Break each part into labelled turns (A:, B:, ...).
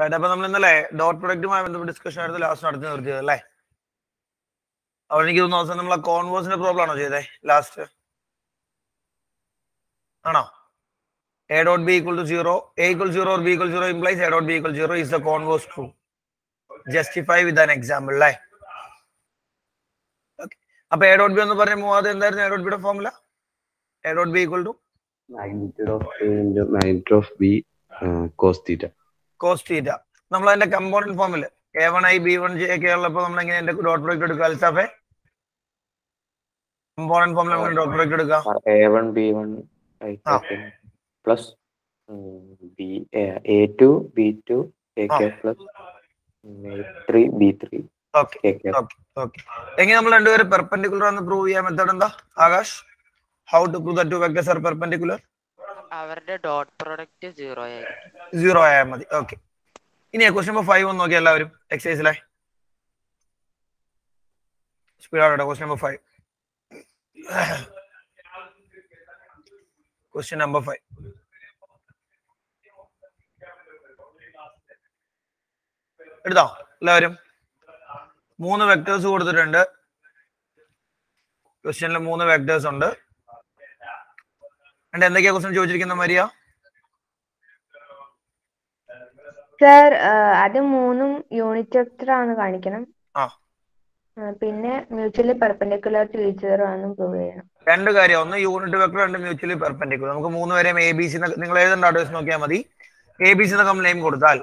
A: Right അപ്പൊ നമ്മൾ ഇന്നലെ ഡോട്ട് പ്രൊഡക്റ്റുമായി ബന്ധപ്പെട്ട് ഡിസ്കഷൻ ആയിരുന്നു. ലാസ്റ്റ് നടത്തി നിർത്തിയത് അല്ലേ? അപ്പോൾ എനിക്ക് തോന്നുന്നു അവസാനം നമ്മൾ കോൺവേഴ്സിന്റെ പ്രോബ്ലം ആണോ ചെയ്തേ? ലാസ്റ്റ് ആണോ? A dot B equal to zero A zero B equal zero implies A dot B equal zero is the converse true justify with an example അല്ലേ. അപ്പൊ എ ഡോട്ട് ബി എന്ന് പറഞ്ഞ മൂവാത് എന്തായിരുന്നു? എ ഡോട്ട് ബിയുടെ formula A dot B equal to
B: magnitude of B uh, cos theta.
A: Cos theta നമ്മൾ അതിന്റെ component ഫോമിൽ A one I B one J ഒക്കെ ഉള്ളപ്പോൾ നമ്മൾ എങ്ങനെ അതിന്റെ ഡോട്ട് പ്രൊഡക്റ്റ് എടുക്കുക അൽസാഫെ? കമ്പോണന്റ് ഫോമിൽ നമുക്ക് ഡോട്ട് പ്രൊഡക്റ്റ് എടുക്കുക?
C: or A1, B1, I think, plus B, A2, B2, AK
A: Ah.
C: plus um, A3, B3,
A: okay
C: AK.
A: Okay okay എങ്ങനെ നമ്മൾ രണ്ടുപേരും പെർപെൻഡിക്കുലർ എന്ന് പ്രൂവ് ചെയ്യാൻ മെത്തേഡ് എന്താ? Akash how to prove the two vectors are perpendicular
D: അവരുടെ dot product zero ആയിരിക്കും.
A: Zero ആയാൽ മതി. ഓക്കെ ഇനി ക്വസ്റ്റ്യൻ നമ്പർ ഫൈവ് ഒന്ന് നോക്കി എല്ലാവരും. എക്സസൈസിലെ സ്പീഡാണ് question number five question number five എടുത്തോ? എല്ലാവരും? മൂന്ന് വെക്ടേഴ്സ് കൊടുത്തിട്ടുണ്ട്. ക്വസ്റ്റ്യനിൽ മൂന്ന് വെക്ടേഴ്സ് ഉണ്ട്. And എന്തൊക്കെയാ ക്വസ്റ്റ്യൻ ചോദിച്ചിരിക്കുന്നത് മരിയ?
E: സർ അത് മൂന്നും യൂണിറ്റ് വെക്ടർ ആണ് കാണിക്കണം. പിന്നെ മ്യൂച്വലി പെർപെൻഡിക്കുലർ ടു ഈച്ചർ ആണെന്നും പ്രൂവ് ചെയ്യണം.
A: രണ്ട് കാര്യം. ഒന്ന് യൂണിറ്റ് വെക്ടർ രണ്ട് മ്യൂച്വലി പെർപെൻഡിക്കുലർ നമുക്ക് മൂന്ന് പേരെയും എ ബി സി നിങ്ങൾ ഏതെങ്കിലും അഡ്രസ് നോക്കിയാൽ മതി. എ ബി സി നമ്മൾ നെയിം കൊടുത്താൽ.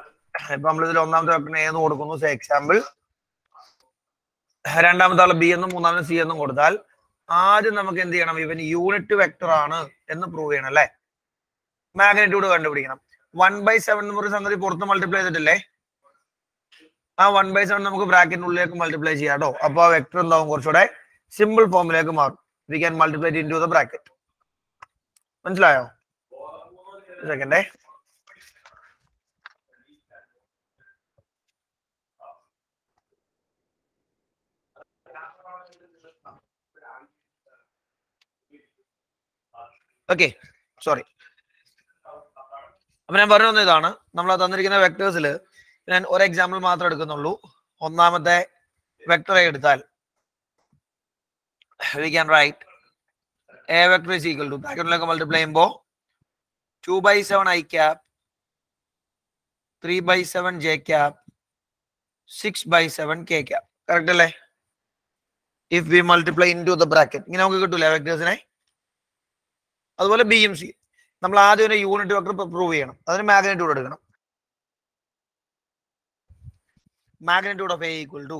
A: ഇപ്പൊ നമ്മൾ ഇതിൽ ഒന്നാമത്തെ വെക്ടറിന് ഏന്ന് കൊടുക്കുന്നു. സെ എക്സാമ്പിൾ രണ്ടാമത്തെ ആൾ ബി എന്നും മൂന്നാമത്തെ സി എന്നും കൊടുത്താൽ ആദ്യം നമുക്ക് എന്ത് ചെയ്യണം? ഇവൻ യൂണിറ്റ് വെക്ടർ ആണ് എന്ന് പ്രൂവ് ചെയ്യണം അല്ലെ? മാഗ്നിറ്റ്യൂഡ് കണ്ടുപിടിക്കണം. വൺ ബൈ സെവൻ എന്ന് സംഗതി പുറത്ത് മൾട്ടിപ്ലൈ ചെയ്തിട്ടില്ലേ? ആ വൺ ബൈ സെവൻ നമുക്ക് ബ്രാക്കറ്റിനുള്ളിലേക്ക് മൾട്ടിപ്ലൈ ചെയ്യാം കേട്ടോ. അപ്പൊ ആ വെക്ടർ എന്താവും? കുറച്ചുകൂടെ സിമ്പിൾ ഫോമിലേക്ക് മാറും. We can multiply into the the bracket മനസ്സിലായോ? സെക്കൻഡേ ഓക്കെ സോറി അപ്പൊ ഞാൻ പറഞ്ഞു ഇതാണ്. നമ്മൾ തന്നിരിക്കുന്ന വെക്ടേഴ്സിൽ ഞാൻ ഒരു എക്സാമ്പിൾ മാത്രം എടുക്കുന്നുള്ളൂ. ഒന്നാമത്തെ വെക്ടറെ എടുത്താൽ we can write A vector is equal to ബ്രാക്കറ്റിലൊക്കെ multiply ചെയ്യുമ്പോൾ two by seven I cap three by seven J cap six by seven K cap correct അല്ലേ? If we multiply into the the bracket ഇങ്ങനെ നമുക്ക് കിട്ടൂലേ വെക്ടേഴ്സിനെ അതുപോലെ B M C നമ്മൾ ആദ്യം ഒരു unit vector prove ചെയ്യണം. അതിന് മാഗ്നറ്റ്യൂഡ് എടുക്കണം. Magnitude of A equal to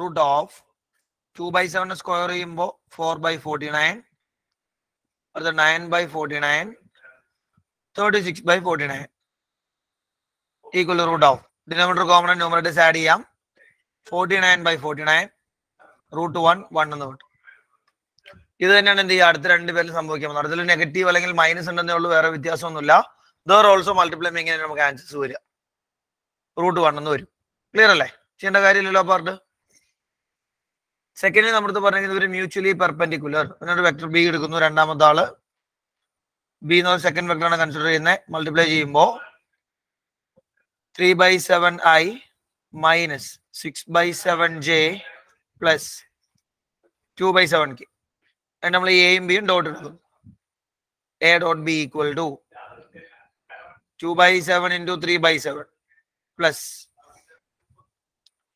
A: root of two by seven square ചെയ്യുമ്പോൾ ഫോർ ബൈ ഫോർട്ടി നയൻ അടുത്ത nine by forty nine thirty six by forty nine equal root of denominator common numerators add ചെയ്യാം. Forty nine by forty nine root one one എന്ന് കിട്ടും. ഇത് തന്നെയാണ് എന്ത് ചെയ്യുക? അടുത്ത രണ്ട് പേരിൽ സംഭവിക്കാൻ പോകുന്നത്. നെഗറ്റീവ് അല്ലെങ്കിൽ മൈനസ് ഉണ്ടെന്നേ ഉള്ളൂ വേറെ വ്യത്യാസമൊന്നുമില്ല. ദർ ഓൾസോ മൾട്ടിപ്ലൈ ഇങ്ങനെ നമുക്ക് ആൻസേഴ്സ് വരിക റൂട്ട് വൺ എന്ന് വരും. ക്ലിയർ അല്ലേ? ചെയ്യേണ്ട കാര്യമില്ലല്ലോ പാർട്ട് സെക്കൻഡിൽ നമ്മൾ പറഞ്ഞത് ഒരു മ്യൂച്വലി പെർപെൻഡിക്കുലർ എന്നൊരു വെക്ടർ ബി എടുക്കുന്നു രണ്ടാമത്തെ ആൾ. ബി എന്ന് പറഞ്ഞ സെക്കൻഡ് വെക്ടറാണ് കൺസിഡർ ചെയ്യുന്നത്. മൾട്ടിപ്ലൈ ചെയ്യുമ്പോൾ three by seven I minus six by seven J plus two by seven K നമ്മൾ എയും ബിയും ഡോട്ട് എടുക്കും A dot B equal to two by seven into three by seven plus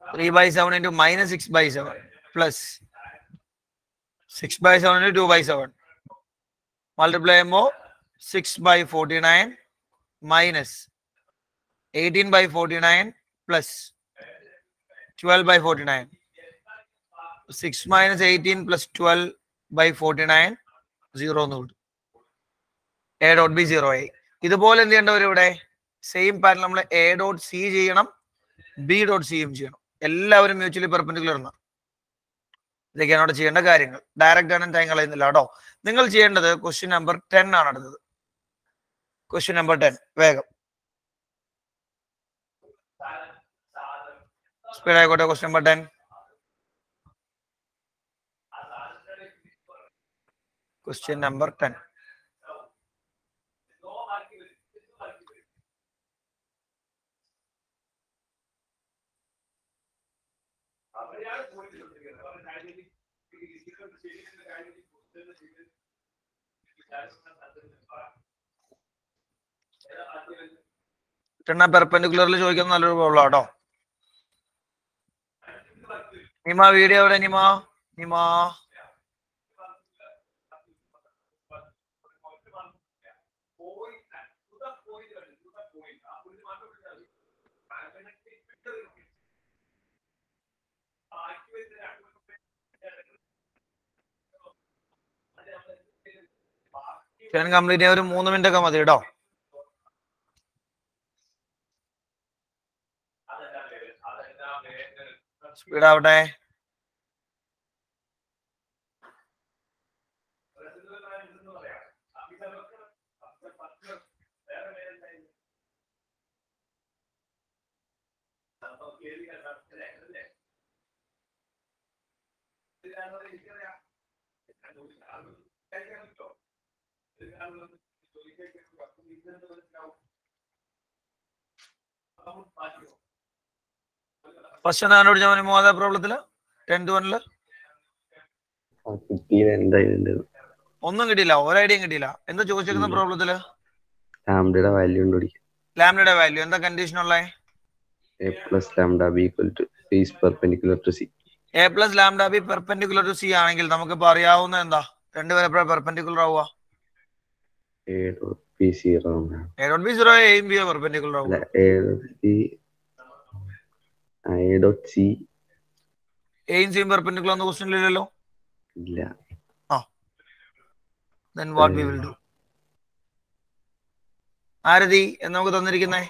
A: three by seven into minus six by seven plus six by seven into two by seven multiply ചെയ്യുമ്പോൾ six by forty nine minus eighteen by forty nine plus twelve by forty nine six minus eighteen plus twelve by forty nine zero എന്ന് കിട്ടും. A dot B zero ആയി ഇതുപോലെ എന്ത് ചെയ്യേണ്ടവർ ഇവിടെ? Same pattern നമ്മൾ A dot C ചെയ്യണം B dot സിയും ചെയ്യണം. എല്ലാവരും മ്യൂച്വലി പെർപെൻഡിക്കുലർ എന്നാണ്. ഇതൊക്കെയാണ് അവിടെ ചെയ്യേണ്ട കാര്യങ്ങൾ. ഡയറക്റ്റ് ആണ് ടൈം കളയുന്നില്ല കേട്ടോ. നിങ്ങൾ ചെയ്യേണ്ടത് ക്വസ്റ്റ്യൻ നമ്പർ ടെൻ ആണ് അടുത്തത്. ക്വസ്റ്റ്യൻ നമ്പർ ടെൻ വേഗം. സ്പീഡ് ആയിക്കോട്ടെ question number ten Question number 10. ടെണ്ണ പെർപെൻഡിക്കുലറിൽ ചോദിക്കുന്നത് നല്ലൊരു പ്രോബ്ലം ആട്ടോ. നിമ വീഡിയോ എവിടെ നിമ? നിമ? ഞാൻ കംപ്ലീറ്റ് ചെയ്യാൻ ഒരു മൂന്ന് മിനിറ്റ് ഒക്കെ മതി കേട്ടോ സ്പീഡ് ആവട്ടെ. ഫസ്റ്റ് എന്താ ഞാൻ മോനെ മോദ പ്രോബ്ലത്തിൽ ടെൻത്ത്
B: വണ്ണിൽ
A: ഒന്നും കിട്ടിയില്ല. ഒരു ഐഡിയയും കിട്ടിയില്ല. എന്താ ചോദിച്ചിരിക്കുന്ന. പ്രോബ്ലത്തിൽ
B: ലാംഡയുടെ വാല്യൂ
A: ലാംഡയുടെ വാല്യൂ എന്താ കണ്ടീഷൻ ഉള്ളേ?
B: A plus lambda B equal to face perpendicular to C
A: A plus lambda B perpendicular to C ആണെങ്കിൽ നമുക്ക് അറിയാവുന്ന എന്താ? രണ്ടുപേരെ പെർപെൻഡിക്കുലർ ആവുക?
B: A dot P zero
A: A dot B zero എയും ബി പെർപെൻഡിക്കുലർ
B: അല്ല
A: ആവുക
B: A dot C A dot C
A: എയും സിയും പെർപെൻഡിക്കുലർ എന്ന ക്വസ്റ്റ്യൻ ഇല്ലല്ലോ?
B: ഇല്ല.
A: then what we will do? Aarti എന്ന് നമുക്ക് തന്നിരിക്കുന്നേ?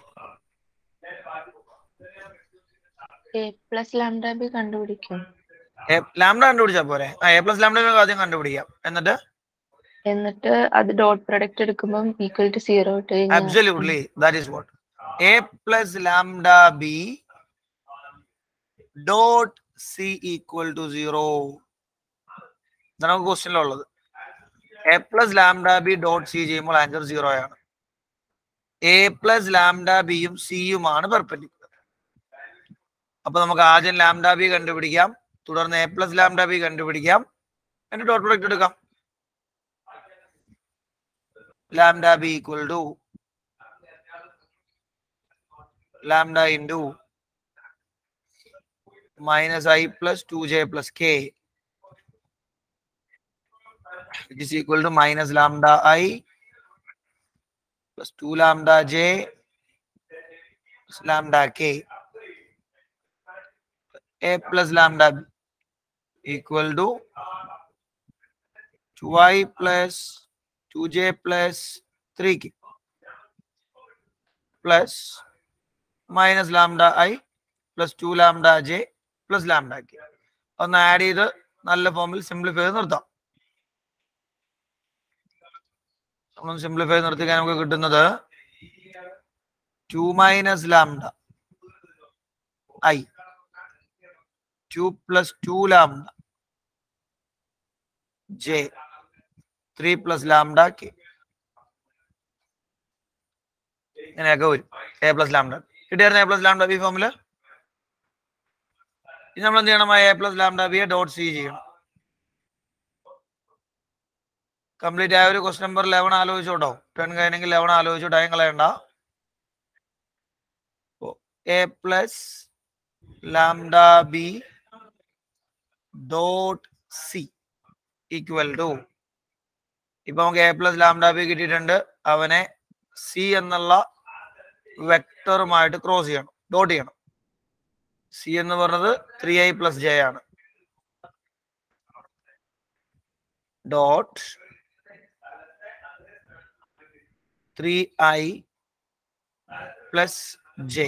F: എ പ്ലസ് ലാംഡ ബി കണ്ടുപിടിക്കും
A: ലാംഡ കണ്ടുപിടിച്ചാ പോരെ? ആ എ പ്ലസ് ലാംഡ ആദ്യം കണ്ടുപിടിക്കാം. എന്നിട്ട്?
F: എന്നിട്ട് അത് ഡോട്ട് പ്രൊഡക്റ്റ് എടുക്കുമ്പോൾ ഈക്വൽ ടു സീറോ ഇട്ട് കഴിഞ്ഞാൽ
A: absolutely that is what. A plus lambda b dot c equal to 0 ഇതാണ് നമുക്ക് ക്വസ്റ്റ്യനിലുള്ളത് A plus lambda B dot C ചെയ്യുമ്പോൾ ആൻസർ സീറോ ആണ്. എ പ്ലസ് ലാംഡ ബിയും സിയുമാണ് പെർപെൻഡിക്കുലർ അപ്പൊ നമുക്ക് ആദ്യം ലാംഡ ബി കണ്ടുപിടിക്കാം. തുടർന്ന് എ പ്ലസ് ലാംഡ ബി കണ്ടുപിടിക്കാം. എന്നിട്ട് ഡോട്ട് പ്രൊഡക്റ്റ് എടുക്കാം. lambda b equal to lambda into minus i plus 2j plus k which is equal to minus lambda i plus 2 lambda j plus lambda k. A plus lambda b equal to 2i plus 2j plus 3k plus minus lambda i plus 2 lambda j plus lambda k. ഒന്ന് add ചെയ്ത് നല്ല ഫോമിൽ simplify ചെയ്ത് നിർത്താം നമ്മൾ simplify നിർത്തിക്കാൻ നമുക്ക് കിട്ടുന്നത് two minus lambda I two plus two lambda J three plus lambda K. ഇങ്ങനെയൊക്കെ വരും. A plus lambda. കിട്ടിയായിരുന്നു എ പ്ലസ് ലാംഡ ബി ഫോമിൽ? ഇനി നമ്മൾ എന്ത് ചെയ്യണം? എ പ്ലസ് ലാംഡ ബിയെ ഡോട്ട് സി ചെയ്യണം. കംപ്ലീറ്റ് ആയ ഒരു ക്വസ്റ്റ് നമ്പർ ലെവൻ ആലോചിച്ചോട്ടോ. ടെൻ കഴിഞ്ഞെങ്കിൽ ലെവൻ ആലോചിച്ചു ടൈം കളയണ്ട. A plus lambda B dot C equal to ഇപ്പൊ നമുക്ക് എ പ്ലസ് ലാംഡ ബി കിട്ടിയിട്ടുണ്ട്. അവനെ സി എന്നുള്ള വെക്ടറുമായിട്ട് ക്രോസ് ചെയ്യണം. ഡോട്ട് ചെയ്യണം. സി എന്ന് പറഞ്ഞത് ത്രീ ഐ പ്ലസ് ജെ ആണ്. Dot three I plus J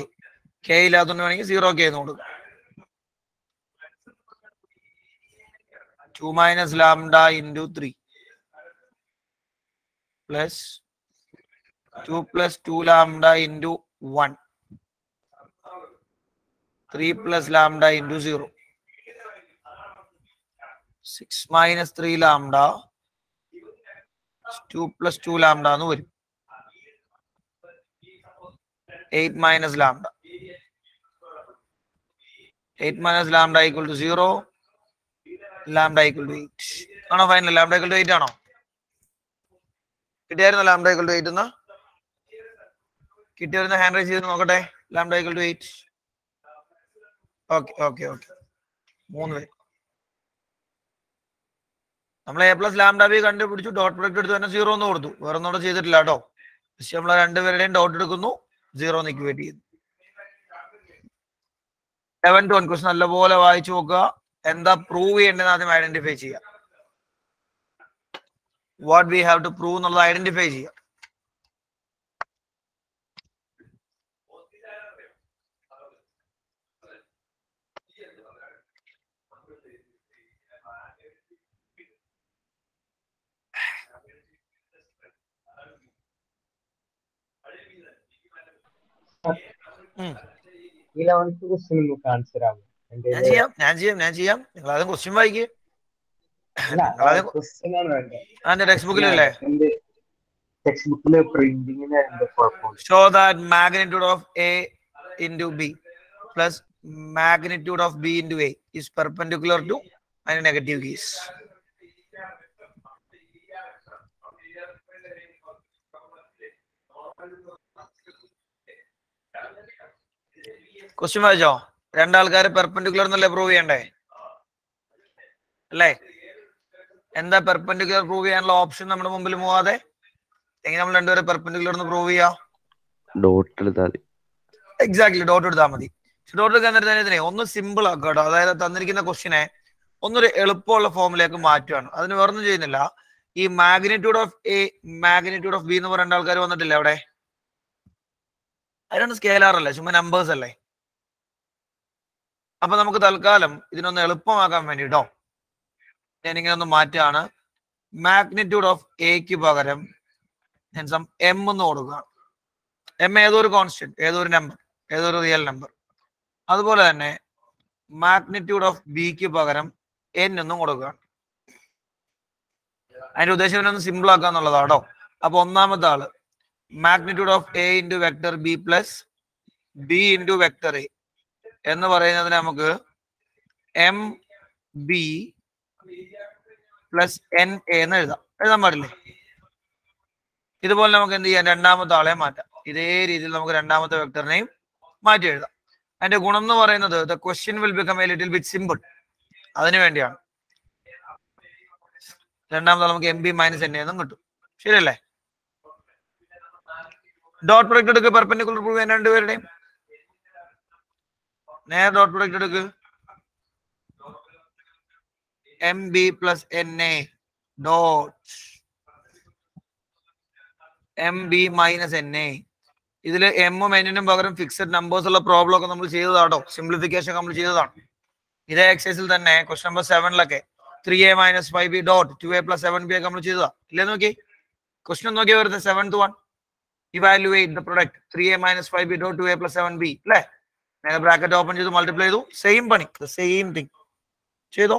A: K ഇല്ലാത്തതുകൊണ്ട് വേണമെങ്കിൽ സീറോ കെ എന്ന് കൊടുക്കാം. Two minus lambda into three plus two plus two lambda into one three plus lambda into zero six minus three lambda two plus two lambda എന്ന് വരും. Eight minus lambda eight minus lambda equal to zero lambda equal to eight ആണോ final lambda equal to eight ആണോ? കിട്ടിയായിരുന്നു lambda equal to eight എന്ന്? Hand raise ചെയ്ത് നോക്കട്ടെ. Lambda equal to eight okay okay okay മൂന്ന്. പേര് നമ്മൾ A plus lambda B കണ്ടുപിടിച്ചു. ഡോട്ട് പ്രൊഡക്റ്റ് എടുത്ത് തന്നെ സീറോ എന്ന് കൊടുത്തു. വേറെ ഒന്നും ചെയ്തിട്ടില്ല കേട്ടോ പക്ഷെ നമ്മൾ രണ്ടുപേരുടെയും ഡോട്ട് എടുക്കുന്നു. സീറോ എന്ന് ഇക്വേറ്റ് ചെയ്യുന്നു. സെവൻ ടു വൺ ക്വസ്റ്റ് നല്ലപോലെ വായിച്ചു നോക്കുക. എന്താ പ്രൂവ് ചെയ്യേണ്ടതെന്ന് ആദ്യം ഐഡന്റിഫൈ ചെയ്യുക. What we have to prove എന്നുള്ളത് ഐഡന്റിഫൈ ചെയ്യുക. ഞാൻ ചെയ്യാം ഞാൻ ചെയ്യാം ഞാൻ ചെയ്യാം. നിങ്ങൾ ആദ്യം ക്വസ്റ്റ്യൻ വായിക്കുക നിങ്ങളാദ്യം
G: ക്വസ്റ്റ്യൻ ആണ് വേണ്ടത്
A: അതിന്റെ ടെക്സ്റ്റ് ബുക്കിലല്ലേ
G: ടെക്സ്റ്റ് ബുക്കിലെ പ്രിന്റിങ്ങിന്
A: show that magnitude of A into B plus magnitude of B of A into perpendicular to perpendicular negative keys. Question വായിച്ചോ? രണ്ടാൾക്കാർ പെർപെൻഡിക്കുലർ എന്നല്ലേ പ്രൂവ് ചെയ്യണ്ടേ? അല്ലേ? എന്താ പെർപെൻഡിക്കുലർ പ്രൂവ് ചെയ്യാനുള്ള ഓപ്ഷൻ നമ്മുടെ മുമ്പിൽ പോവാതെ എങ്ങനെ നമ്മൾ രണ്ടുപേരെ പെർപെൻഡിക്കുലർ ഒന്ന് പ്രൂവ് ചെയ്യാം?
B: ഡോട്ട് എടുത്താൽ മതി.
A: എക്സാക്ട്ലി ഡോട്ട് എടുത്താൽ മതി. ഡോട്ട് എടുക്കാൻ നേരത്തെ ഒന്ന് സിമ്പിൾ ആക്കുക കേട്ടോ. അതായത് തന്നിരിക്കുന്ന ക്വസ്റ്റിനെ ഒന്നൊരു എളുപ്പമുള്ള ഫോമിലേക്ക് മാറ്റുകയാണ് അതിന് വേറൊന്നും ചെയ്യുന്നില്ല. ഈ magnitude of A magnitude of B എന്ന് പറയുന്ന ആൾക്കാർ വന്നിട്ടില്ല അവിടെ? അതിനാണ് സ്കേലാർ അല്ലേ? ചുമ്മാ നമ്പേഴ്സ് അല്ലേ? അപ്പൊ നമുക്ക് തൽക്കാലം ഇതിനൊന്ന് എളുപ്പമാക്കാൻ വേണ്ടിട്ടോ. ഞാനിങ്ങനെ ഒന്ന് മാറ്റാണ് മാഗ്നിറ്റ്യൂഡ് ഓഫ് എക്ക് പകരം സം എം എന്ന് കൊടുക്കുക. എം ഏതൊരു കോൺസ്റ്റന്റ് ഏതൊരു നമ്പർ ഏതൊരു റിയൽ നമ്പർ അതുപോലെ തന്നെ മാഗ്നിറ്റ്യൂഡ് ഓഫ് ബിക്ക് പകരം എൻ എന്നും കൊടുക്കുക. അതിന്റെ ഉദ്ദേശം ഇവനൊന്ന് സിമ്പിൾ ആക്കുക എന്നുള്ളതാണോ അപ്പൊ ഒന്നാമത്തെ ആൾ magnitude of A into vector B plus B into vector A എന്ന് പറയുന്നതിന് നമുക്ക് എം ബി പ്ലസ് എൻ എന്ന് എഴുതാം. എഴുതാൻ പാടില്ലേ? ഇതുപോലെ നമുക്ക് എന്ത് ചെയ്യാം? രണ്ടാമത്തെ ആളെ മാറ്റാം. ഇതേ രീതിയിൽ നമുക്ക് രണ്ടാമത്തെ വെക്ടറിനെയും മാറ്റി എഴുതാം. അതിന്റെ ഗുണം എന്ന് പറയുന്നത് the question will become a little bit simple അതിനു വേണ്ടിയാണ്. രണ്ടാമത്തെ നമുക്ക് എം ബി മൈനസ് എൻ എന്നും കിട്ടും. ശരിയല്ലേ? ഡോട്ട് പ്രൊഡക്റ്റ് എടുക്കുക പെർപെൻഡിക്കുലർ പ്രൂവ് ചെയ്യാൻ രണ്ടുപേരുടെയും. നേരെ ഡോട്ട് പ്രൊഡക്റ്റ് എടുക്ക്. N A dot M B minus N A ഇതിൽ എമ്മും എന്നിനും പകരം ഫിക്സഡ് നമ്പേഴ്സ് ഉള്ള പ്രോബ്ലം ഒക്കെ നമ്മൾ ചെയ്തതാട്ടോ. സിംപ്ലിഫിക്കേഷൻ നമ്മൾ ചെയ്തതാണ്. ഇതേ എക്സൈസിൽ തന്നെ question number സെവനിലൊക്കെ three A minus five B dot two A plus seven B ഒക്കെ നമ്മൾ ചെയ്തതാ. ഇല്ലേ നോക്കി ക്വസ്റ്റൻ നോക്കിയാൽ വരുന്നത് seventh one evaluate the product three A minus five B dot two A plus seven B അല്ലേ? ബ്രാക്കറ്റ് ഓപ്പൺ ചെയ്ത് multiply ചെയ്തു. സെയിം പണി. സെയിം തിങ് ചെയ്തോ?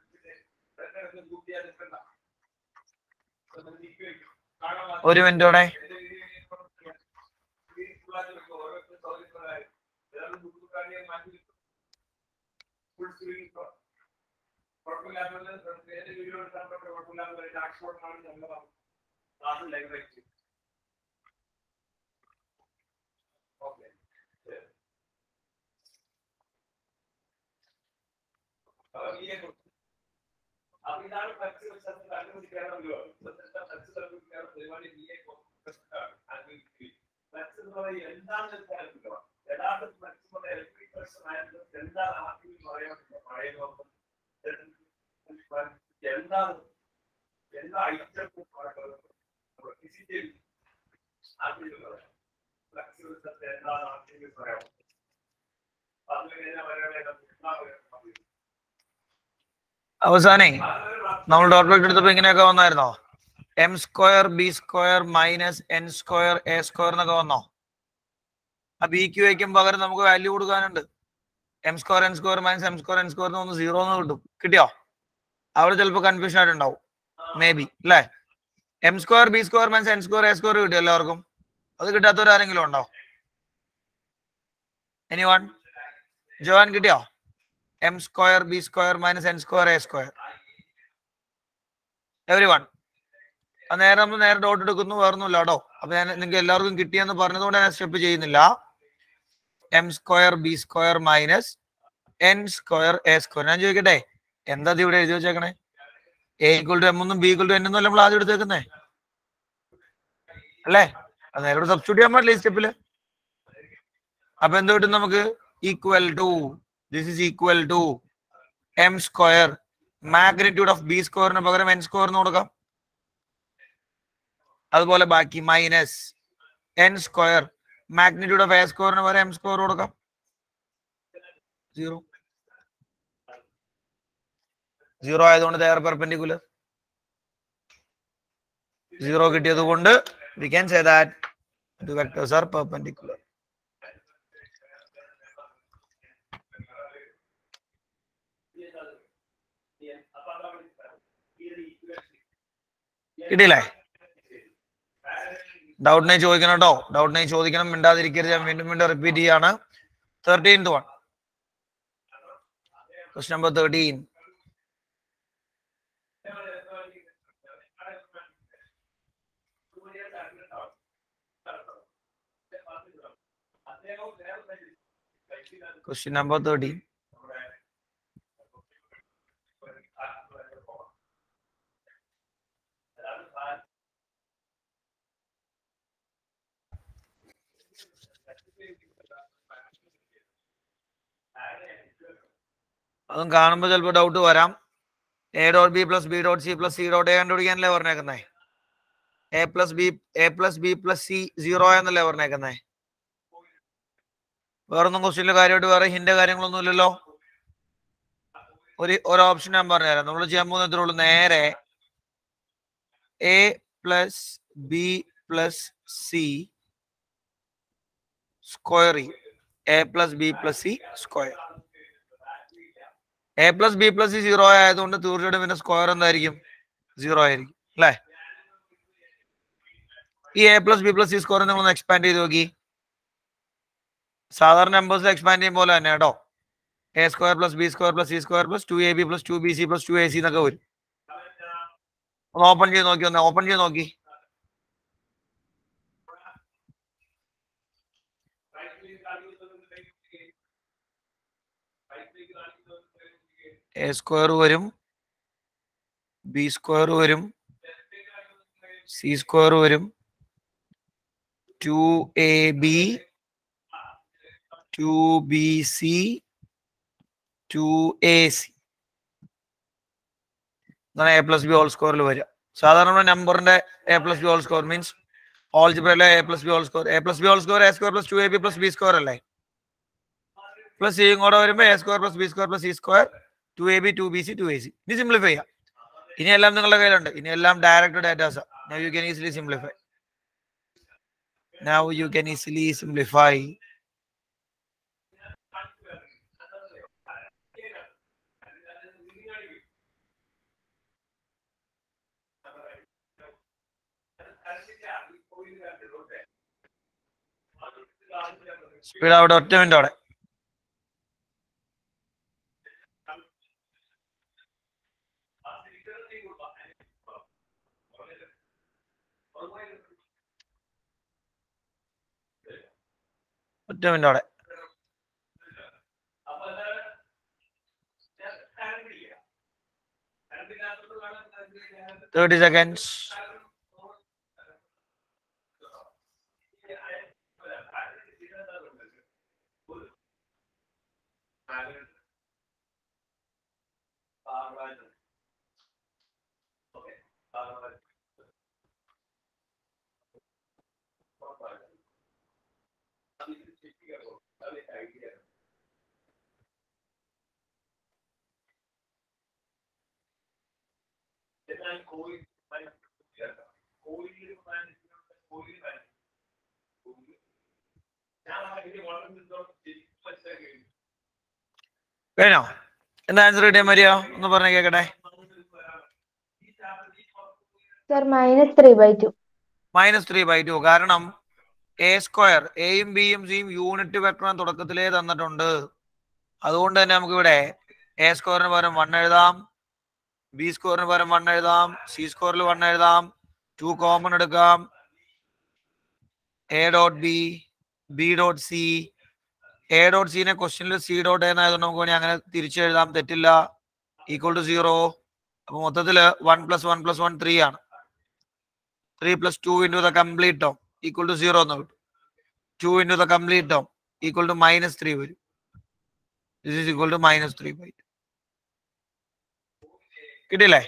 A: ഒരു മിനിറ്റോടെ ഓക്കെ ഈ അപ്പൊ ഇതാണ് പരസ്യവിശ്വാസം കണ്ടുപിടിക്കാനുള്ള പരസ്യവിശ്വാസ പരിപാടി നീ അനുഭവിക്കുകയും എന്താണെന്ന് വെച്ചാൽ യഥാർത്ഥത്തിൽ പരസ്യമുള്ള എലക്ട്രിക് പ്രശ്നം ആയിരുന്നത് എന്താണ് ആദ്യം പറയാൻ പറയുന്നത് എന്താണ് എല്ലാ ഐറ്റവും ഫിസിക്കലി എന്താണ് ആദ്യം പറയാം. അത് കഴിഞ്ഞാൽ വരവേണ്ട എന്താണ് പറയുന്നത് അവസാനേ നമ്മൾ ഡോട്ട് പ്രൊഡക്റ്റ് എടുത്തപ്പോ ഇങ്ങനെയൊക്കെ വന്നായിരുന്നോ? M square B square minus N square A square എന്നൊക്കെ വന്നോ? ആ ബി ക്യു വയ്ക്കും പകരം നമുക്ക് വാല്യൂ കൊടുക്കാനുണ്ട്. M square N square minus M square N square ഒന്ന് സീറോ എന്ന് കിട്ടും. കിട്ടിയോ? അവിടെ ചിലപ്പോൾ കൺഫ്യൂഷൻ ആയിട്ടുണ്ടാവും മേ ബി അല്ലേ M square B square minus N square A square കിട്ടിയോ എല്ലാവർക്കും? അത് കിട്ടാത്തവരാരെങ്കിലും ഉണ്ടോ? എനി വൺ ജോൻ കിട്ടിയോ? M square B square minus N square A square everyone നേരെ നമ്മൾ നേരെ ഡോട്ട് എടുക്കുന്നു വേറൊന്നുമില്ല കേട്ടോ. അപ്പൊ ഞാൻ നിങ്ങൾക്ക് എല്ലാവർക്കും കിട്ടിയെന്ന് പറഞ്ഞതുകൊണ്ട് ഞാൻ സ്റ്റെപ്പ് ചെയ്യുന്നില്ല. M square B square minus N square A square ഞാൻ ചോദിക്കട്ടെ എന്താ ഇവിടെ എഴുതി വെച്ചേക്കണേ? എ ഈക്വൽ ടു എം ഒന്നും ബി ഈക്വൽ ടു എൻ ഒന്നും അല്ല നമ്മൾ ആദ്യം എടുത്തേക്കുന്നേ? അല്ലേ? അത് നേരോട് സബ്സ്റ്റിറ്റ്യൂട്ട് ചെയ്യാൻ പാടില്ല ഈ സ്റ്റെപ്പിൽ അപ്പൊ എന്ത് കിട്ടും നമുക്ക്? Equal to this is equal to M square magnitude of B സ്ക്വയറിന് പകരം എൻ സ്ക്വയറിന് കൊടുക്കാം. അതുപോലെ ബാക്കി minus N square magnitude of A സ്ക്വയറിന് പകരം എം സ്ക്വയർ കൊടുക്കാം. സീറോ സീറോ ആയതുകൊണ്ട് തയ്യാർ പെർപെൻഡിക്കുലർ സീറോ കിട്ടിയത് കൊണ്ട് we can say that the vectors are perpendicular. കിട്ടിയില്ലേ? ഡൗട്ടിനെ ചോദിക്കണം കേട്ടോ ഡൗട്ടിനെ ചോദിക്കണം. മിണ്ടാതിരിക്കരുത്. ഞാൻ വീണ്ടും വീണ്ടും റിപ്പീറ്റ് ചെയ്യാണ്. Thirteenth one quest number thirteen Question number 13. അതും കാണുമ്പോൾ ചിലപ്പോൾ ഡൗട്ട് വരാം. A dot B plus B dot C plus C dot A കണ്ടുപിടിക്കാനല്ലേ പറഞ്ഞേക്കുന്നേ? A plus B A plus B plus C zero എന്നല്ലേ പറഞ്ഞേക്കുന്നേ? വേറൊന്നും ക്വസ്റ്റ്യനിൽ കാര്യമായിട്ട് വേറെ ഹിന്റെ കാര്യങ്ങളൊന്നും ഇല്ലല്ലോ. ഒരു ഒരു ഓപ്ഷൻ ഞാൻ പറഞ്ഞുതരാം. നമ്മൾ ചെയ്യാൻ പോകുന്ന ഇത്രേ ഉള്ളൂ. നേരെ A plus B plus C square A plus B plus C square A plus B plus zero ആയതുകൊണ്ട് തീർച്ചയായിട്ടും പിന്നെ സ്ക്വയർ എന്തായിരിക്കും? സീറോ ആയിരിക്കും അല്ലേ? ഈ A plus B plus C square നിങ്ങളൊന്ന് എക്സ്പാൻഡ് ചെയ്ത് നോക്കി. സാധാരണ നമ്പേഴ്സ് എക്സ്പാൻഡ് ചെയ്യും പോലെ തന്നെ കേട്ടോ. A square plus B square plus C square plus two A B plus two B C plus two A C എന്നൊക്കെ വരും. ഒന്ന് ഓപ്പൺ ചെയ്ത് നോക്കി ഒന്ന് ഓപ്പൺ ചെയ്ത് നോക്കി. എ സ്ക്വയർ വരും ബി സ്ക്വയർ വരും സി സ്ക്വയർ വരും two A B two B C two A C. എന്നാണ് എ പ്ലസ് ബി ഹോൾ സ്കോറിൽ വരിക. സാധാരണ നമ്പറിന്റെ A plus B whole square means ഓൾജിബ്രയിലെ A plus B whole square A plus B whole square A square plus two A B plus B square അല്ലേ? Plus സിയും കൂടെ വരുമ്പോൾ A square plus B square plus C square. Two A B two B C two A C ഇനി simplify ചെയ്യാം. ഇനി എല്ലാം നിങ്ങളുടെ കയ്യിലുണ്ട്. ഇനി എല്ലാം direct datas now you can easily simplify now you can easily simplify speed അവിടെ ഒറ്റ മിനിറ്റ് അവിടെ. ഒറ്റ മിനിറ്റ് അവിടെ. തേർട്ടി സെക്കൻഡ്സ് കഴിഞ്ഞോ എന്താ ആൻസർ കിട്ടിയാ മതിയോ ഒന്ന് പറഞ്ഞ കേക്കട്ടെ.
E: മൈനസ് ത്രീ ബൈ ടു
A: കാരണം എ സ്ക്വയർ എയും ബിയും സിയും യൂണിറ്റ് വെക്ടർ തുടക്കത്തിലേ തന്നിട്ടുണ്ട്. അതുകൊണ്ട് തന്നെ നമുക്ക് ഇവിടെ എ സ്ക്വയറിന് പകരം വൺ എഴുതാം. ബി സ്കോറിന് പകരം വൺ എഴുതാം സി സ്കോറിൽ വൺ എഴുതാം ടു കോമൺ എടുക്കാം. A dot B B dot C A dot സിനെ ക്വസ്റ്റ്യനിൽ സി ഡോട്ട് എന്നായതുകൊണ്ട് നമുക്ക് വേണമെങ്കിൽ അങ്ങനെ തിരിച്ചെഴുതാം തെറ്റില്ല. ഈക്വൽ ടു സീറോ അപ്പൊ മൊത്തത്തിൽ one plus one plus one three ആണ്. Three plus two into the complete term equal to zero എന്ന് കിട്ടും. Two into the complete term equal to minus three വരും. This is equal to minus three by കിട്ടിയില്ലേ?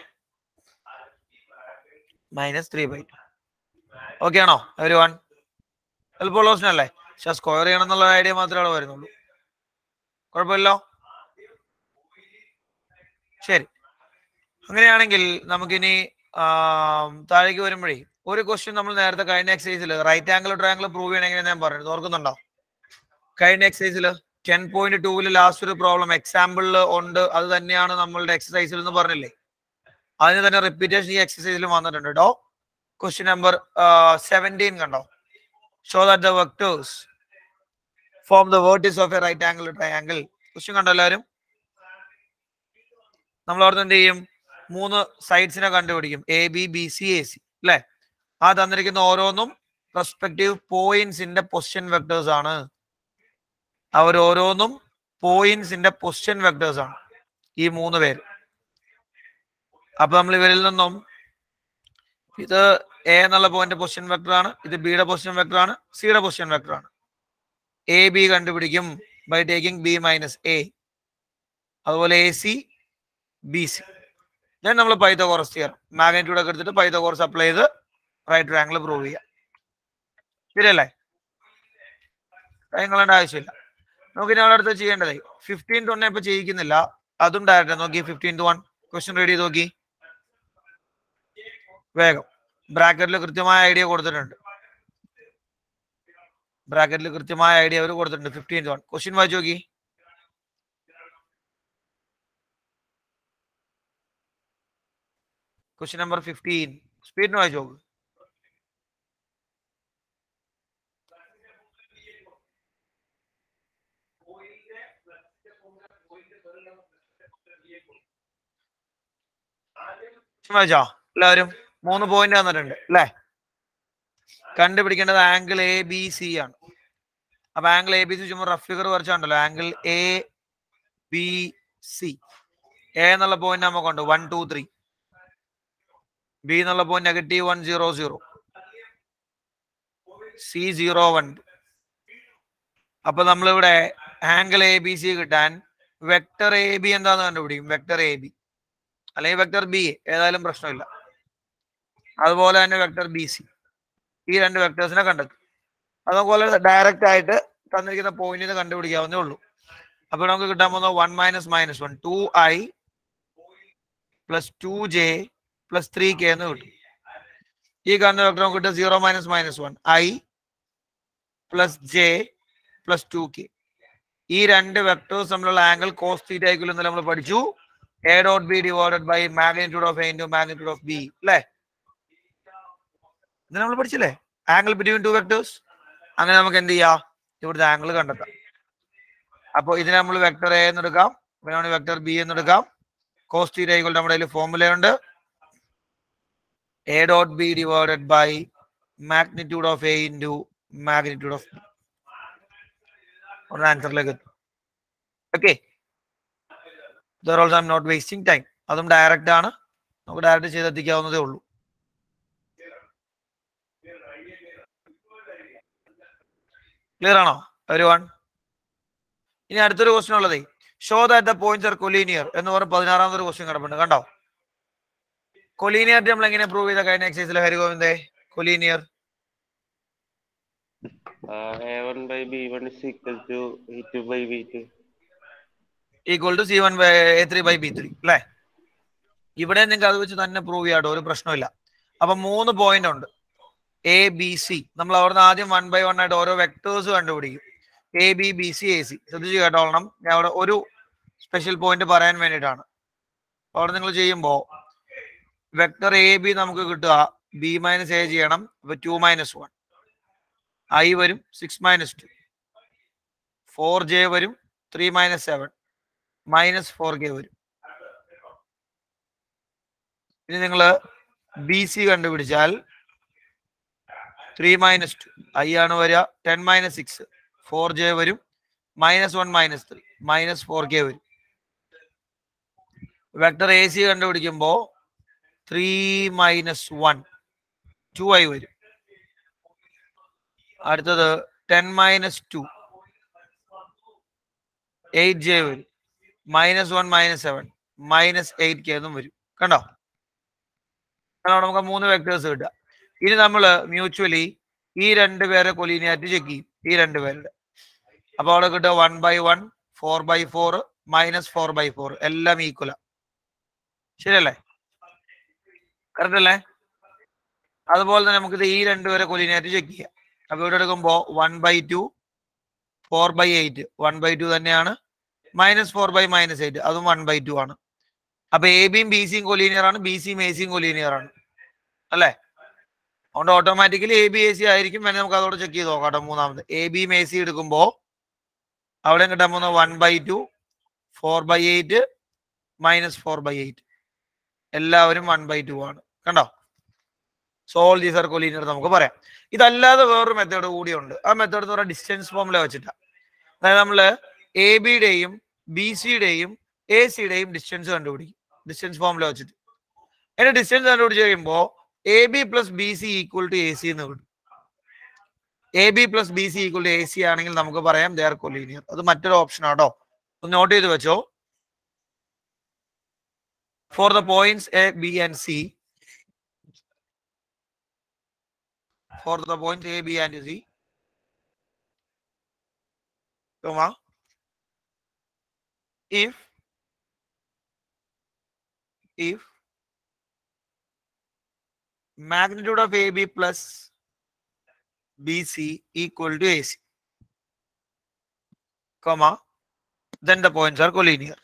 A: Minus three by two okay ആണോ everyone എളുപ്പമുള്ള അല്ലേ? പക്ഷെ square ചെയ്യണം എന്നുള്ള ഐഡിയ മാത്രമേ വരുന്നുള്ളൂ. കുഴപ്പമില്ലല്ലോ? ശരി. അങ്ങനെയാണെങ്കിൽ നമുക്കിനി താഴേക്ക് വരുമ്പോഴേ ഒരു ക്വസ്റ്റ്യൻ നമ്മൾ നേരത്തെ കഴിഞ്ഞ എക്സസൈസിൽ റൈറ്റ് ആംഗിൾ ട്രയാംഗിൾ പ്രൂവ് ചെയ്യണമെങ്കിൽ ഞാൻ പറഞ്ഞു ഓർക്കുന്നുണ്ടോ? കഴിഞ്ഞ എക്സസൈസിൽ ടെൻ പോയിന്റ് ടൂവിൽ ലാസ്റ്റ് ഒരു പ്രോബ്ലം എക്സാമ്പിളിൽ ഉണ്ട്. അത് തന്നെയാണ് നമ്മളുടെ എക്സസൈസിൽ എന്ന് പറഞ്ഞില്ലേ? അതിന് തന്നെ റിപ്പീറ്റേഷൻ ഈ എക്സസൈസിൽ വന്നിട്ടുണ്ട് കേട്ടോ ക്വസ്റ്റ്യൻ നമ്പർ സെവന്റീൻ കണ്ടോ? Show that the vectors form the vertices of a right angle triangle question കണ്ടോ എല്ലാവരും? നമ്മൾ അവിടുന്ന് എന്ത് ചെയ്യും? മൂന്ന് സൈഡ്സിനെ കണ്ടുപിടിക്കും. A B B C A C അല്ലേ? ആ തന്നിരിക്കുന്ന ഓരോന്നും റെസ്പെക്റ്റീവ് പോയിന്റ്സിന്റെ പൊസിഷൻ വെക്ടേഴ്സ് ആണ്. അവർ ഓരോന്നും പോയിന്റ്സിന്റെ പൊസിഷൻ വെക്ടേഴ്സ് ആണ്. ഈ മൂന്ന് പേര്. അപ്പൊ നമ്മൾ ഇവരിൽ നിന്നും ഇത് എ എന്നുള്ള പോയിന്റ് പൊസിഷൻ ആണ് ഇത് ബിയുടെ പൊസിഷൻ വെക്ടർ ആണ് സിയുടെ പൊസിഷൻ വെക്ടർ ആണ്. എ ബി കണ്ടുപിടിക്കും by taking B minus A അതുപോലെ എ സി ബി സി ഞാൻ നമ്മൾ പൈതകോറസ് തിയർ മാഗ്നറ്റ്യൂഡ് ഒക്കെ എടുത്തിട്ട് പൈതകോറസ് അപ്ലൈ ചെയ്ത് റൈറ്റ് ട്രയാംഗിൾ പ്രൂവ് ചെയ്യാം. ശരിയല്ലേ? കാര്യങ്ങളുടെ ആവശ്യമില്ല. ഇനി അവിടെ അടുത്ത് ചെയ്യേണ്ടത് ഫിഫ്റ്റീൻ ടു ഇപ്പൊ ചെയ്യിക്കുന്നില്ല. അതും ഡയറക്റ്റ് നോക്കി fifteen two one question ready ചെയ്ത് നോക്കി. വേഗം. ബ്രാക്കറ്റിൽ കൃത്യമായ ഐഡിയ കൊടുത്തിട്ടുണ്ട്. ബ്രാക്കറ്റിൽ കൃത്യമായ ഐഡിയ അവർ കൊടുത്തിട്ടുണ്ട്. ഫിഫ്റ്റീൻ ടു വൺ ക്വസ്റ്റ്യൻ വായിച്ചു നോക്കി. ക്വസ്റ്റ്യൻ നമ്പർ ഫിഫ്റ്റീൻ സ്പീഡിന് വായിച്ചു നോക്ക്. വായിച്ചോ? എല്ലാവരും? മൂന്ന് പോയിന്റ് തന്നിട്ടുണ്ട് അല്ലേ? കണ്ടുപിടിക്കേണ്ടത് ആംഗിൾ എ ബി സി ആണ്. അപ്പൊ ആംഗിൾ എ ബി സി ചുമ്മാ rough figure വരച്ചാണ്ടല്ലോ. Angle A B C A എന്നുള്ള പോയിന്റ് നമുക്കുണ്ട് വൺ ടു ത്രീ ബി എന്നുള്ള point negative one zero zero C zero one അപ്പൊ നമ്മളിവിടെ ആംഗിൾ എ ബി സി കിട്ടാൻ vector A B എന്താന്ന് കണ്ടുപിടിക്കും? Vector A B അല്ലെങ്കിൽ വെക്ടർ ബി ഏതായാലും പ്രശ്നമില്ല. അതുപോലെ തന്നെ വെക്ടർ ബി സി ഈ രണ്ട് വെക്ടേഴ്സിനെ കണ്ടെത്തും. അതുപോലെ ഡയറക്റ്റ് ആയിട്ട് തന്നിരിക്കുന്ന പോയിന്റിന് കണ്ടുപിടിക്കാവുന്നേ ഉള്ളൂ. അപ്പൊ നമുക്ക് കിട്ടാൻ പോകുന്നത് one minus minus one two I plus two J plus three K എന്ന് കിട്ടും. ഈ കാണുന്ന വെക്ടർ നമുക്ക് കിട്ടും zero minus minus one I plus J plus two K ഈ രണ്ട് വെക്ടേഴ്സ് തമ്മിലുള്ള ആംഗിൾ കോസ് തീറ്റ ആയിക്കുള്ള ഇന്നലെ നമ്മൾ പഠിച്ചു. A dot B divided by magnitude of A into magnitude of B അല്ലേ? ഇത് നമ്മൾ പഠിച്ചില്ലേ? ആംഗിൾ ബിറ്റ്വീൻ ടു വെക്ടേഴ്സ് അങ്ങനെ നമുക്ക് എന്ത് ചെയ്യാം? ഇവിടുത്തെ ആംഗിൾ കണ്ടെത്താം. അപ്പോൾ ഇതിനെ നമ്മൾ വെക്ടർ എ എന്ന് എടുക്കാം. പിന്നെ വെക്ടർ ബി എന്ന് എടുക്കാം. കോസ് തീറ്റ ആയിക്കോട്ടെ നമ്മുടെ കയ്യിൽ ഫോർമുലയുണ്ട് A dot B divided by magnitude of A into magnitude of ഒരു ആൻസറിലേക്ക് എത്തും. Okay also I'm not wasting time അതും ഡയറക്റ്റ് ആണ്. നമുക്ക് ഡയറക്റ്റ് ചെയ്തെത്തിക്കാവുന്നതേ ഉള്ളൂ. ക്ലിയർ ആണോ? എവരി വൺ ഇനി അടുത്തൊരു question ഉള്ളതേ. Show that the points are collinear എന്ന് പറഞ്ഞ പതിനാറാമതൊരു ക്വസ്റ്റ്യൻ കിടപ്പുണ്ട്. കണ്ടോ? കൊലീനിയർ നമ്മൾ എങ്ങനെ പ്രൂവ് ചെയ്ത കഴിഞ്ഞ എക്സൈസിൽ ഹരിഗോവിന്ദേ
B: collinear A1 by B1 is equal to E2 by B2.
A: Equal to C one by A three by B three അല്ലേ? ഇവിടെ നിങ്ങൾക്ക് അത് വെച്ച് തന്നെ പ്രൂവ് ചെയ്യാട്ടോ ഒരു പ്രശ്നമില്ല അപ്പൊ മൂന്ന് പോയിന്റ് ഉണ്ട്. എ ബി സി നമ്മൾ അവിടുന്ന് ആദ്യം വൺ ബൈ വൺ ആയിട്ട് ഓരോ വെക്ടേഴ്സ് കണ്ടുപിടിക്കും. A B B C A C ശ്രദ്ധിച്ച് കേട്ടോളണം. ഞാൻ അവിടെ ഒരു സ്പെഷ്യൽ പോയിന്റ് പറയാൻ വേണ്ടിയിട്ടാണ്. അവിടെ നിങ്ങൾ ചെയ്യുമ്പോൾ വെക്ടർ എ ബി നമുക്ക് കിട്ടുക. ബി മൈനസ് എ ചെയ്യണം. അപ്പൊ ടു മൈനസ് വൺ ഐ വരും six minus two four J വരും three minus seven minus four K വരും. ഇനി നിങ്ങൾ ബി സി കണ്ടുപിടിച്ചാൽ ത്രീ മൈനസ് ടു ഐ ആണ് വരിക. Ten minus six four J വരും. Minus one minus three minus four K വരും. Vector A C കണ്ടുപിടിക്കുമ്പോൾ three minus one two I വരും. അടുത്തത് ten minus two eight J വരും. Minus one minus seven minus eight K എന്നും വരും. കണ്ടോ? അവിടെ നമുക്ക് മൂന്ന് വെക്ടേഴ്സ് കിട്ടുക. ഇനി നമ്മൾ മ്യൂച്വലി ഈ രണ്ട് പേരെ കൊലീനിയായിട്ട് ചെക്ക് ചെയ്യും. ഈ രണ്ട് പേരുടെ. അപ്പൊ അവിടെ കിട്ടുക one by one four by four minus four by four എല്ലാം ഈക്വല ശരിയല്ലേ? കറക്റ്റ് അല്ലേ? അതുപോലെ തന്നെ നമുക്കിത് ഈ രണ്ടുപേരെ കൊലീനിയായിട്ട് ചെക്ക് ചെയ്യാം. അപ്പൊ ഇവിടെ എടുക്കുമ്പോൾ one by two four by eight one by two തന്നെയാണ്. Minus four by minus eight അതും വൺ ബൈ ടു ആണ്. അപ്പൊ എ ബിയും ബി സിയും കൊലീനിയർ ആണ്. ബി സിയും എ സിയും കൊലീനിയർ ആണ്. അല്ലേ? അതുകൊണ്ട് automatically A B A C ആയിരിക്കും. വേണമെങ്കിൽ നമുക്ക് അതോടെ ചെക്ക് ചെയ്ത് നോക്കാം കേട്ടോ മൂന്നാമത്. എ ബിയും എ സി എടുക്കുമ്പോൾ അവിടെ കിട്ടാൻ പോകുന്ന one by two four by eight minus four by eight എല്ലാവരും വൺ ബൈ ടു ആണ്. കണ്ടോ? സോൾ ജി ആർ കൊലീനിയർ നമുക്ക് പറയാം. ഇതല്ലാതെ വേറൊരു മെത്തേഡ് കൂടിയുണ്ട് ആ മെത്തേഡ് എന്ന് പറഞ്ഞാൽ ഡിസ്റ്റൻസ് ഫോമിലെ വെച്ചിട്ടാണ് അതായത് നമ്മൾ എ ബിയുടെയും ബി സിയുടെയും എ സിയുടെയും ഡിസ്റ്റൻസ് കണ്ടുപിടിക്കും. ഡിസ്റ്റൻസ് ഫോമിലെ വെച്ചിട്ട്. അതിന്റെ ഡിസ്റ്റൻസ് കണ്ടുപിടിച്ച് കഴിയുമ്പോൾ A B plus B C equal to A C എന്ന് കിട്ടും. A B plus B C equal to A C ആണെങ്കിൽ നമുക്ക് പറയാം ദേ ആർ കൊലീനിയർ അത് മറ്റൊരു ഓപ്ഷൻ ആട്ടോ. ഒന്ന് നോട്ട് ചെയ്ത് വെച്ചോ. For the points A B and C for the point B, and C. Comma. If if. magnitude of AB plus BC equal to AC, comma, then the points are collinear.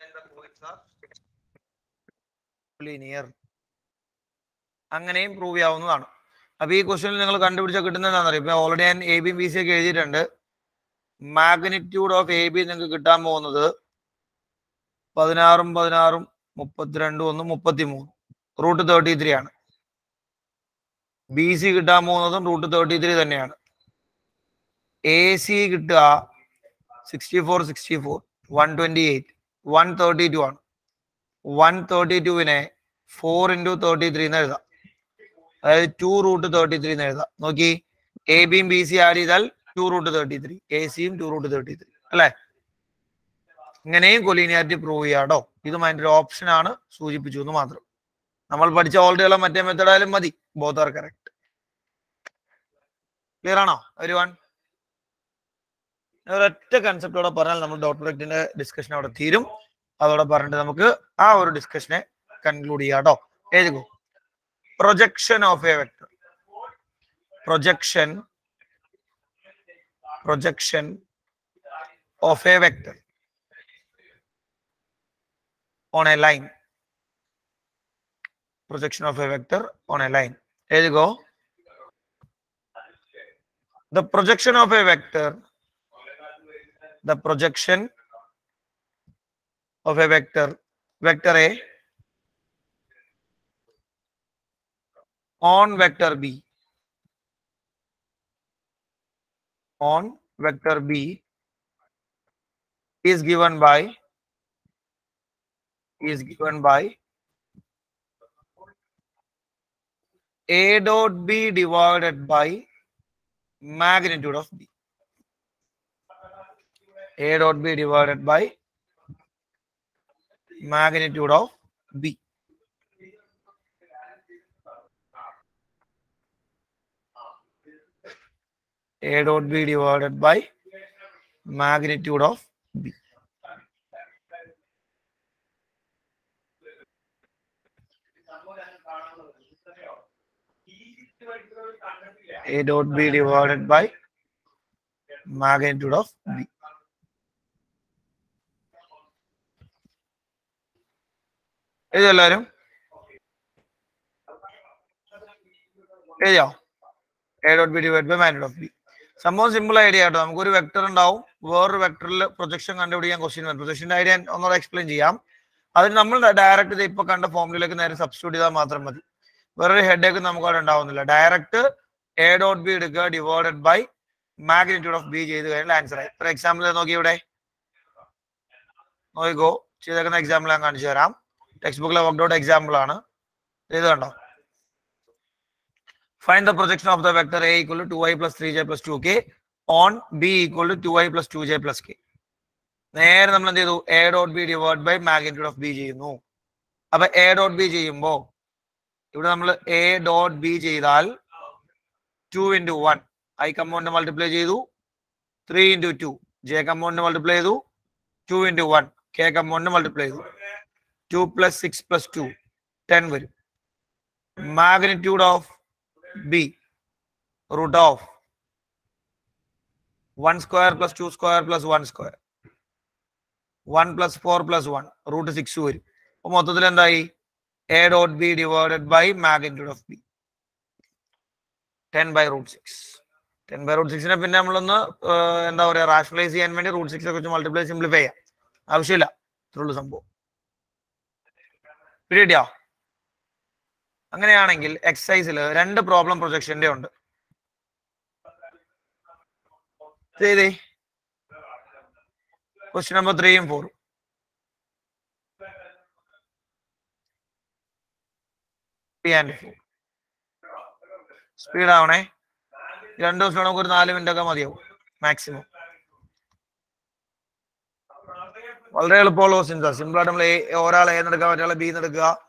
A: then the points are linear. അങ്ങനെയും prove ചെയ്യാവുന്നതാണ് അപ്പൊ ഈ ക്വസ്റ്റ്യനിൽ നിങ്ങൾ കണ്ടുപിടിച്ചാൽ കിട്ടുന്നത് എന്താണെന്നറിയാം ഇപ്പൊ ഓൾറെഡി ഞാൻ എ ബി ബി സി ഒക്കെ എഴുതിയിട്ടുണ്ട്. മാഗ്നിറ്റ്യൂഡ് ഓഫ് എ ബി നിങ്ങൾക്ക് കിട്ടാൻ പോകുന്നത് പതിനാറും പതിനാറും മുപ്പത്തിരണ്ടും ഒന്ന് മുപ്പത്തി മൂന്നും റൂട്ട് തേർട്ടി ത്രീ ആണ്. ബി സി കിട്ടാൻ പോകുന്നതും റൂട്ട് തേർട്ടി ത്രീ തന്നെയാണ്. എ സി കിട്ടുക sixty four sixty four one twenty eight one thirty two ആണ്. വൺ തേർട്ടി ടുവിനെ ഫോർ ഇന്റു തേർട്ടി ത്രീ എന്ന് എഴുതാം. അതായത് ടു റൂട്ട് തേർട്ടി ത്രീ എന്ന് എഴുതാം. നോക്കി. എ ബിയും ബി സി ആഡ് ചെയ്താൽ two root thirty three A സിയും ടു റൂട്ട് തേർട്ടി ത്രീ അല്ലേ? ഇങ്ങനെയും കൊലീനിയാരിറ്റി പ്രൂവ് ചെയ്യാട്ടോ ഇതും അതിന്റെ ഒരു ഓപ്ഷൻ ആണ് സൂചിപ്പിച്ചു എന്ന് മാത്രം. നമ്മൾ പഠിച്ച ഓൾറെഡി ഉള്ള മറ്റേ മെത്തേഡ് ആയാലും മതി. ബോത്ത് ആർ കറക്റ്റ് ക്ലിയർ ആണോ? ഒരു വൺ ഒരൊറ്റ കൺസെപ്റ്റോടെ പറഞ്ഞാൽ നമ്മൾ ഡോട്ട് പ്രൊഡക്റ്റിന്റെ ഡിസ്കഷൻ അവിടെ തീരും. അതോടെ പറഞ്ഞിട്ട് നമുക്ക് ആ ഒരു ഡിസ്കഷനെ കൺക്ലൂഡ് ചെയ്യാം കേട്ടോ എഴുതിക്കോ projection of a vector. Projection projection of a vector on a line. Projection of a vector on a line. There you go. The projection of a vector the projection of a vector vector a on vector b on vector b is given by is given by a dot b divided by magnitude of b. a dot b divided by magnitude of b. A dot B divided by magnitude of B A dot B divided by magnitude of B. ഇതെല്ലാരും എഴുതിയോ A dot B divide by magnitude of B സംഭവം simple idea നമുക്ക് ഒരു vector ഉണ്ടാവും. വേറൊരു വെക്ടറിൽ projection കണ്ടുപിടിക്കാൻ question വരും. പ്രൊജക്ഷന്റെ idea ഒന്നുകൂടെ explain ചെയ്യാം. അതിന് നമ്മൾ ഡയറക്റ്റ് ഇപ്പൊ കണ്ട ഫോമിലേക്ക് നേരെ സബ്സ്റ്റിറ്റ്യൂട്ട് ചെയ്താൽ മാത്രം മതി. വേറൊരു ഹെഡേക്ക് നമുക്ക് അവിടെ ഉണ്ടാവുന്നില്ല. ഡയറക്റ്റ് എ ഡോട്ട് ബി എടുക്കുക divided by magnitude of B ചെയ്ത് കഴിഞ്ഞാൽ ആൻസർ ആയി. ഫോർ എക്സാമ്പിൾ നോക്കി ഇവിടെ. നോക്കിക്കോ. ചെയ്തേക്കുന്ന എക്സാമ്പിൾ ഞാൻ കാണിച്ചു തരാം. ടെക്സ്റ്റ് ബുക്കിലെ വർക്ക് ഔട്ട് എക്സാമ്പിൾ ആണ്. ഇത് കണ്ടോ? The vector A equal to Y plus three J plus two K on B equal to two Y plus two J plus K നേരെ നമ്മൾ എന്ത് ചെയ്തു? A dot B divide by magnitude of B ചെയ്യുന്നു. അപ്പൊ A dot B ചെയ്യുമ്പോ ഇവിടെ നമ്മൾ A dot B ചെയ്താൽ two into one I compound multiply ചെയ്തു. Three into two J compound multiply ചെയ്തു. Two into one K compound multiply ചെയ്തു. Two plus six plus two ten വരും. Magnitude of B root of one square plus two square plus one square one plus four plus one root six വരും. അപ്പോൾ മൊത്തത്തിൽ എന്തായി? A dot B divided by magnitude of B ten by root six ten by root സിക്സിനെ പിന്നെ നമ്മളൊന്ന് എന്താ പറയുക rationalise ചെയ്യാൻ വേണ്ടി റൂട്ട് സിക്സ് വെച്ച് മൾട്ടിപ്ലൈ സിംപ്ലിഫൈ ചെയ്യാം. ആവശ്യമില്ല. ഇത്രയുള്ള സംഭവം. പിടിയോ അങ്ങനെയാണെങ്കിൽ എക്സസൈസിൽ രണ്ട് പ്രോബ്ലം പ്രൊജക്ഷന്റെ ഉണ്ട്. ചെയ്തേ. ക്വസ്റ്റ്യൻ നമ്പർ ത്രീയും ഫോറും സ്പീഡ് ആവണേ. രണ്ടു ദിവസം നമുക്ക് ഒരു നാല് മിനിറ്റ് ഒക്കെ മതിയാവും മാക്സിമം വളരെ എളുപ്പമുള്ള ക്വസ്റ്റ്യൻസാ സിമ്പിൾ ആയിട്ട് നമ്മൾ ഒരാൾ എന്നെടുക്കുക മറ്റേ ബി എടുക്കുക.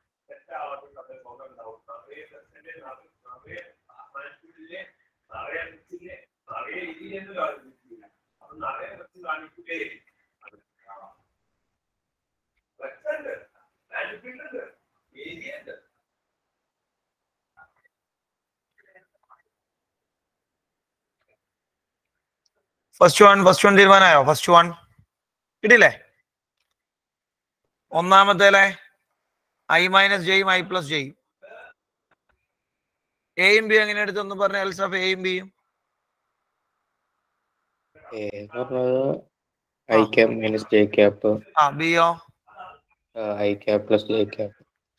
A: ഫസ്റ്റ് വൺ ഫസ്റ്റ് വൺ തീരുമാനമായോ? ഫസ്റ്റ് വൺ കിട്ടിയില്ലേ? ഒന്നാമത്തേലെ? ഐ മൈനസ് ജെയും ഐ പ്ലസ് ജെയും എയും ബി എങ്ങനെ എടുത്തെന്ന് പറഞ്ഞ എൽസഫ് എയും ബിയും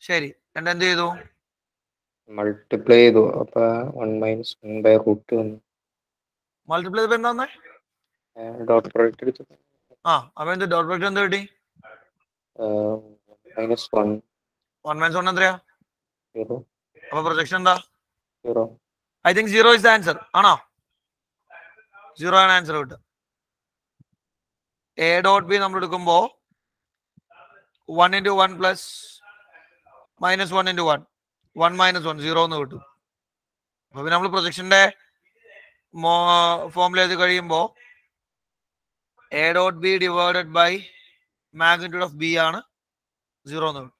A: ശരി. രണ്ട് എന്ത് ചെയ്തു?
C: മൾട്ടിപ്ലൈ ചെയ്തു. അപ്പൊ one minus one by root വന്നു.
A: മൾട്ടിപ്ലൈ ചെയ്തപ്പോ എന്താ
C: ഡോട്ട് പ്രൊഡക്റ്റ് എടുത്തു.
A: ആ അപ്പൊ എന്ത് ഡോട്ട് പ്രൊഡക്റ്റ് എന്ത് കിട്ടി?
C: Minus one
A: one minus one എത്രയാ
C: സീറോ
A: അപ്പൊ പ്രൊജക്ഷൻ എന്താ? I think zero is the answer ആണോ? സീറോ ആണ് ആൻസർ കിട്ടുക. എ ഡോട്ട് ബി നമ്മൾ എടുക്കുമ്പോ one into one plus minus one into one one minus one zero എന്ന് കിട്ടും. അപ്പൊ നമ്മൾ പ്രൊജക്ഷന്റെ ഫോമിൽ എഴുതി കഴിയുമ്പോൾ A dot B divided by magnitude of B ആണ് സീറോ എന്ന് കിട്ടും.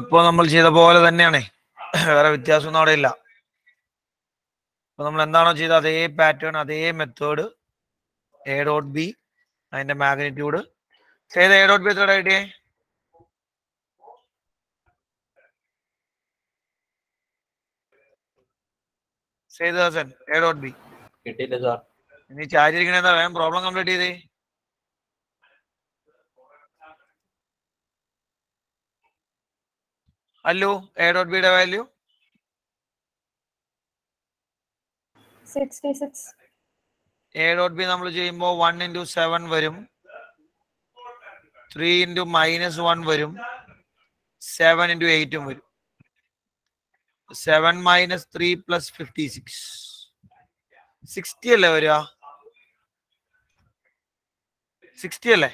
A: ഇപ്പൊ നമ്മൾ ചെയ്ത പോലെ തന്നെയാണ്. വേറെ വ്യത്യാസമൊന്നും അവിടെ ഇല്ല. അപ്പൊ നമ്മൾ എന്താണോ ചെയ്ത അതേ പാറ്റേൺ അതേ മെത്തേഡ് എ ഡോട്ട് ബി അതിന്റെ മാഗ്നിറ്റ്യൂഡ് ചെയ്ത എ ഡോട്ട് ബി എത്ര കിട്ടിയേ? ചെയ്ത എ ഡോട്ട് ബി
C: കിട്ടിയില്ല സാർ.
A: ഇനി ചാരി ഇരിക്കണേതാ വേഗം പ്രോബ്ലം കംപ്ലീറ്റ് ചെയ്തേ. അല്ലു എ ഡോട്ട് ബിയുടെ വാല്യൂ എ ഡോട്ട് ബി നമ്മൾ ചെയ്യുമ്പോൾ വൺ ഇന്റു സെവൻ വരും. ത്രീ ഇന്റു മൈനസ് വൺ വരും. സെവൻ ഇന്റു എയ്റ്റും വരും. Seven minus three plus fifty six sixty അല്ലേ വരിക? സിക്സ്റ്റി അല്ലേ?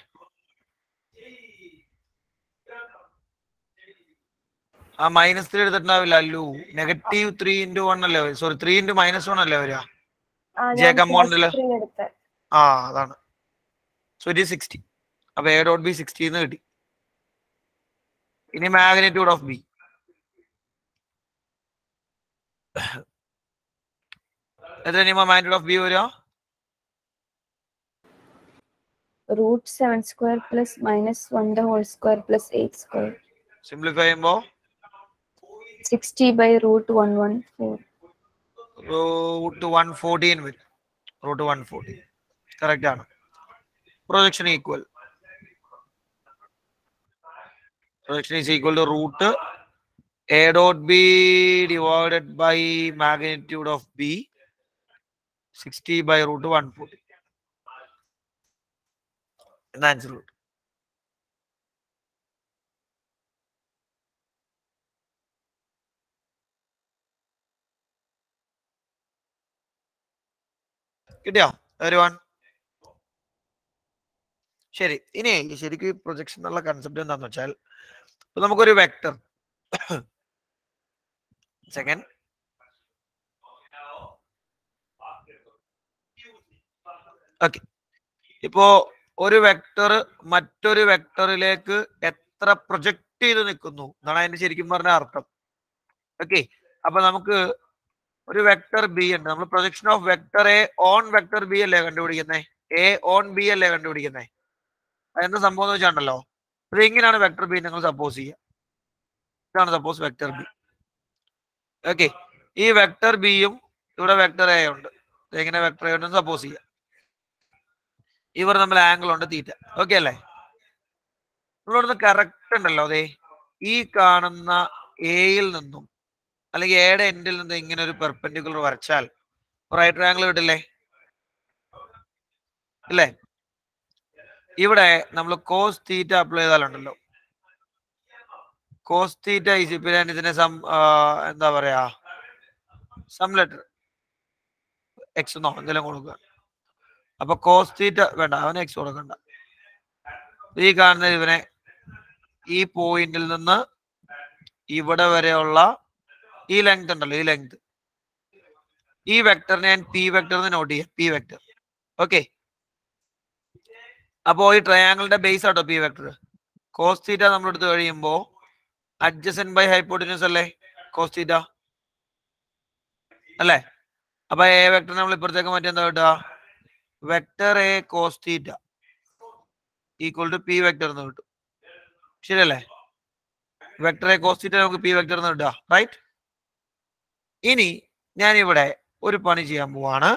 A: ആ minus three എടുത്തിട്ടുണ്ടാവില്ല Allu. Negative three into one അല്ലേ sorry three into minus one അല്ലേ വരിക? ജെ
E: കമ്പൗണ്ടിൽ
A: ആ അതാണ്. സോ ഇറ്റ് സിക്സ്റ്റി അപ്പൊ എ ഡോട്ട് ബി സിക്സ്റ്റി എന്ന് കിട്ടി. ഇനി മാഗ്നിറ്റ്യൂഡ് ഓഫ് ബി എത്ര ഇനി മാഗ്നിറ്റ്യൂഡ് ഓഫ് ബി വരിക
F: root seven square plus minus one the whole square plus eight square
A: simplify ചെയ്യുമ്പോൾ
F: sixty by root one one four
A: root one fourteen വരും root one fourteen correct ആണ് projection equal projection is equal to root A dot B divided by magnitude of B sixty by root one forty എന്ന answer കിട്ടും കിട്ടിയോ? ഒരു one ശരി. ഇനി ശരിക്കും projection എന്നുള്ള കൺസെപ്റ്റ് എന്താന്ന് വെച്ചാൽ നമുക്കൊരു വെക്ടർ സെക്കൻഡ് ഓക്കെ ഇപ്പോ ഒരു വെക്ടർ മറ്റൊരു വെക്ടറിലേക്ക് എത്ര പ്രൊജക്ട് ചെയ്ത് നിൽക്കുന്നു എന്നാണ് അതിന്റെ ശരിക്കും പറഞ്ഞ അർത്ഥം. ഓക്കെ അപ്പൊ നമുക്ക് ഒരു വെക്ടർ ബി ഉണ്ട്. നമ്മൾ projection of vector A on vector B അല്ലേ കണ്ടുപിടിക്കുന്നത് എ ഓൺ ബി അല്ലേ കണ്ടുപിടിക്കുന്നത് അതെന്താ സംഭവം എന്ന് വെച്ചാണ്ടല്ലോ? ഇത് എങ്ങനെയാണ് വെക്ടർ ബി നിങ്ങൾ സപ്പോസ് ചെയ്യുക. ഇതാണ് സപ്പോസ് വെക്ടർ ബി ഓക്കെ ഈ വെക്ടർ ബിയും ഇവിടെ വെക്ടർ എ ഉണ്ട്. എങ്ങനെ വെക്ടർ എ ഉണ്ടെന്ന് സപ്പോസ് ചെയ്യുക ഇവർ തമ്മിൽ ആംഗിൾ ഉണ്ട് തീറ്റ ഓക്കെ അല്ലേ? നമ്മളിവിടുന്ന് കറക്റ്റ് ഉണ്ടല്ലോ അതെ ഈ കാണുന്ന എയിൽ നിന്നും അല്ലെങ്കിൽ എയുടെ എൻഡിൽ നിന്ന് ഇങ്ങനെ ഒരു പെർപെൻഡിക്കുലർ വരച്ചാൽ റൈറ്റ് ആംഗിൾ കിട്ടില്ലേ? ഇല്ലേ? ഇവിടെ നമ്മൾ കോസ് തീറ്റ അപ്ലൈ ചെയ്താലുണ്ടല്ലോ. കോസ് തീറ്റ ഈസ് പിന്നെ ഇതിനെ സം എന്താ പറയാ? സം ലെറ്റർ എക്സ് എന്നോ എന്തെങ്കിലും കൊടുക്കുക? അപ്പൊ കോസ് തീറ്റ വേണ്ട അവനെ എക്സ് കൊടുക്കണ്ട. ഈ കാണുന്ന ഇവനെ ഈ പോയിന്റിൽ നിന്ന് ഇവിടെ വരെയുള്ള ഈ ലെങ്ത് ഉണ്ടല്ലോ ഈ ലെങ്ത് ഈ വെക്ടറിനെ ഞാൻ പി വെക്ടർ എന്ന് നോട്ട് ചെയ്യാം പി വെക്ടർ ഓക്കെ അപ്പോ ഈ ട്രയാങ്കിളിന്റെ ബേസ് ആട്ടോ പി വെക്ടർ കോസ് തീറ്റ നമ്മൾ എടുത്തു കഴിയുമ്പോ അഡ്ജസൻ ബൈ ഹൈപ്പോട്ടിനസ് അല്ലേ? കോസ് തീറ്റ അല്ലേ? അപ്പൊ എ വെക്ടർ നമ്മൾ ഇപ്പുറത്തേക്ക് മാറ്റി എന്താ vector A cos theta equal to P vector എന്ന് കിട്ടും. ശരിയല്ലേ? വെക്ടർ എ കോസ് തീറ്റ നമുക്ക് പി വെക്ടർ എന്ന് കിട്ടുക. റൈറ്റ് ഇനി ഞാൻ ഇവിടെ ഒരു പണി ചെയ്യാൻ പോവാണ്.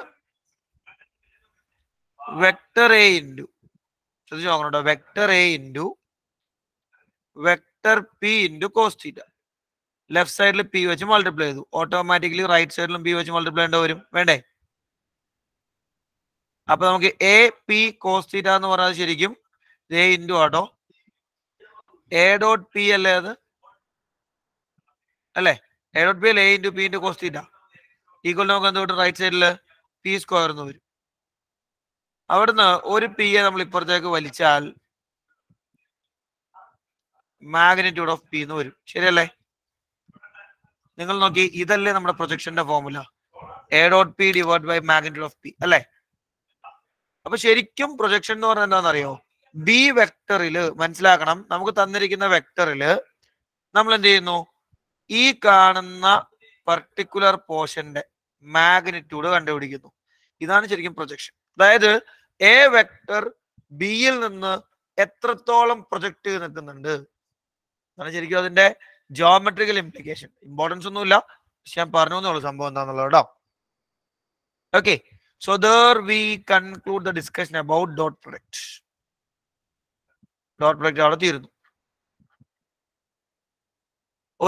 A: വെക്ടർ എ ഇന്റു ശ്രദ്ധിച്ച് നോക്കണം vector A into vector P into cos theta. Left സൈഡിൽ പി വെച്ച് മൾട്ടിപ്ലൈ ചെയ്തു. ഓട്ടോമാറ്റിക്കലി റൈറ്റ് സൈഡിലും പി വെച്ച് മൾട്ടിപ്ലൈ ചെയ്യേണ്ട വരും. വേണ്ടേ? അപ്പൊ നമുക്ക് എ പി കോസ് തീറ്റ എന്ന് പറഞ്ഞാൽ ശരിക്കും എ ഇന്റു ആട്ടോ. എ ഡോട്ട് പി അല്ലേ അത്? അല്ലേ? എ ഡോട്ട് പി അല്ലേ? A into P into cos theta equal നമുക്ക് എന്ത് കിട്ടും റൈറ്റ് സൈഡിൽ പി സ്ക്വയർ എന്ന് വരും. അവിടുന്ന് ഒരു പി എ നമ്മൾ ഇപ്പുറത്തേക്ക് വലിച്ചാൽ മാഗ്നിറ്റ്യൂഡ് ഓഫ് പി എന്ന് വരും. ശരിയല്ലേ? നിങ്ങൾ നോക്കി ഇതല്ലേ നമ്മുടെ പ്രൊജക്ഷന്റെ formula A dot P divide by magnitude of P അല്ലേ? അപ്പൊ ശരിക്കും പ്രൊജക്ഷൻ എന്ന് പറഞ്ഞാൽ എന്താണെന്നറിയോ? ബി വെക്ടറിൽ മനസ്സിലാക്കണം നമുക്ക് തന്നിരിക്കുന്ന വെക്ടറിൽ നമ്മൾ എന്ത് ചെയ്യുന്നു? ഈ കാണുന്ന പർട്ടിക്കുലർ പോർഷന്റെ മാഗ്നിറ്റ്യൂഡ് കണ്ടുപിടിക്കുന്നു. ഇതാണ് ശരിക്കും പ്രൊജക്ഷൻ അതായത് എ വെക്ടർ ബിയിൽ നിന്ന് എത്രത്തോളം പ്രൊജക്ട് നിൽക്കുന്നുണ്ട്? അതാണ് ശരിക്കും അതിന്റെ ജോമെട്രിക്കൽ ഇംപ്ലിക്കേഷൻ ഇമ്പോർട്ടൻസ് ഒന്നുമില്ല. പക്ഷെ ഞാൻ പറഞ്ഞു സംഭവം എന്താണെന്നുള്ളത് കേട്ടോ. Okay so there we conclude the discussion about dot product dot product അവിടെ തീരുന്നു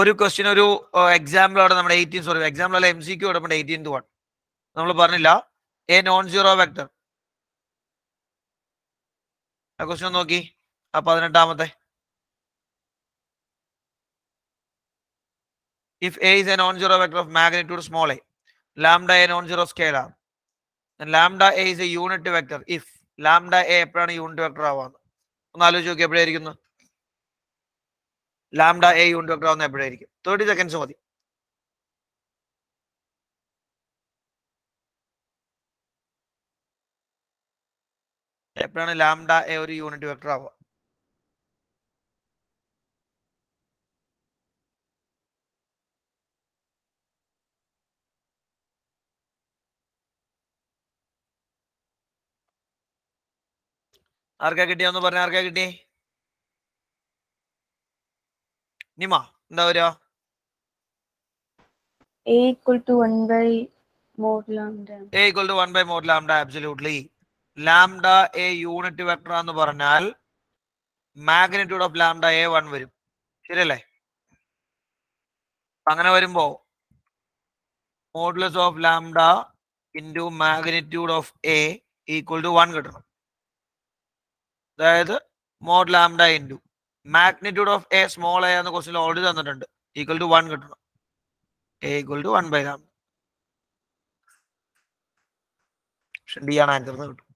A: ഒരു ക്വസ്റ്റ്യൻ ഒരു എക്സാമ്പിൾ അവിടെ നമ്മുടെ എയ്റ്റീൻ സോറി എക്സാമ്പിൾ അല്ല എം സി ക്യൂ അവിടെ എയ്റ്റീൻ വൺ നമ്മൾ പറഞ്ഞില്ല എ നോൺ സീറോ വെക്ടർ ആ ക്വസ്റ്റ്യൻ നോക്കി. ആ പതിനെട്ടാമത്തെ. If A is a non-zero vector of magnitude small a, lambda a non-zero scalar, then lambda A is a unit vector if lambda A എപ്പോഴാണ് unit vector ആവാന്ന് ഒന്ന് ആലോചിച്ച് നോക്കി എപ്പോഴായിരിക്കുന്നു ലാംഡ എ യൂണിറ്റ് വെക്ടർ ആവുന്ന എപ്പോഴായിരിക്കും തേർട്ടി സെക്കൻഡ്സ് മതി. എപ്പോഴാണ് ലാംഡ എ ഒരു യൂണിറ്റ് വെക്ടർ ആവുക? ആർക്കാ കിട്ടിയ? ഒന്ന് പറഞ്ഞ ആർക്കാ കിട്ടി നിമ എന്താ വരിക?
F: A equal to 1 by mod lambda.
A: A equal to one by mod lambda absolutely lambda A unit vector എന്ന് പറഞ്ഞാൽ magnitude of lambda A one വരും. ശരിയല്ലേ? അങ്ങനെ വരുമ്പോ modulus of lambda into magnitude of A equal to one കിട്ടണം. അതായത് mod lambda into. Magnitude of A small A എന്ന ക്വസ്റ്റിൽ ഓൾറെഡി തന്നിട്ടുണ്ട്. ഈക്വൽ ടു വൺ കിട്ടണം. A equal to one by lambda. D ആണ് ആൻസർ കിട്ടും.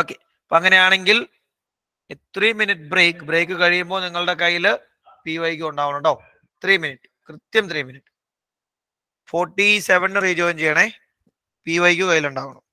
A: ഓക്കെ അപ്പൊ അങ്ങനെയാണെങ്കിൽ ത്രീ മിനിറ്റ് ബ്രേക്ക് ബ്രേക്ക് കഴിയുമ്പോൾ നിങ്ങളുടെ കയ്യിൽ പി വൈക്ക് ഉണ്ടാവണം കേട്ടോ ത്രീ മിനിറ്റ് കൃത്യം ത്രീ മിനിറ്റ് ഫോർട്ടി സെവനിന് റീജോയിൻ ചെയ്യണേ. P Y Q കയ്യിലുണ്ടാവണം.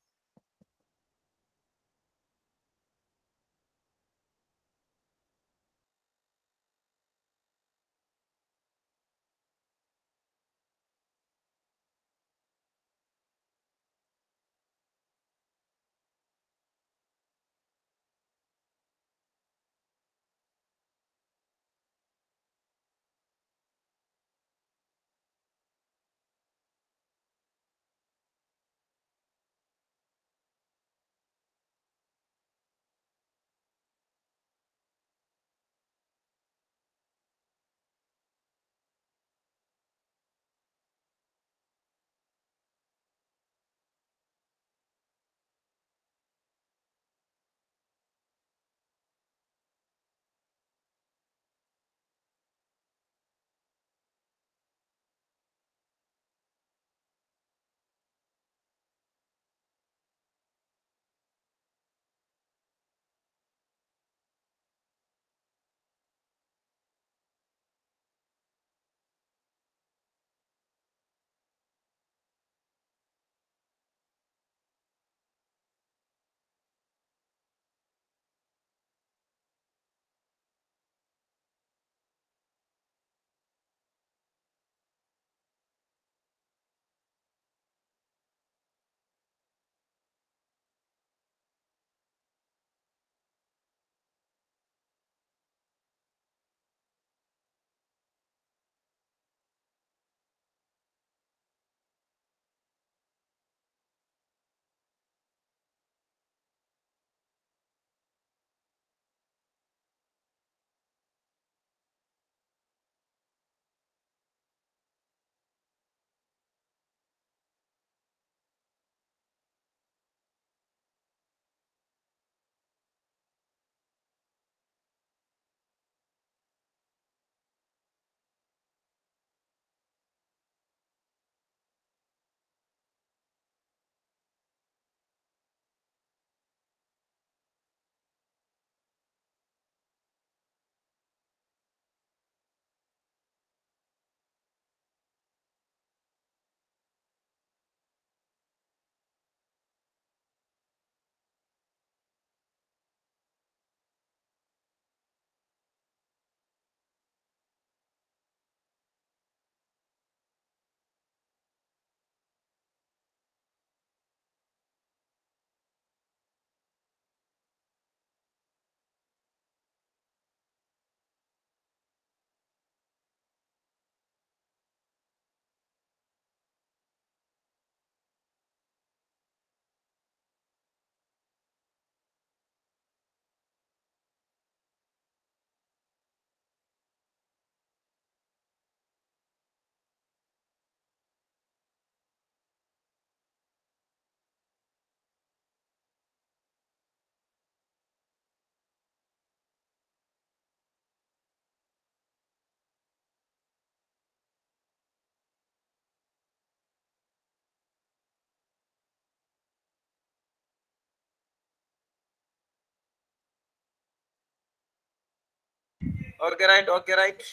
A: Okay right okay right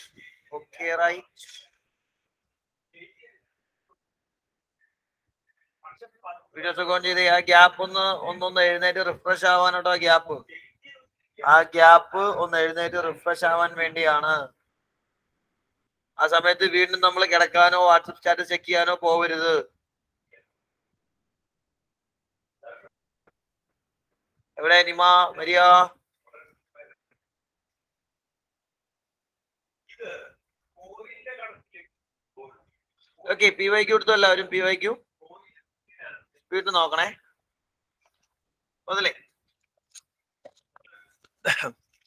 A: okay right ആ ഗ്യാപ്പ് ഒന്ന് ഒന്നൊന്ന് എഴുന്നേറ്റ് റിഫ്രഷ് ആവാനോട്ടോ ആ ഗ്യാപ്പ് ആ ഗ്യാപ്പ് ഒന്ന് എഴുന്നേറ്റ് റിഫ്രഷ് ആവാൻ വേണ്ടിയാണ്. ആ സമയത്ത് വീണ്ടും നമ്മൾ കിടക്കാനോ വാട്സപ്പ് സ്റ്റാറ്റസ് ചെക്ക് ചെയ്യാനോ പോവരുത്. എവിടെ Nima Maria? Okay P Y Q എടുത്തു എല്ലാവരും? പി വൈ ക്യൂ വീട്ടിൽ നോക്കണേ. മുതലേ.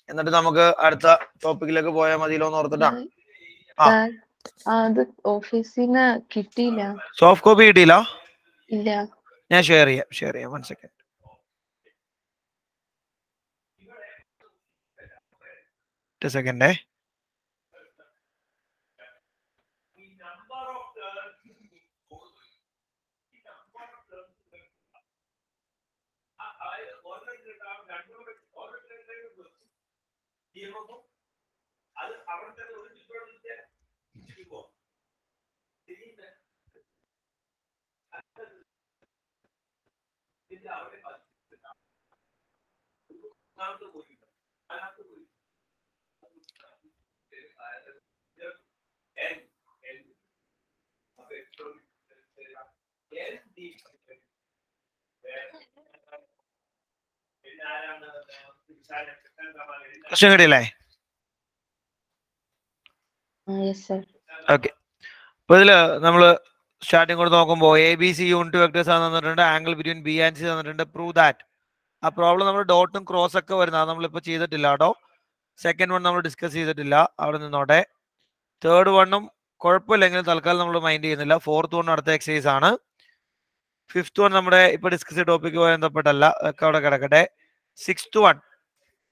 A: എന്നിട്ട് നമുക്ക് അടുത്ത ടോപ്പിക്കിലേക്ക് പോയാൽ മതിയല്ലോ എന്ന് ഓർത്തിട്ടാ? ആ.
F: അത് ഓഫീസിൽ കിട്ടിയില്ല.
A: സോഫ്റ്റ് കോപ്പി കിട്ടിയില്ല?
F: ഇല്ല.
A: ഞാൻ ഷെയർ ചെയ്യാം ഷെയർ ചെയ്യാം. വൺ സെക്കൻഡ് സെക്കൻഡേ ക്വസ്റ്റ്യൻ കിട്ടിയില്ലേ ഓക്കെ അപ്പൊ ഇതിൽ നമ്മൾ സ്റ്റാർട്ടിങ് കൂടെ നോക്കുമ്പോൾ A B C unit vectors ആണ് തന്നിട്ടുണ്ട്. Angle between B and C തന്നിട്ടുണ്ട്. പ്രൂവ് ദാറ്റ് ആ പ്രോബ്ലം നമ്മൾ ഡോട്ടും ക്രോസ് ഒക്കെ വരുന്നത് നമ്മളിപ്പോൾ ചെയ്തിട്ടില്ല കേട്ടോ. സെക്കൻഡ് വൺ നമ്മൾ ഡിസ്കസ് ചെയ്തിട്ടില്ല. അവിടെ നിന്നോട്ടെ. തേർഡ് വണ്ണും കുഴപ്പമില്ലെങ്കിലും തൽക്കാലം നമ്മൾ മൈൻഡ് ചെയ്യുന്നില്ല. ഫോർത്ത് വൺ അടുത്ത എക്സസൈസ് ആണ്. ഫിഫ്ത്ത് വൺ നമ്മുടെ ഇപ്പൊ ഡിസ്കസ് ചെയ്ത ടോപ്പിക്കുമായി ബന്ധപ്പെട്ടല്ല. ഒക്കെ അവിടെ കിടക്കട്ടെ. Sixth one.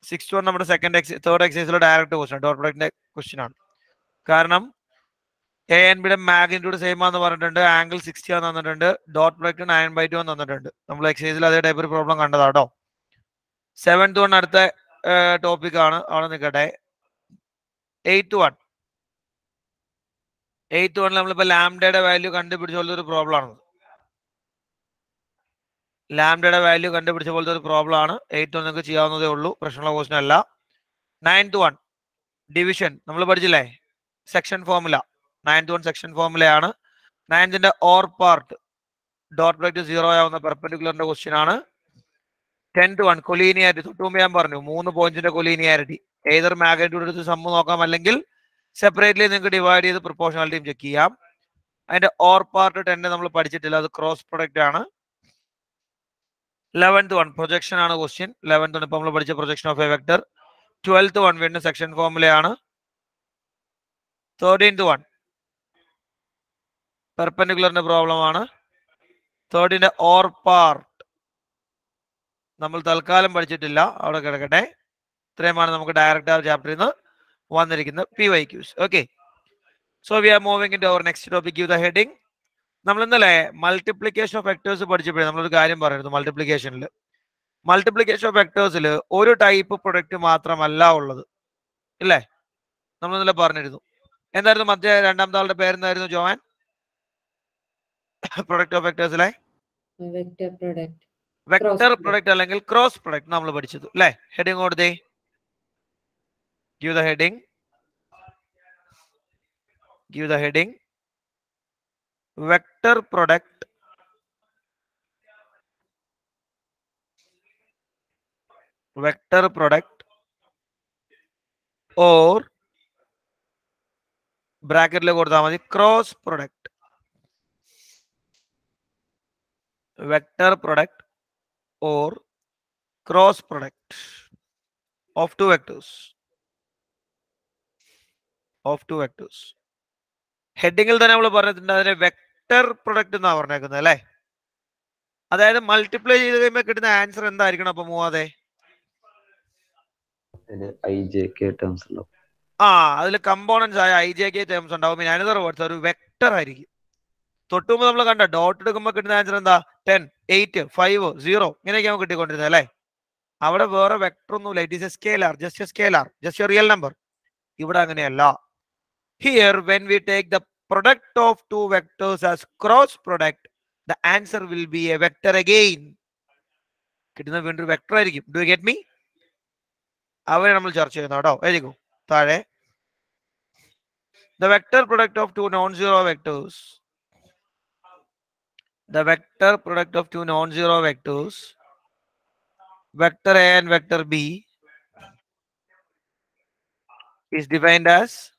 A: സിക്സ്ത് വൺ നമ്മുടെ സെക്കൻഡ് എക്സൈസ് തേർഡ് എക്സൈസിൽ ഡയറക്റ്റ് ക്വസ്റ്റൻ ഡോട്ട് പ്രൊഡക്റ്റിന്റെ ക്വസ്റ്റ്യൻ ആണ്. കാരണം എ എൻ ബിയുടെ മാഗ്നിറ്റ്യൂഡ് സെയിം ആണെന്ന് പറഞ്ഞിട്ടുണ്ട് ആംഗിൾ സിക്സ്റ്റി ആണെന്ന് തന്നിട്ടുണ്ട് dot product nine by two എന്ന് തന്നിട്ടുണ്ട് നമ്മൾ എക്സൈസിൽ അതേ ടൈപ്പ് ഒരു പ്രോബ്ലം കണ്ടതാട്ടോ സെവൻത് വൺ അടുത്ത ടോപ്പിക് ആണ് അവിടെ നിൽക്കട്ടെ. എയ്റ്റ് വൺ എയ്റ്റ് വണ്ണിൽ നമ്മളിപ്പോ ലാംഡയുടെ വാല്യൂ കണ്ടുപിടിച്ചുള്ള ഒരു പ്രോബ്ലം ആണ് ലാംഡയുടെ വാല്യൂ കണ്ടുപിടിച്ച പോലത്തെ ഒരു പ്രോബ്ലം ആണ്. എയ്റ്റ് വൺ നിങ്ങൾക്ക് ചെയ്യാവുന്നതേ ഉള്ളൂ. പ്രശ്നമുള്ള ക്വസ്റ്റൻ അല്ല. നയൻത് വൺ ഡിവിഷൻ നമ്മൾ പഠിച്ചില്ലേ? Section formula ninth one section ഫോമുലയാണ് നയൻത്തിന്റെ or part dot product zero ആവുന്ന പെർപെൻഡിക്കുലറിന്റെ ക്വസ്റ്റ്യൻ ആണ്. ടെൻത്ത് വൺ കൊലീനിയാരിറ്റി തൊട്ടുമുമ്പ് ഞാൻ പറഞ്ഞു മൂന്ന് പോയിന്റിന്റെ കൊലീനിയാരിറ്റി ഏതൊരു മാഗ്നറ്റ്യൂഡ് എടുത്ത് സമ്മ നോക്കാം അല്ലെങ്കിൽ സെപ്പറേറ്റ്ലി നിങ്ങൾക്ക് ഡിവൈഡ് ചെയ്ത് പ്രൊപ്പോർഷണാലിറ്റിയും ചെക്ക് ചെയ്യാം. അതിന്റെ ഓർ പാർട്ട് ടെൻ നമ്മൾ പഠിച്ചിട്ടില്ല. അത് ക്രോസ് പ്രൊഡക്റ്റ് ആണ്. ലെവൻത്ത് വൺ പ്രൊജക്ഷൻ ആണ് ക്വസ്റ്റ്യൻ ലെവൻത്ത് വൺ ഇപ്പൊ നമ്മൾ പഠിച്ച projection of a vector twelfth one വീണ്ടും സെക്ഷൻ ഫോമുലയാണ് തേർട്ടീൻത്ത് വൺ പെർപെൻഡിക്കുലറിന്റെ പ്രോബ്ലം ആണ്. തേർഡിന്റെ ഓർ പാർട്ട് നമ്മൾ തൽക്കാലം പഠിച്ചിട്ടില്ല. അവിടെ കിടക്കട്ടെ. ഇത്രയുമാണ് നമുക്ക് ഡയറക്റ്റ് ആ ചാപ്റ്ററിൽ നിന്ന് വന്നിരിക്കുന്നത്. P Y Qs okay so we are moving into our next topic you the heading നമ്മൾ ഇന്നലെ മൾട്ടിപ്ലിക്കേഷൻ ഓഫ് വെക്ടേഴ്സ് പഠിച്ചപ്പോഴേ നമ്മളൊരു കാര്യം പറയുന്നത് മൾട്ടിപ്ലിക്കേഷനിൽ മൾട്ടിപ്ലിക്കേഷൻ ഓഫ് വെക്ടേഴ്സിൽ ഒരു ടൈപ്പ് പ്രൊഡക്റ്റ് മാത്രമല്ല ഉള്ളത്. ഇല്ലേ? നമ്മൾ ഇന്നലെ പറഞ്ഞിരുന്നു. എന്തായിരുന്നു മറ്റേ രണ്ടാമത്തെ ആളുടെ പേരെന്തായിരുന്നു ജോവാൻ? പ്രൊഡക്റ്റ് ഓഫ് വെക്ടേഴ്സിലെ
H: വെക്ടർ പ്രൊഡക്റ്റ്
A: അല്ലെങ്കിൽ ക്രോസ് പ്രൊഡക്റ്റ് നമ്മൾ പഠിച്ചത്. അല്ലേ ഹെഡിങ് കൊടുത്തേ give the heading give the heading vector product vector product or ബ്രാക്കറ്റിൽ കൊടുത്താൽ മതി cross product vector product or cross product of two vectors of two vectors ഹെഡിങ്ങിൽ തന്നെ നമ്മൾ പറഞ്ഞിട്ടുണ്ട് അതിനെ വെക്ടർ പ്രൊഡക്റ്റ് എന്നാ പറഞ്ഞേക്കുന്നത് അല്ലേ? അതായത് മൾട്ടിപ്ലൈ ചെയ്ത് കഴിയുമ്പോൾ കിട്ടുന്ന ആൻസർ എന്തായിരിക്കണം അപ്പൊ മൂവാതെ? ആ അതിൽ കമ്പോണൻസ് ആയ ഐ ജെ കെ ടേംസ് ഉണ്ടാവും. പിന്നെ അനദർ വേർഡ്സ് ഒരു വെക്ടർ ആയിരിക്കും. തൊട്ടുമുമ്പ് നമ്മൾ കണ്ട ഡോട്ട് എടുക്കുമ്പോൾ കിട്ടുന്ന ആൻസർ എന്താ? ടെൻ എയ്റ്റ് ഫൈവ് സീറോ ഇങ്ങനെയൊക്കെ നമുക്ക് കിട്ടിക്കൊണ്ടിരുന്നത് അല്ലേ? അവിടെ വേറെ വെക്ടർ ഒന്നുമില്ല. It is a scalar just a scalar just a real number ഇവിടെ അങ്ങനെയല്ല. Here when we take the product of two vectors as cross product the answer will be a vector again കിട്ടുന്ന വീണ്ടും ഒരു vector ആയിരിക്കും do get me അവരെ നമ്മൾ ചർച്ച ചെയ്യുന്നു കേട്ടോ എഴുതിക്കോ താഴെ the vector product of two non zero vectors the vector product of two non-zero vectors, vector A and vector B, is defined as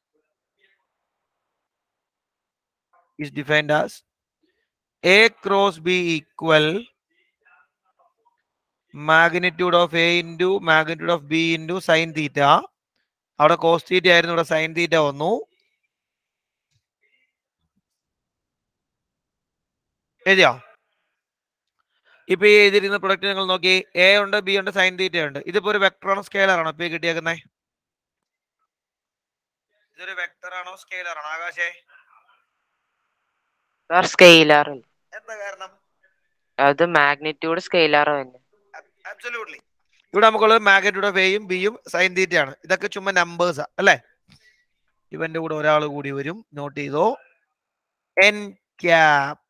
A: is defined as A cross B equal magnitude of A into magnitude of B into sin theta. അവിടെ cos theta ആയിരുന്നു ഇവിടെ sine theta വന്നു. എഴുതിയോ? ഇപ്പൊ ഈ എഴുതിയിരിക്കുന്ന product നിങ്ങൾ നോക്കി. എ ഉണ്ട് ബി ഉണ്ട് സൈൻ തീറ്റ ഉണ്ട്. ഇതിപ്പോ ഒരു സ്കെയിലർ ആണോ ഇപ്പൊ ഈ കിട്ടിയേക്കുന്നേ? ഇതൊരു സ്കെയിലർ ആണോ ആകാശേ?
D: സ്കെയിലാർ
A: എന്താ കാരണം?
D: അത് മാഗ്നിറ്റ്യൂഡ് സ്കെയിലാർ തന്നെ.
A: അബ്സല്യൂട്ട്ലി ഇവിടെ നമുക്കുള്ളത് മാഗ്നിറ്റ്യൂഡ് ഓഫ് എയും ബിയും സൈൻ തീറ്റയാണ് ഇതൊക്കെ ചുമ്മാ നമ്പേഴ്സാ അല്ലേ? ഇവന്റെ കൂടെ ഒരാൾ കൂടി വരും. നോട്ട് ചെയ്തോ. എൻ ക്യാപ്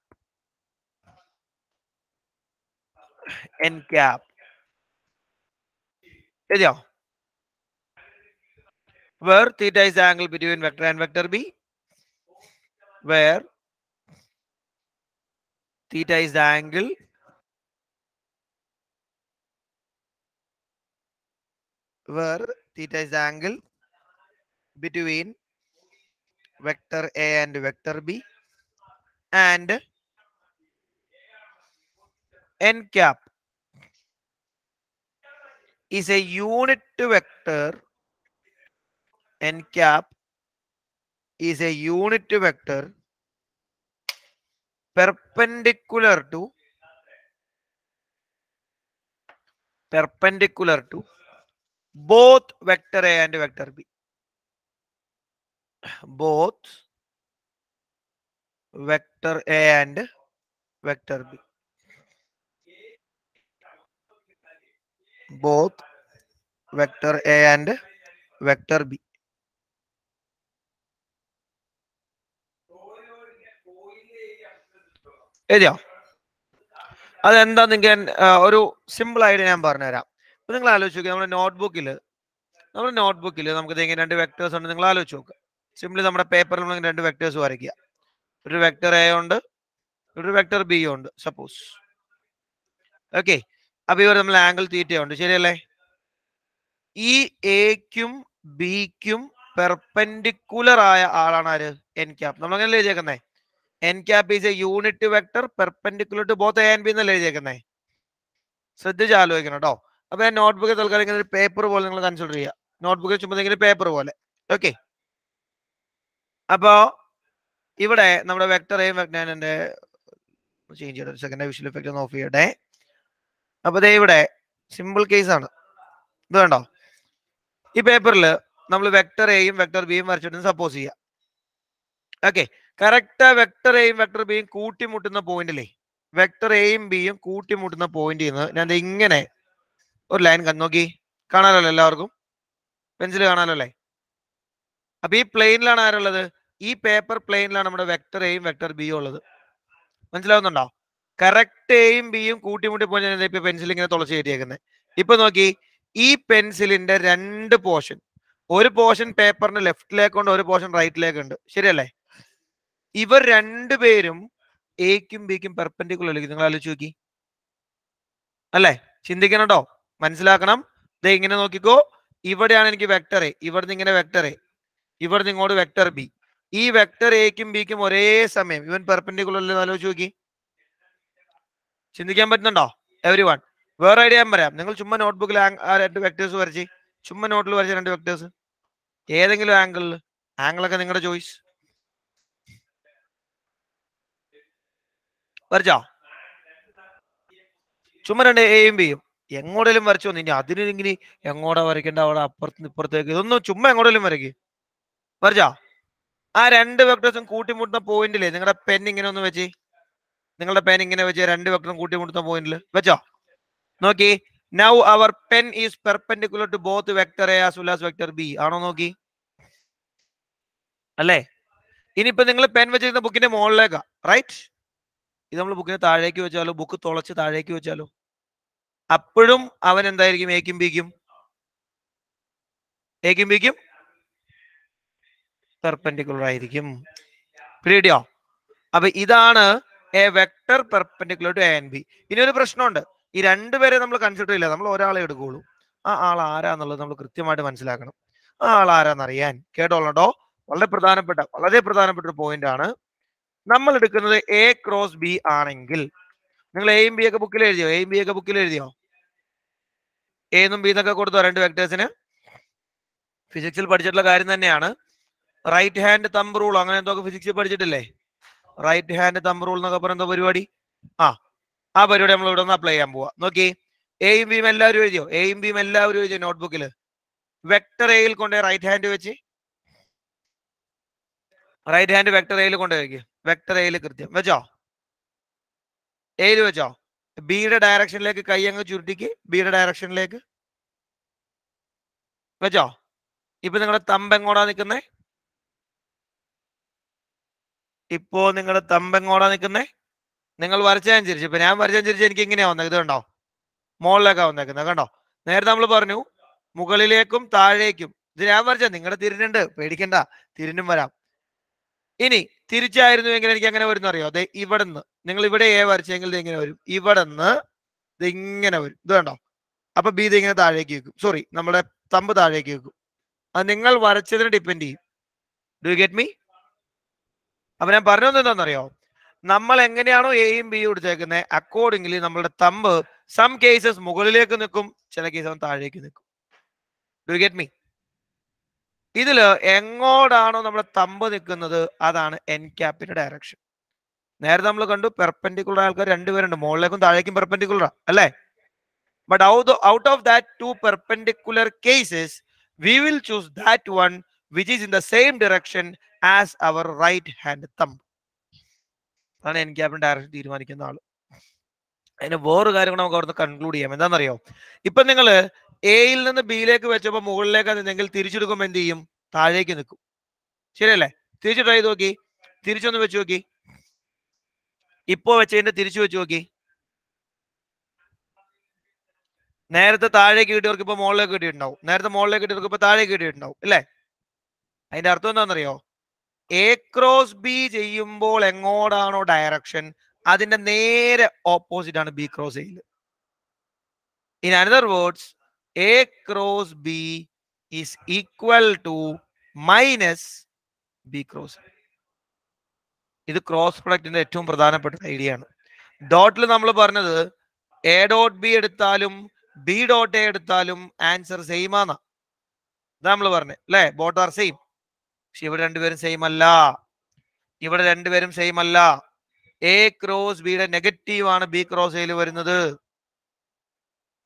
A: എൻ ക്യാപ് എഴുതിയോ? Where theta is the angle between vector and vector b? Where theta is the angle. Where theta is the angle between vector A and vector B and n cap is a unit vector. n cap is a unit vector perpendicular to perpendicular to both vector A and vector B. Both vector A and vector B. Both vector A and vector B. എഴുതിയോ? അതെന്താ നിങ്ങൾക്ക് ഒരു simple ആയിട്ട് ഞാൻ പറഞ്ഞുതരാം. ഇപ്പൊ നിങ്ങൾ ആലോചിച്ച് നോക്കുക നമ്മുടെ നോട്ട്ബുക്കിൽ നമ്മുടെ നോട്ട്ബുക്കിൽ നമുക്ക് ഇതെങ്ങനെ രണ്ട് വെക്ടേഴ്സ് ഉണ്ട്. നിങ്ങൾ ആലോചിച്ച് നോക്കുക സിംപ്ലി നമ്മുടെ പേപ്പറിൽ നമ്മൾ രണ്ട് വെക്ടേഴ്സ് വരയ്ക്കുക. ഒരു വെക്ടർ എ ഉണ്ട് ഒരു വെക്ടർ ബി ഉണ്ട് സപ്പോസ് ഓക്കെ അപ്പൊ ഇവർ നമ്മൾ ആംഗിൾ തീറ്റ ഉണ്ട്. ശരിയല്ലേ? ഈ എക്കും ബിക്കും പെർപെൻഡിക്കുലർ ആയ ആളാണ് ആര്? എൻ ക്യാപ് നമ്മൾ എഴുതിയേക്കുന്നേ. N cap is a unit vector perpendicular to both A and B എന്നല്ലേ എഴുതിയേക്കുന്നേ? ശ്രദ്ധിച്ച് ആലോചിക്കണം കേട്ടോ അപ്പൊ ഞാൻ നോട്ട്ബുക്കിൽ തൽക്കാലം ഇങ്ങനെ ഒരു പേപ്പർ പോലെ നിങ്ങൾ കൺസിഡർ ചെയ്യുക നോട്ട്ബുക്കിൽ ഇങ്ങനെ പേപ്പർ പോലെ. ഓക്കെ അപ്പോ ഇവിടെ നമ്മുടെ വെക്ടർ എയും ഞാൻ എന്റെ ചേഞ്ച് ചെയ്യട്ടെ ഒരു സെക്കൻഡ് വിഷ്വൽ എഫക്റ്റ് ഒന്ന് ഓഫ് ചെയ്യട്ടെ. അപ്പൊ ദേ ഇവിടെ സിമ്പിൾ കേസ് ആണ്. ഇത് കണ്ടോ? ഈ പേപ്പറിൽ നമ്മൾ വെക്ടർ എയും വെക്ടർ ബിയും വരച്ചിട്ട് സപ്പോസ് ചെയ്യാം. ഓക്കെ കറക്റ്റ് വെക്ടർ എയും വെക്ടർ ബിയും കൂട്ടിമുട്ടുന്ന പോയിന്റിലേ വെക്ടർ എയും ബിയും കൂട്ടിമുട്ടുന്ന പോയിന്റിൽ നിന്ന് ഞാൻ ഇങ്ങനെ ഒരു ലൈൻ നോക്കി. കാണാലോ എല്ലാവർക്കും? പെൻസിൽ കാണാലോ അല്ലേ? അപ്പൊ ഈ പ്ലെയിനിലാണ് ആരുള്ളത്? ഈ പേപ്പർ പ്ലെയിനിലാണ് നമ്മുടെ വെക്ടർ എയും വെക്ടർ ബിയും ഉള്ളത്. മനസ്സിലാവുന്നുണ്ടോ? കറക്റ്റ് എയും ബിയും കൂട്ടിമുട്ടി പോയി ഇപ്പൊ പെൻസിൽ ഇങ്ങനെ തുളച്ച് കയറ്റിയേക്കുന്നത് ഇപ്പൊ നോക്കി ഈ പെൻസിലിന്റെ രണ്ട് പോർഷൻ ഒരു പോർഷൻ പേപ്പറിന്റെ ലെഫ്റ്റിലേക്കുണ്ട് ഒരു പോർഷൻ റൈറ്റിലേക്കുണ്ട് ശരിയല്ലേ? ഇവർ രണ്ടുപേരും എക്കും ബിക്കും പെർപെൻഡിക്കുലർ നിങ്ങൾ ആലോചിച്ച് നോക്കി. അല്ലേ? ചിന്തിക്കണം കേട്ടോ മനസ്സിലാക്കണം. ദേ ഇങ്ങനെ നോക്കിക്കോ. ഇവിടെയാണ് എനിക്ക് വെക്ടർ എ ഇവിടുന്ന് ഇങ്ങനെ വെക്ടർ എ ഇവിടുന്ന് ഇങ്ങോട്ട് വെക്ടർ ബി ഈ വെക്ടർ എക്കും ബിക്കും ഒരേ സമയം ഇവൻ പെർപെൻഡിക്കുലർ ആലോചിച്ച് നോക്കി. ചിന്തിക്കാൻ പറ്റുന്നുണ്ടോ? എവരി വൺ വേറെ ഐഡിയ ഞാൻ പറയാം. നിങ്ങൾ ചുമ്മാ നോട്ട്ബുക്കിൽ രണ്ട് വെക്ടേഴ്സ് വരച്ച്. ചുമ്മാ നോട്ടിൽ വരച്ച രണ്ട് വെക്ടേഴ്സ് ഏതെങ്കിലും ആംഗിളിൽ ആംഗിളൊക്കെ നിങ്ങളുടെ ചോയ്സ് വരച്ചോ? ചുമ്മാ രണ്ട് എയും ബിയും എങ്ങോട്ടേലും വരച്ചു വന്നു. ഇനി എങ്ങോട്ടാ വരയ്ക്കേണ്ട? അവിടെ അപ്പുറത്ത് ഇപ്പുറത്തേക്ക്. ഇതൊന്നും ചുമ്മാ എങ്ങോട്ടേലും വരയ്ക്ക്. വരച്ചോ? ആ രണ്ട് വെക്ടേഴ്സും കൂട്ടിമുട്ടുന്ന പോയിന്റില്ലേ നിങ്ങളുടെ പെൻ ഇങ്ങനെ ഒന്ന് വെച്ച്. നിങ്ങളുടെ പെൻ ഇങ്ങനെ വെച്ച് രണ്ട് വെക്ടറും കൂട്ടിമുട്ടുന്ന പോയിന്റിൽ വെച്ചോ? നോക്കി. Now our pen is perpendicular to both vector A as well as vector B ആണോ നോക്കി? അല്ലേ? ഇനിയിപ്പോ നിങ്ങൾ പെൻ വെച്ചിരുന്ന ബുക്കിന്റെ മുകളിലേക്കാ. റൈറ്റ് ഇത് നമ്മൾ ബുക്കിന് താഴേക്ക് വെച്ചാലോ ബുക്ക് തുളച്ച് താഴേക്ക് വെച്ചാലോ? അപ്പോഴും അവൻ എന്തായിരിക്കും? ഏക്കും ബിക്കും ഏക്കും ബിക്കും പെർപെൻഡിക്കുലർ ആയിരിക്കും. പിടിയോ അപ്പൊ ഇതാണ് a vector perpendicular to A and B ഇനി ഒരു പ്രശ്നമുണ്ട്. ഈ രണ്ടുപേരെ നമ്മൾ കൺസിഡർ ചെയ്യില്ല. നമ്മൾ ഒരാളെ എടുക്കുകയുള്ളൂ ആ ആൾ ആരാന്നുള്ളത് നമ്മൾ കൃത്യമായിട്ട് മനസ്സിലാക്കണം. ആ ആൾ ആരാന്നറിയാൻ. കേട്ടോളണ്ടോ വളരെ പ്രധാനപ്പെട്ട വളരെ പ്രധാനപ്പെട്ട ഒരു പോയിന്റ് ആണ്. നമ്മൾ എടുക്കുന്നത് എ ക്രോസ് ബി ആണെങ്കിൽ. നിങ്ങൾ എയും ബി ഒക്കെ ബുക്കിൽ എഴുതിയോ? എയും ബി ഒക്കെ ബുക്കിൽ എഴുതിയോ? എന്നും ബി എന്നൊക്കെ കൊടുത്തോ രണ്ട് വെക്ടേഴ്സിന് ഫിസിക്സിൽ പഠിച്ചിട്ടുള്ള കാര്യം തന്നെയാണ്. റൈറ്റ് ഹാൻഡ് തമ്പ് റൂൾ അങ്ങനെ എന്തോ ഫിസിക്സിൽ പഠിച്ചിട്ടില്ലേ? റൈറ്റ് ഹാൻഡ് തമ്പ് റൂൾ എന്നൊക്കെ പറയുന്ന പരിപാടി? ആ ആ പരിപാടി നമ്മൾ ഇവിടെ നിന്ന് അപ്ലൈ ചെയ്യാൻ പോവാ. നോക്കി. എയും ബിയും എല്ലാവരും എഴുതിയോ? എയും ബിയും എല്ലാവരും എഴുതിയോ നോട്ട്ബുക്കിൽ വെക്ടർ എയിൽ കൊണ്ടുപോയി റൈറ്റ് ഹാൻഡ് വെച്ച്? റൈറ്റ് ഹാൻഡ് വെക്ടർ എയിൽ കൊണ്ടുപോയി വെക്ടർ എയിൽ കൃത്യം. വെച്ചോ? എയിൽ വെച്ചോ? ബിയുടെ ഡയറക്ഷനിലേക്ക് കൈ അങ്ങ് ചുരുട്ടിക്ക്. ബിയുടെ ഡയറക്ഷനിലേക്ക് വെച്ചോ? ഇപ്പൊ നിങ്ങളുടെ തമ്പ് എങ്ങോടാ നിൽക്കുന്നേ ഇപ്പോ നിങ്ങളുടെ തമ്പ് എങ്ങോടാ നിൽക്കുന്നേ നിങ്ങൾ വരച്ചതനുസരിച്ച്. ഇപ്പൊ ഞാൻ വരച്ചതനുസരിച്ച് എനിക്ക് ഇങ്ങനെയാ വന്നത് ഇത് കണ്ടോ? മുകളിലേക്കാ വന്നേക്കുന്നത് കണ്ടോ? നേരത്തെ നമ്മൾ പറഞ്ഞു മുകളിലേക്കും താഴേക്കും. ഇത് ഞാൻ വരച്ച നിങ്ങളുടെ തിരിഞ്ഞുണ്ട് പേടിക്കണ്ട. തിരിഞ്ഞും വരാം. ഇനി തിരിച്ചായിരുന്നുവെങ്കിൽ എനിക്ക് എങ്ങനെ വരും അറിയോ? അതെ ഇവിടുന്ന്. നിങ്ങൾ ഇവിടെ എ വരച്ചെങ്കിൽ ഇതെങ്ങനെ വരും. ഇവിടുന്ന് നിന്ന് ഇങ്ങനെ വരും. ഇത് കണ്ടോ? അപ്പൊ ബി ഇതിങ്ങനെ താഴേക്ക് വെക്കും. സോറി നമ്മുടെ തമ്പ് താഴേക്ക് വെക്കും. അത് നിങ്ങൾ വരച്ചതിന് ഡിപ്പെൻഡ് ചെയ്യും. ഡു ഗെറ്റ് മീ അപ്പൊ ഞാൻ പറഞ്ഞത് എന്താണെന്നറിയോ? നമ്മൾ എങ്ങനെയാണോ എയും ബിയും എടുത്തേക്കുന്നത് അക്കോർഡിംഗ്ലി നമ്മളുടെ തമ്പ് സം കേസസ് മുകളിലേക്ക് നിൽക്കും ചില കേസ് താഴേക്ക് നിൽക്കും. ഡു ഗെറ്റ് മീ ഇതിൽ എങ്ങോട്ടാണോ നമ്മുടെ തമ്പ് നിൽക്കുന്നത് അതാണ് എൻ ക്യാപ്പിന്റെ ഡയറക്ഷൻ നേരത്തെ നമ്മൾ കണ്ടു പെർപെൻഡിക്കുലർ ആൾക്കാർ രണ്ടുപേരുണ്ട് മുകളിലേക്കും താഴേക്കും പെർപെൻഡിക്കുലർ അല്ലേ? But out out of that two perpendicular cases we will choose that one which is in the same direction as our right hand thumb അതാണ് എൻ ക്യാപ്പിന്റെ ഡയറക്ഷൻ തീരുമാനിക്കുന്ന ആൾ. അതിന് വേറൊരു കാര്യം കൂടെ നമുക്ക് അവിടുന്ന് കൺക്ലൂഡ് ചെയ്യാം. എന്താണെന്നറിയോ? ഇപ്പൊ നിങ്ങൾ എയിൽ നിന്ന് ബിയിലേക്ക് വെച്ചപ്പോൾ മുകളിലേക്ക് നിന്നെങ്കിൽ തിരിച്ചെടുക്കുമ്പോൾ എന്ത് ചെയ്യും? താഴേക്ക് നിൽക്കും. ശരിയല്ലേ? തിരിച്ചു ട്രൈ നോക്കി. തിരിച്ചൊന്ന് വെച്ച് നോക്കി. ഇപ്പോ വെച്ചതിന്റെ തിരിച്ചു വെച്ച് നോക്കി. നേരത്തെ താഴേക്ക് കിട്ടിയവർക്ക് ഇപ്പൊ മുകളിലേക്ക് കിട്ടിയിട്ടുണ്ടാവും. നേരത്തെ മുകളിലേക്ക് കിട്ടിയവർക്ക് ഇപ്പൊ താഴേക്ക് കിട്ടിയിട്ടുണ്ടാവും. അല്ലേ? അതിന്റെ അർത്ഥം എന്താണെന്നറിയോ? എ ക്രോസ് ബി ചെയ്യുമ്പോൾ എങ്ങോട്ടാണോ ഡയറക്ഷൻ അതിന്റെ നേരെ ഓപ്പോസിറ്റ് ആണ് ബി ക്രോസ് ചെയ്യൽ in another words A B is equal to minus B cross A. ഇത് ക്രോസ് പ്രൊഡക്റ്റിന്റെ ഏറ്റവും പ്രധാനപ്പെട്ട ഐഡിയ ആണ്. ഡോട്ടിൽ നമ്മൾ പറഞ്ഞത് എ ഡോട്ട് ബി എടുത്താലും ബി ഡോട്ട് എ എടുത്താലും ആൻസർ സെയിം ആണ് നമ്മൾ പറഞ്ഞത് അല്ലേ? ബോട്ട് ആർ സെയിം പക്ഷെ ഇവിടെ രണ്ടുപേരും സെയിം അല്ല. ഇവിടെ രണ്ടുപേരും സെയിം അല്ല. എ ക്രോസ് ബിയുടെ നെഗറ്റീവ് ആണ് ബി ക്രോസ് എയിൽ വരുന്നത്.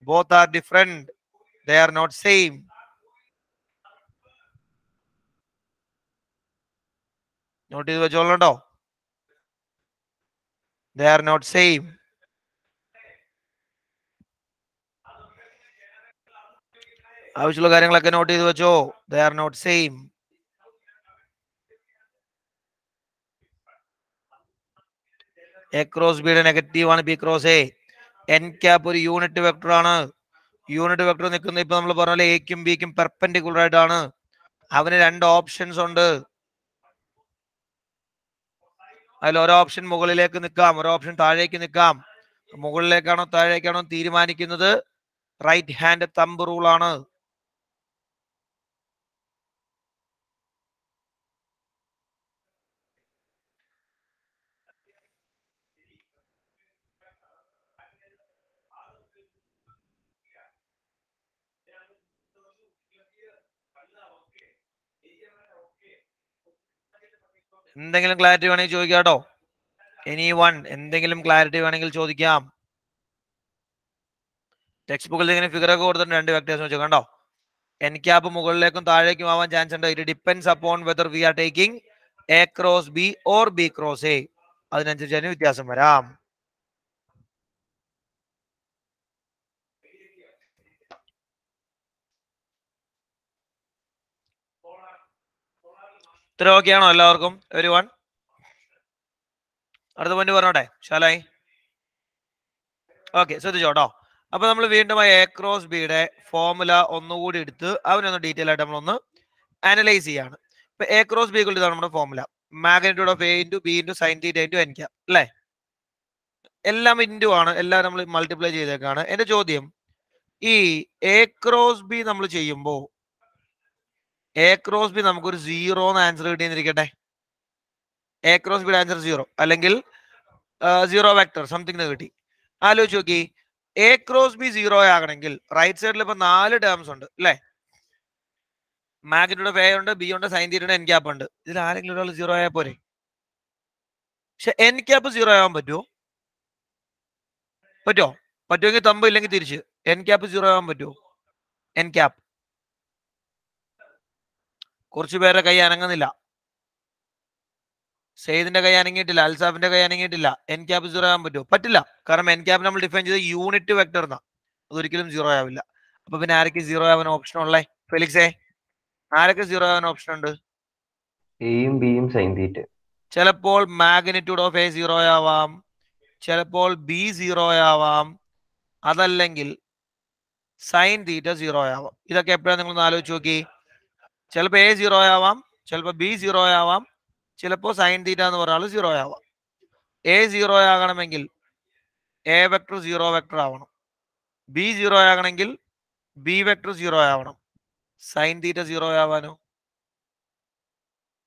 A: Both are different they are not same note ചെയ്ത് വെച്ചോളണ്ടോ ദേ ആർ നോട്ട് സെയിം ആവശ്യമുള്ള കാര്യങ്ങളൊക്കെ നോട്ട് ചെയ്ത് വെച്ചോ. They are not same A cross ബിയുടെ നെഗറ്റീവ് ആണ് B cross A N cap ഒരു യൂണിറ്റ് വെക്ടർ ആണ്. യൂണിറ്റ് വെക്ടർ നിൽക്കുന്ന ഇപ്പൊ നമ്മൾ പറഞ്ഞ എക്കും ബിക്കും പെർപെൻഡിക്കുലർ ആയിട്ടാണ്. അവന് രണ്ട് ഓപ്ഷൻസ് ഉണ്ട്. അതിൽ ഒരു ഓപ്ഷൻ മുകളിലേക്ക് നിൽക്കാം. ഒരു ഓപ്ഷൻ താഴേക്ക് നിൽക്കാം. മുകളിലേക്കാണോ താഴേക്കാണോ തീരുമാനിക്കുന്നത്? റൈറ്റ് ഹാൻഡ് തമ്പ് റൂൾ എന്തെങ്കിലും ക്ലാരിറ്റി വേണമെങ്കിൽ ചോദിക്കാം കേട്ടോ. എനി വൺ എന്തെങ്കിലും ക്ലാരിറ്റി വേണമെങ്കിൽ ചോദിക്കാം. ടെക്സ്റ്റ് ബുക്കിൽ ഇങ്ങനെ ഫിഗർ ഒക്കെ കൊടുത്തിട്ടുണ്ട് രണ്ട് വ്യക്തിയാസം വെച്ചോ കണ്ടോ? എൻ ക്യാപ്പ് മുകളിലേക്കും താഴേക്കും ആവാൻ ചാൻസ് ഉണ്ട്. It depends upon whether we are taking A cross B or B cross A അതിനനുസരിച്ച് അതിന് വ്യത്യാസം വരാം. ഇത്ര ഓക്കെ ആണോ എല്ലാവർക്കും? എവരി വൺ അടുത്ത പോയിന്റ് പറഞ്ഞോട്ടെ ശാലായി ഓക്കെ ശ്രദ്ധിച്ചോട്ടോ അപ്പൊ നമ്മൾ വീണ്ടും ആ എ ക്രോസ് ബിയുടെ ഫോർമുല ഒന്നുകൂടി എടുത്ത് അവനൊന്ന് ഡീറ്റെയിൽ ആയിട്ട് നമ്മളൊന്ന് അനലൈസ് ചെയ്യാണ്. ഇപ്പൊ എ ക്രോസ് ബി ഇതാണ് നമ്മുടെ formula magnitude of A into B into sine theta into N cap അല്ലേ? എല്ലാം ഇന്റു ആണ്. എല്ലാം നമ്മൾ മൾട്ടിപ്ലൈ ചെയ്തേക്കാണ്. എന്റെ ചോദ്യം ഈ എ ക്രോസ് ബി നമ്മൾ ചെയ്യുമ്പോൾ എ ക്രോസ് ബി നമുക്കൊരു സീറോ എന്ന് ആൻസർ കിട്ടിയെന്നിരിക്കട്ടെ. എ ക്രോസ് ബിയുടെ ആൻസർ സീറോ അല്ലെങ്കിൽ സീറോ വെക്ടർ സംതിങ് കിട്ടി. ആലോചിച്ച് നോക്കി. എ ക്രോസ് ബി സീറോ ആകണമെങ്കിൽ റൈറ്റ് സൈഡിൽ ഇപ്പൊ നാല് ടേംസ് ഉണ്ട് അല്ലേ ഓഫ് എ ഉണ്ട് ബി ഉണ്ട് സൈൻ തീരുടെ എൻ ക്യാപ്പ് ഉണ്ട്. ഇതിൽ ആരെങ്കിലും ഒരാൾ സീറോ ആയാൽ പോരെ? പക്ഷെ എൻ ക്യാപ്പ് സീറോ ആവാൻ പറ്റുമോ പറ്റുമോ പറ്റുമെങ്കിൽ തമ്പ് ഇല്ലെങ്കിൽ തിരിച്ച്. എൻ ക്യാപ്പ് സീറോ ആവാൻ പറ്റുമോ എൻ ക്യാപ്പ് കുറച്ചു പേരുടെ കൈ അനങ്ങുന്നില്ല. സെയ്ദിന്റെ കൈ അനങ്ങിയിട്ടില്ല അൽസാഫിന്റെ കൈ അനങ്ങിയിട്ടില്ല എൻ ക്യാപ്പ് സീറോ ആവാൻ പറ്റുമോ? പറ്റില്ല. കാരണം എൻ ക്യാപ്പ് നമ്മൾ ഡിഫൈൻ ചെയ്ത് യൂണിറ്റ് വെക്ടർ എന്നാ അതൊരിക്കലും സീറോ ആവില്ല. അപ്പൊ പിന്നെ ആരൊക്കെ സീറോ ആവാൻ ഓപ്ഷൻ ഉള്ളേ? ഫെലിക്സേ ആരൊക്കെ സീറോ ആവാൻ ഓപ്ഷൻ ഉണ്ട്?
B: എയും ബിയും സൈൻ തീറ്റ
A: ചിലപ്പോൾ മാഗ്നിറ്റ്യൂഡ് ഓഫ് എ സീറോ ആവാം ചിലപ്പോൾ ബി സീറോ ആവാം അതല്ലെങ്കിൽ സൈൻ തീറ്റ സീറോ ആവാം. ഇതൊക്കെ എപ്പോഴാണ് നിങ്ങൾ ആലോചിച്ച് നോക്കി ചിലപ്പോൾ എ സീറോ ആവാം ചിലപ്പോൾ ബി സീറോ ആവാം ചിലപ്പോൾ സൈൻ തീറ്റ എന്ന് പറഞ്ഞാൽ സീറോ ആവാം. എ സീറോ ആകണമെങ്കിൽ എ വെക്ടർ സീറോ വെക്ടർ ആവണം. ബി സീറോ ആകണമെങ്കിൽ ബി വെക്ടർ സീറോ ആവണം. സൈൻ തീറ്റ സീറോ ആവാനോ?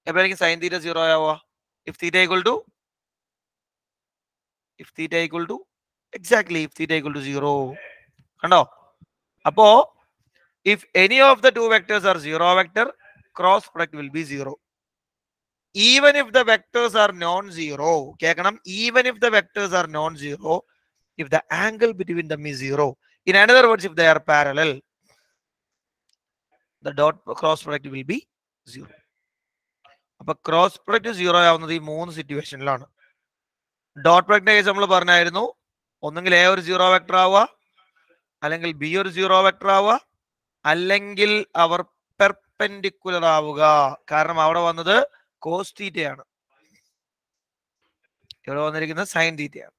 A: എപ്പോഴായിരിക്കും സൈൻ തീറ്റ സീറോ ആവുക? If theta equal to if theta equal to exactly if theta equal to zero കണ്ടോ? അപ്പോ if any of the two vectors are zero vector cross product will be zero even if the vectors are non-zero even if the vectors are non-zero if the angle between them is zero in another words if they are parallel the dot cross product will be zero അപ്പൊ cross product zero ആവുന്നത് ഈ മൂന്ന് സിറ്റുവേഷനിലാണ് dot പ്രൊഡക്റ്റിന്റെ case നമ്മൾ പറഞ്ഞായിരുന്നു ഒന്നുകിൽ A ഒരു zero vector ആവുക അല്ലെങ്കിൽ ബി ഒരു സീറോ വെക്ടർ ആവുക അല്ലെങ്കിൽ അവർ പെർപെൻഡിക്കുലർ ആവുക. കാരണം അവിടെ വന്നത് കോസ് തീറ്റയാണ് ഇവിടെ വന്നിരിക്കുന്നത് സൈൻ തീറ്റയാണ്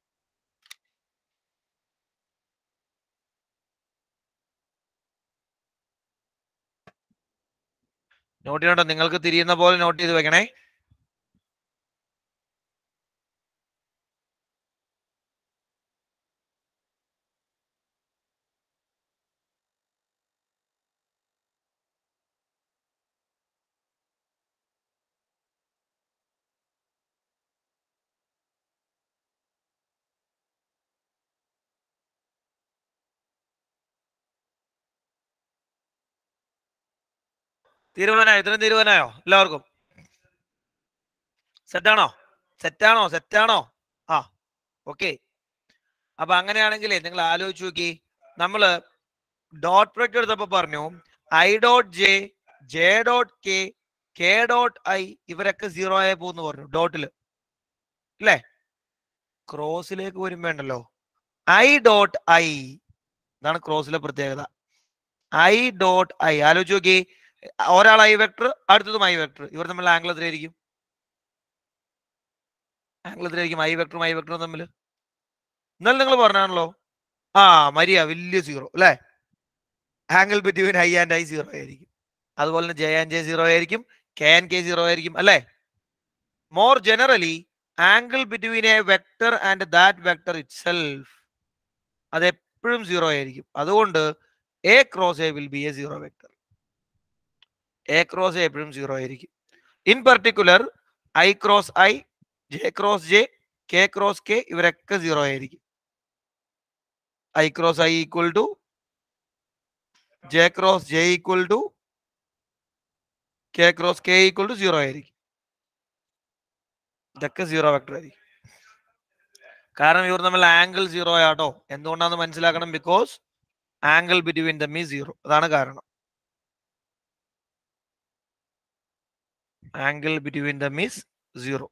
A: നോട്ട് ചെയ്യണ്ടോ നിങ്ങൾക്ക് തിരിയുന്ന പോലെ നോട്ട് ചെയ്ത് വെക്കണേ. തീരുമാനമായോ? ഇത്രയും തീരുമാനമായോ? എല്ലാവർക്കും? സെറ്റാണോ? സെറ്റാണോ? സെറ്റാണോ? ആ ഓക്കെ അപ്പൊ അങ്ങനെയാണെങ്കിൽ നിങ്ങൾ ആലോചിച്ച് നോക്കി. നമ്മൾ ഡോട്ട് പ്രൊഡക്റ്റ് എടുത്തപ്പോ പറഞ്ഞു I dot J J dot K K dot I ഇവരൊക്കെ സീറോ ആയി പോകുന്നു പറഞ്ഞു ഡോട്ടിൽ അല്ലേ? ക്രോസിലേക്ക് വരുമ്പോണ്ടല്ലോ ഐ ഡോട്ട് ഐ ഇതാണ് ക്രോസിലെ പ്രത്യേകത. ഐ ഡോട്ട് ഐ ആലോചിച്ച് നോക്കി. ഒരാൾ ഐ വെക്ടർ അടുത്തതും ഐ വെക്ടർ. ഇവർ തമ്മിൽ ആംഗിൾ എത്രയായിരിക്കും? ആംഗിൾ എത്രയായിരിക്കും? ഐ വെക്ടറും ഐ വെക്ടറും തമ്മിൽ എന്നാലും നിങ്ങൾ പറഞ്ഞാണല്ലോ ആ മരിയ വലിയ സീറോ അല്ലേ? Angle between I and I zero ആയിരിക്കും. അതുപോലെ തന്നെ ജെ ആൻഡ് ജെ സീറോ ആയിരിക്കും. കെ ആൻഡ് കെ സീറോ ആയിരിക്കും അല്ലേ? More generally angle between A vector and that vector itself അത് എപ്പോഴും സീറോ ആയിരിക്കും. അതുകൊണ്ട് A cross A will be a zero vector A cross A എപ്പോഴും സീറോ ആയിരിക്കും. In particular I cross I J cross J K cross K ഇവരൊക്കെ zero ആയിരിക്കും. I cross I equal to J cross J equal to K cross K equal to zero ആയിരിക്കും. ഇതൊക്കെ zero vector ആയിരിക്കും. കാരണം ഇവർ തമ്മിൽ angle zero ആട്ടോ. എന്തുകൊണ്ടാണെന്ന് മനസ്സിലാക്കണം? ബിക്കോസ് ആംഗിൾ ബിറ്റ്വീൻ ദം ഈ സീറോ അതാണ് കാരണം. Angle between them is zero.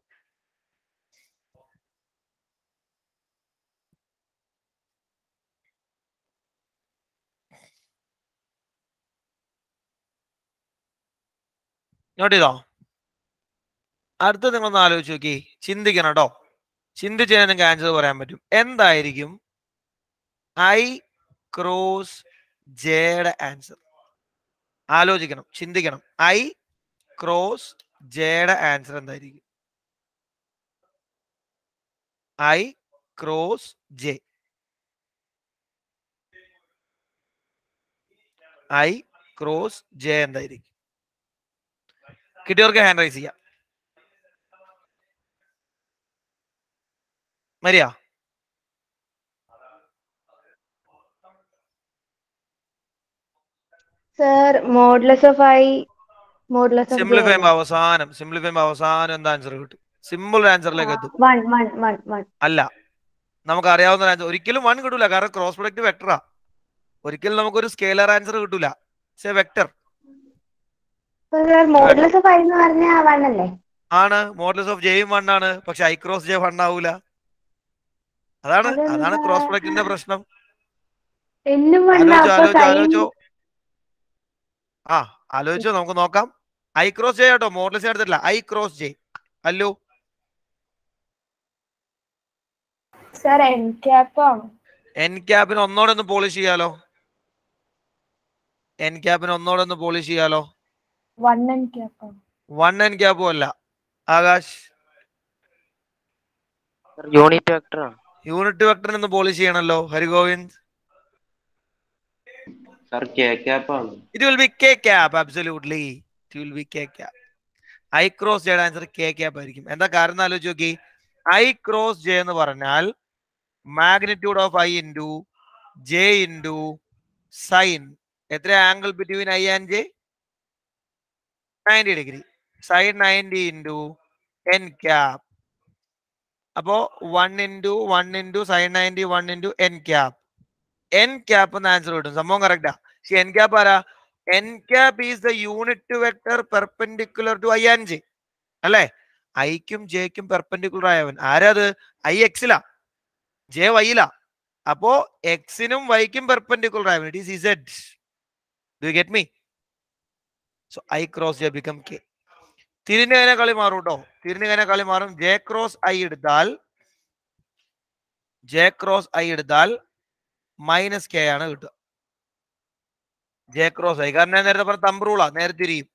A: Note ചെയ്തോ അടുത്ത നിങ്ങളൊന്ന് ആലോചിച്ച് നോക്കി. ചിന്തിക്കണം കേട്ടോ ചിന്തിച്ച് നിങ്ങൾക്ക് ആൻസർ പറയാൻ പറ്റും. എന്തായിരിക്കും? ഐ ക്രോസ് ജെയുടെ ആൻസർ ആലോചിക്കണം. ചിന്തിക്കണം. ഐ ക്രോസ് ജെയുടെ ആൻസർ എന്തായിരിക്കും? I cross J I cross J എന്തായിരിക്കും? കിട്ടിയവർക്ക് ഹാൻഡ് റൈസ് ചെയ്യാം.
E: Maria? Sir modulus of
A: I simplify അവസാനം. സിംപ്ലിഫൈ അവസാനം എന്താ ആൻസർ കിട്ടും? സിമ്പിൾ ആൻസറിലേക്ക് എത്തും. അല്ല. നമുക്ക് അറിയാവുന്ന ആൻസർ ഒരിക്കലും വൺ കിട്ടൂല. കാരണം ക്രോസ് പ്രൊഡക്റ്റ് വെക്ടറാ ഒരിക്കലും നമുക്കൊരു സ്കേലർ ആൻസർ കിട്ടൂല. സേ വെക്ടർ ആണ്. മോഡൽസ് ഓഫ് ജെയും വൺ ആണ്. പക്ഷെ ഐ ക്രോസ് ജെ വൺ ആവൂല. അതാണ്. അതാണ് ക്രോസ് പ്രൊഡക്റ്റിന്റെ പ്രശ്നം. ആലോചിച്ചോ ആലോചിച്ചോ. ആ ആലോചിച്ചോ. നമുക്ക് നോക്കാം. ഐ ക്രോസ് ജെ കേട്ടോ മോർലെസ് എടുത്തിട്ടില്ല. I cross J. അല്ലോ.
F: എൻ
A: ക്യാപ്പിന് ഒന്നോടെ ഒന്ന് പോളിഷ് ചെയ്യാലോ? എൻ ക്യാപ്പിന് ഒന്നോടെ ഒന്ന് പോളിഷ് ചെയ്യാലോ?
F: വൺ എൻ ക്യാപ്പ്
A: അല്ല. ആകാശ്.
D: യൂണിറ്റ് വെക്ടർ
A: യൂണിറ്റ് വെക്ടറിന് ഒന്ന് polish ചെയ്യണല്ലോ
B: Harigovind.
A: Sir K cap K cap will will be K cap. I cross ജെയുടെ ആൻസർ കെ ക്യാപ് ആയിരിക്കും എന്താ കാരണം ആലോചിച്ച് നോക്കി. ഐ ക്രോസ് ജെ എന്ന് പറഞ്ഞാൽ magnitude of I into J into sine എത്ര angle between I and J ninety degree sine ninety into N cap അപ്പോ one into one into sine ninety one into N cap N cap എന്ന answer കിട്ടും. സംഭവം കറക്റ്റാ N cap ആരാ? N cap is the unit vector perpendicular to I and J അല്ലേ? ഐക്കും ജെക്കും perpendicular ആയവൻ. ആരാ അത്? ഐ എക്സിലാ ജെ വൈയിലാ അപ്പോ എക്സിനും വൈക്കും perpendicular ആയവൻ. It is Z do get me so I cross J become K തിരിഞ്ഞതിനെ കളി മാറും കേട്ടോ തിരിഞ്ഞതിനെ കളി മാറും? ജെ ക്രോസ് ഐ എടുത്താൽ ജെ ക്രോസ് ഐ എടുത്താൽ മൈനസ് കെ ആണ് കിട്ടുക. ജെ ക്രോസ് ആയി. കാരണം ഞാൻ നേരത്തെ പറഞ്ഞ തമ്പ്രൂളാ നേരെ തിരിയും.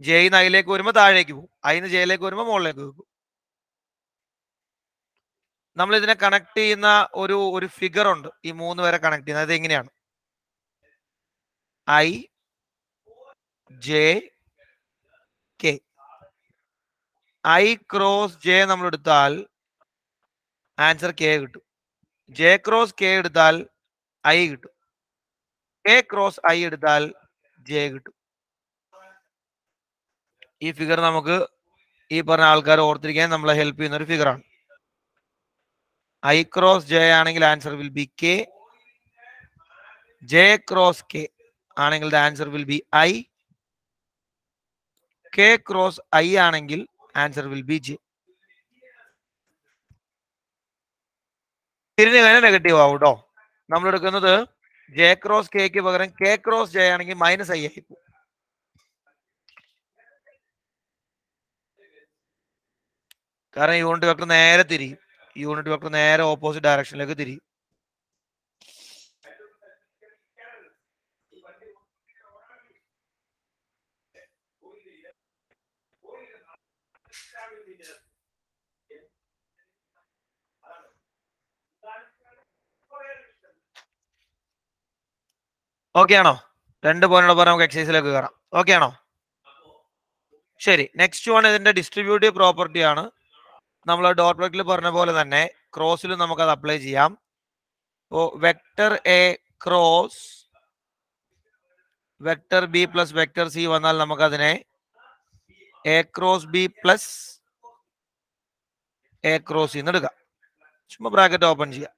A: ജെയിന്ന് അയിലേക്ക് വരുമ്പോൾ താഴേക്ക് പോകും. അയിന്ന് ജയിലേക്ക് വരുമ്പോൾ മുകളിലേക്ക് വെക്കും. നമ്മൾ ഇതിനെ കണക്ട് ചെയ്യുന്ന ഒരു ഒരു ഫിഗർ ഉണ്ട്. ഈ മൂന്ന് പേരെ കണക്ട് ചെയ്യുന്നത്. അത് എങ്ങനെയാണ്? I J K I cross J നമ്മൾ എടുത്താൽ ആൻസർ കെ കിട്ടും. ജെ ക്രോസ് കെ എടുത്താൽ ഐ കിട്ടും. കെ ക്രോസ് ഐ എടുത്താൽ ജെ കിട്ടും. ഈ ഫിഗർ നമുക്ക് ഈ പറഞ്ഞ ആൾക്കാർ ഓർത്തിരിക്കാൻ നമ്മളെ ഹെൽപ്പ് ചെയ്യുന്ന ഒരു ഫിഗറാണ് ഐ ക്രോസ് ജെ ആണെങ്കിൽ answer will be K J cross K ആണെങ്കിൽ the answer will be I K cross I ആണെങ്കിൽ ആൻസർ വിൽ ബി ജെ തിരിഞ്ഞു കഴിഞ്ഞാൽ നെഗറ്റീവ് ആവും കേട്ടോ നമ്മൾ എടുക്കുന്നത് ജെ ക്രോസ് കെക്ക് പകരം കെ ക്രോസ് ജെ ആണെങ്കിൽ മൈനസ് ഐ ആയി പോകും കാരണം യൂണിറ്റ് വെക്ടർ നേരെ തിരിയും. യൂണിറ്റ് വെക്ടർ നേരെ ഓപ്പോസിറ്റ് ഡയറക്ഷനിലേക്ക് തിരിയും. ഓക്കെ ആണോ? രണ്ട് പോയിന്റ് പോലെ നമുക്ക് എക്സൈസിലേക്ക് കയറാം ഓക്കെ ആണോ? ശരി. നെക്സ്റ്റ് വൺ ഇതിന്റെ ഡിസ്ട്രിബ്യൂട്ടീവ് പ്രോപ്പർട്ടി ആണ്. നമ്മൾ ഡോട്ട് വർക്കിൽ പറഞ്ഞ പോലെ തന്നെ ക്രോസിലും അത് അപ്ലൈ ചെയ്യാം. അപ്പോൾ vector A cross vector B plus vector C വന്നാൽ നമുക്ക് അതിനെ A cross B plus A cross എന്ന് എടുക്കാം. ചുമ്മാ ബ്രാക്കറ്റ് ഓപ്പൺ ചെയ്യാം.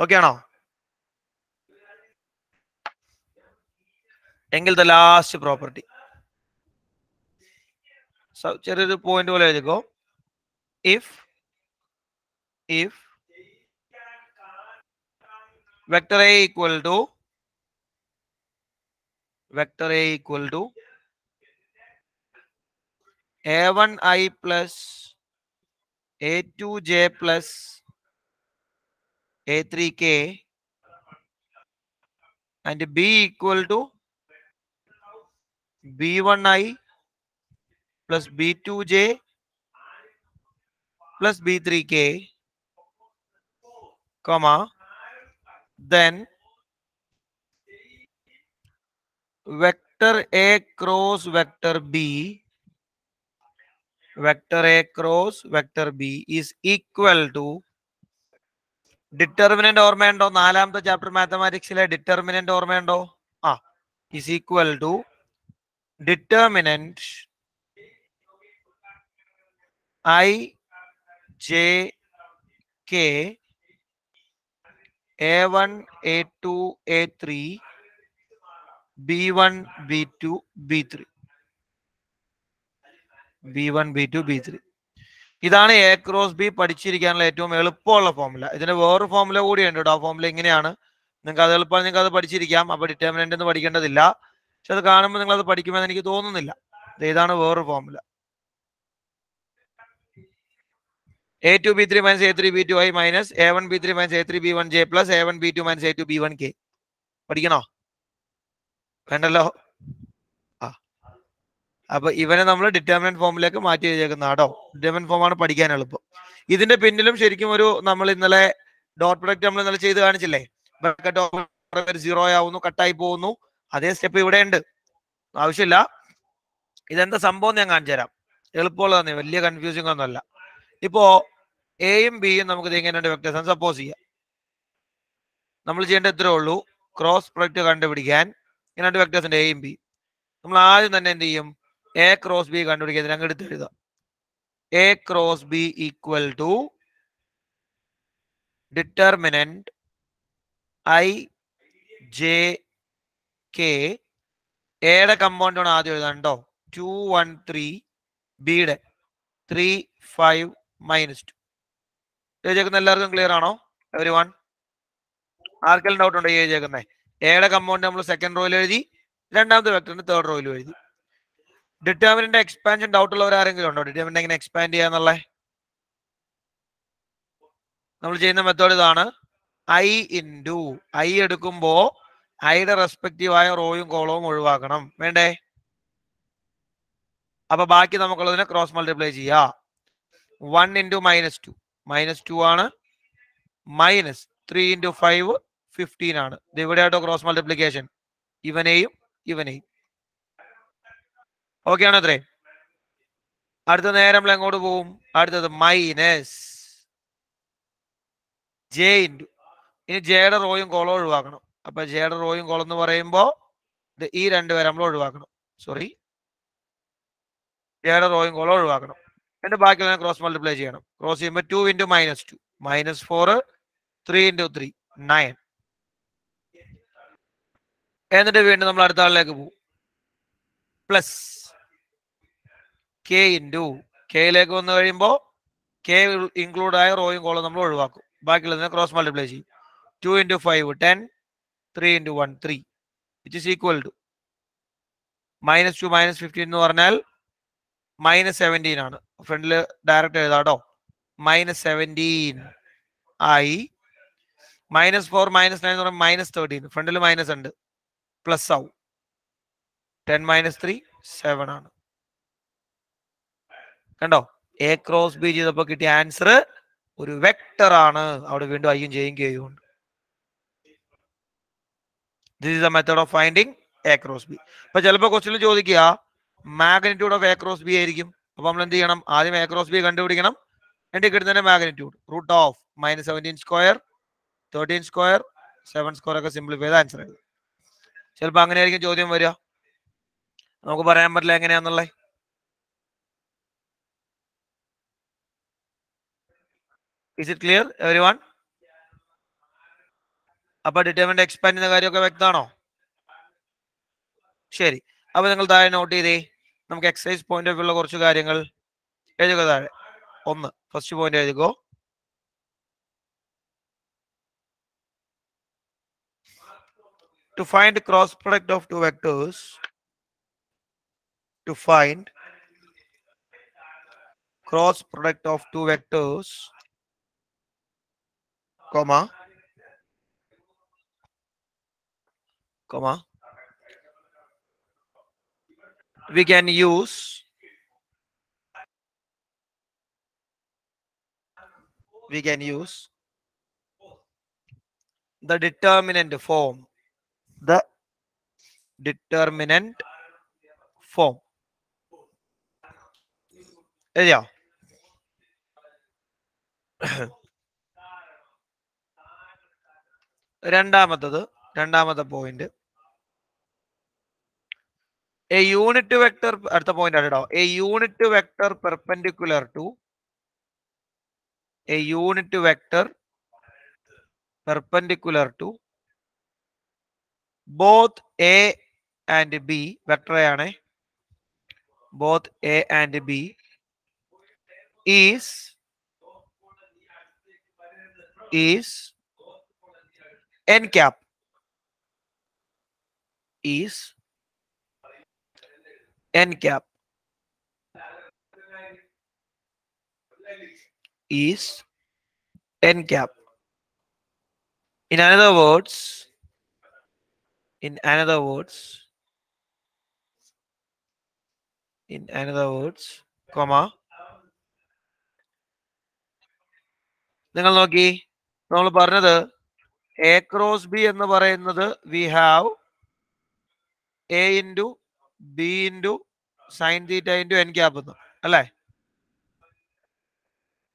A: ഓക്കെ ആണോ എങ്കിൽ ദ ലാസ്റ്റ് പ്രോപ്പർട്ടി. ചെറിയൊരു പോയിന്റ് പോലെ എഴുതിക്കോ. If if vector A equal to vector A equal to A1i plus A2j plus A3k and B equal to B1i plus B2j plus B3k comma then vector A cross vector B vector A cross vector B is equal to determinant ഓർമ്മയുണ്ടോ? നാലാമത്തെ chapter മാത്തമാറ്റിക്സിലെ determinant ഓർമ്മയുണ്ടോ? ആ is equal to determinant I J K A one A two A three B one B two B three B one B two B three ഇതാണ് A cross B പഠിച്ചിരിക്കാനുള്ള ഏറ്റവും എളുപ്പമുള്ള formula ഇതിന് വേറൊരു formula കൂടിയുണ്ട് കേട്ടോ ആ ഫോമുല ഇങ്ങനെയാണ്. നിങ്ങൾക്ക് അത് എളുപ്പമാണ് നിങ്ങൾക്ക് അത് പഠിച്ചിരിക്കാം. അപ്പൊ ഡിറ്റർമിനന്റ് ഒന്നും പഠിക്കേണ്ടതില്ല. പക്ഷെ അത് കാണുമ്പോൾ നിങ്ങൾ അത് പഠിക്കുമെന്ന് എനിക്ക് തോന്നുന്നില്ല. ഇതാണ് വേറൊരു formula A two B three minus A three B two I minus A one B three minus A three B one J plus A one B two minus A two B one K പഠിക്കണോ? വേണ്ടല്ലോ. അപ്പൊ ഇവനെ നമ്മൾ determinant ഫോമിലേക്ക് മാറ്റി എഴുതിയേക്കുന്ന ആടോ? Determinant ഫോമാണ് പഠിക്കാൻ എളുപ്പം. ഇതിന്റെ പിന്നിലും ശരിക്കും ഒരു നമ്മൾ ഇന്നലെ ഡോട്ട് പ്രൊഡക്റ്റ് നമ്മൾ ഇന്നലെ ചെയ്ത് കാണിച്ചില്ലേ? ബ്രാക്കറ്റ് സീറോ ആവുന്നു കട്ടായി പോകുന്നു. അതേ സ്റ്റെപ്പ് ഇവിടെ ഉണ്ട്. ആവശ്യമില്ല. ഇതെന്താ സംഭവം ഞാൻ കാണിച്ചു തരാം. എളുപ്പമുള്ളതാണ്. വലിയ കൺഫ്യൂസിംഗ് ഒന്നുമല്ല ഇപ്പോ എയും ബിയും നമുക്ക് വ്യക്തം വെക്ടേഴ്സ് സപ്പോസ് ചെയ്യാം. നമ്മൾ ചെയ്യേണ്ട ഇത്രേ ഉള്ളൂ. ക്രോസ് പ്രൊഡക്റ്റ് കണ്ടുപിടിക്കാൻ. ഇങ്ങനെ രണ്ട് ഉണ്ട്. എയും ബി നമ്മൾ ആദ്യം തന്നെ എന്ത് ചെയ്യും? എ ക്രോസ് ബി കണ്ടുപിടിക്കുക ഞങ്ങൾ എടുത്ത് എഴുതാം. A cross B equal to determinant I J K എയുടെ കമ്പൗണ്ട് ആണ് ആദ്യം എഴുതാൻ കേട്ടോ ടു വൺ ത്രീ ബിയുടെ ത്രീ ഫൈവ് മൈനസ് ടു എഴുതിയേക്കുന്ന എല്ലാവർക്കും ക്ലിയർ ആണോ? എവരി വൺ ആർക്കെല്ലാം ഡൗട്ട് ഉണ്ടോ എഴുതിയേക്കുന്നത് എയുടെ കമ്പൗണ്ട് നമ്മൾ സെക്കൻഡ് റോയിൽ എഴുതി രണ്ടാമത്തെ വെക്ടറിന് തേർഡ് റോയിലും എഴുതി. ഡിറ്റർമിനന്റ് എക്സ്പാൻഷൻ ഡൗട്ട് ഉള്ളവർ ആരെങ്കിലും ഉണ്ടോ? ഡിറ്റർമിനന്റ് എങ്ങനെ എക്സ്പാൻഡ് ചെയ്യാന്നുള്ള? നമ്മൾ ചെയ്യുന്ന മെത്തേഡ് ഇതാണ് ഐ ഇന്റു ഐ എടുക്കുമ്പോ ഐയുടെ റെസ്പെക്റ്റീവ് ആയ റോയും കോളവും ഒഴിവാക്കണം. വേണ്ടേ? അപ്പൊ ബാക്കി നമുക്കുള്ളതിനെ ക്രോസ് മൾട്ടിപ്ലൈ ചെയ്യാ. One into minus two minus two ആണ്. Minus three into five fifteen ആണ്. ഇത് ഇവിടെ ആയിട്ടോ ക്രോസ് മൾട്ടിപ്ലിക്കേഷൻ ഇവനെയും ഇവനെയും. ഓക്കെ ആണോ അത്രേ അടുത്ത നേരം നമ്മൾ എങ്ങോട്ട് പോവും? അടുത്തത് മൈനസ് ജെ ഇന്റു ഇനി ജെയുടെ റോയും കോളം ഒഴിവാക്കണം. അപ്പൊ ജെയുടെ റോയും കോളം എന്ന് പറയുമ്പോൾ ഇത് ഈ രണ്ട് പേരെ നമ്മൾ ഒഴിവാക്കണം. സോറി ജെയുടെ റോയും കോളം ഒഴിവാക്കണം. എന്നിട്ട് ബാക്കിയുള്ള ക്രോസ് മൾട്ടിപ്ലൈ ചെയ്യണം. ക്രോസ് ചെയ്യുമ്പോൾ two into minus two minus four three into three nine എന്നിട്ട് വീണ്ടും നമ്മൾ അടുത്ത ആളിലേക്ക് പോകും പ്ലസ് കെ ഇന്റു കെയിലേക്ക് വന്നു കഴിയുമ്പോൾ കെ ഇൻക്ലൂഡ് ആയ റോയും കോളും നമ്മൾ ഒഴിവാക്കും. ബാക്കിയുള്ളതിനെ ക്രോസ് മൾട്ടിപ്ലൈ ചെയ്യും. Two into five ten three into one three which is equal to minus two minus fifteen എന്ന് പറഞ്ഞാൽ മൈനസ് സെവന്റീൻ ആണ്. ഫ്രണ്ടിൽ ഡയറക്റ്റ് എഴുതാട്ടോ മൈനസ് സെവന്റീൻ ആയി മൈനസ് ഫോർ മൈനസ് നയൻ എന്ന് പറയുമ്പോൾ മൈനസ് തേർട്ടീൻ ഫ്രണ്ടിൽ മൈനസ് ഉണ്ട്. പ്ലസ് ആവും. ടെൻ മൈനസ് ത്രീ സെവൻ ആണ്. കണ്ടോ? എ ക്രോസ് ബി ചെയ്തപ്പോ കിട്ടിയ ആൻസർ ഒരു വെക്ടർ ആണ്. അവിടെ വീണ്ടും ഐയും ജെയും കെയും ഉണ്ട്. This is the method of finding A cross B ഇപ്പൊ ചിലപ്പോൾ ക്വസ്റ്റിനിൽ ചോദിക്കുക magnitude of A cross B ആയിരിക്കും. അപ്പൊ നമ്മൾ എന്ത് ചെയ്യണം? ആദ്യം എ ക്രോസ് ബി കണ്ടുപിടിക്കണം. എന്നിട്ട് കിട്ടുന്നതിന്റെ magnitude root of minus seventeen square thirteen square seven square ഒക്കെ സിംപ്ലിഫൈ ചെയ്ത് ആൻസർ ആയിരുന്നു. ചിലപ്പോൾ അങ്ങനെയായിരിക്കും ചോദ്യം വരിക. നമുക്ക് പറയാൻ പറ്റില്ല എങ്ങനെയാന്നുള്ളത് is it clear everyone അപ്പൊ ഡിറ്റർമിന്റ് എക്സ്പാൻഡ് ചെയ്യുന്ന കാര്യമൊക്കെ വ്യക്തമാണോ? ശരി. അപ്പൊ നിങ്ങൾ താഴെ നോട്ട് ചെയ്തേ. നമുക്ക് എക്സസൈസ് പോയിന്റ് ഓഫ് വ്യൂ ഉള്ള കുറച്ച് കാര്യങ്ങൾ എഴുതുക താഴെ. ഒന്ന് ഫസ്റ്റ് പോയിന്റ് എഴുതുക. To find cross product of two vectors. To find cross product of two vectors. comma, comma, we can use we can use the determinant form. The determinant form. Yeah. രണ്ടാമത്തത് രണ്ടാമത്തെ point a unit vector അടുത്ത point ആണ് കേട്ടോ a unit vector perpendicular to a unit vector perpendicular to both A and B vector ആണ്. Both A and B is is n cap is n cap is n cap in another words in another words in another words comma നിങ്ങൾ നോക്കി നമ്മൾ പറഞ്ഞത് A cross B എന്ന് പറയുന്നത് we have A into B into sine theta into N cap എന്ന് അല്ലേ?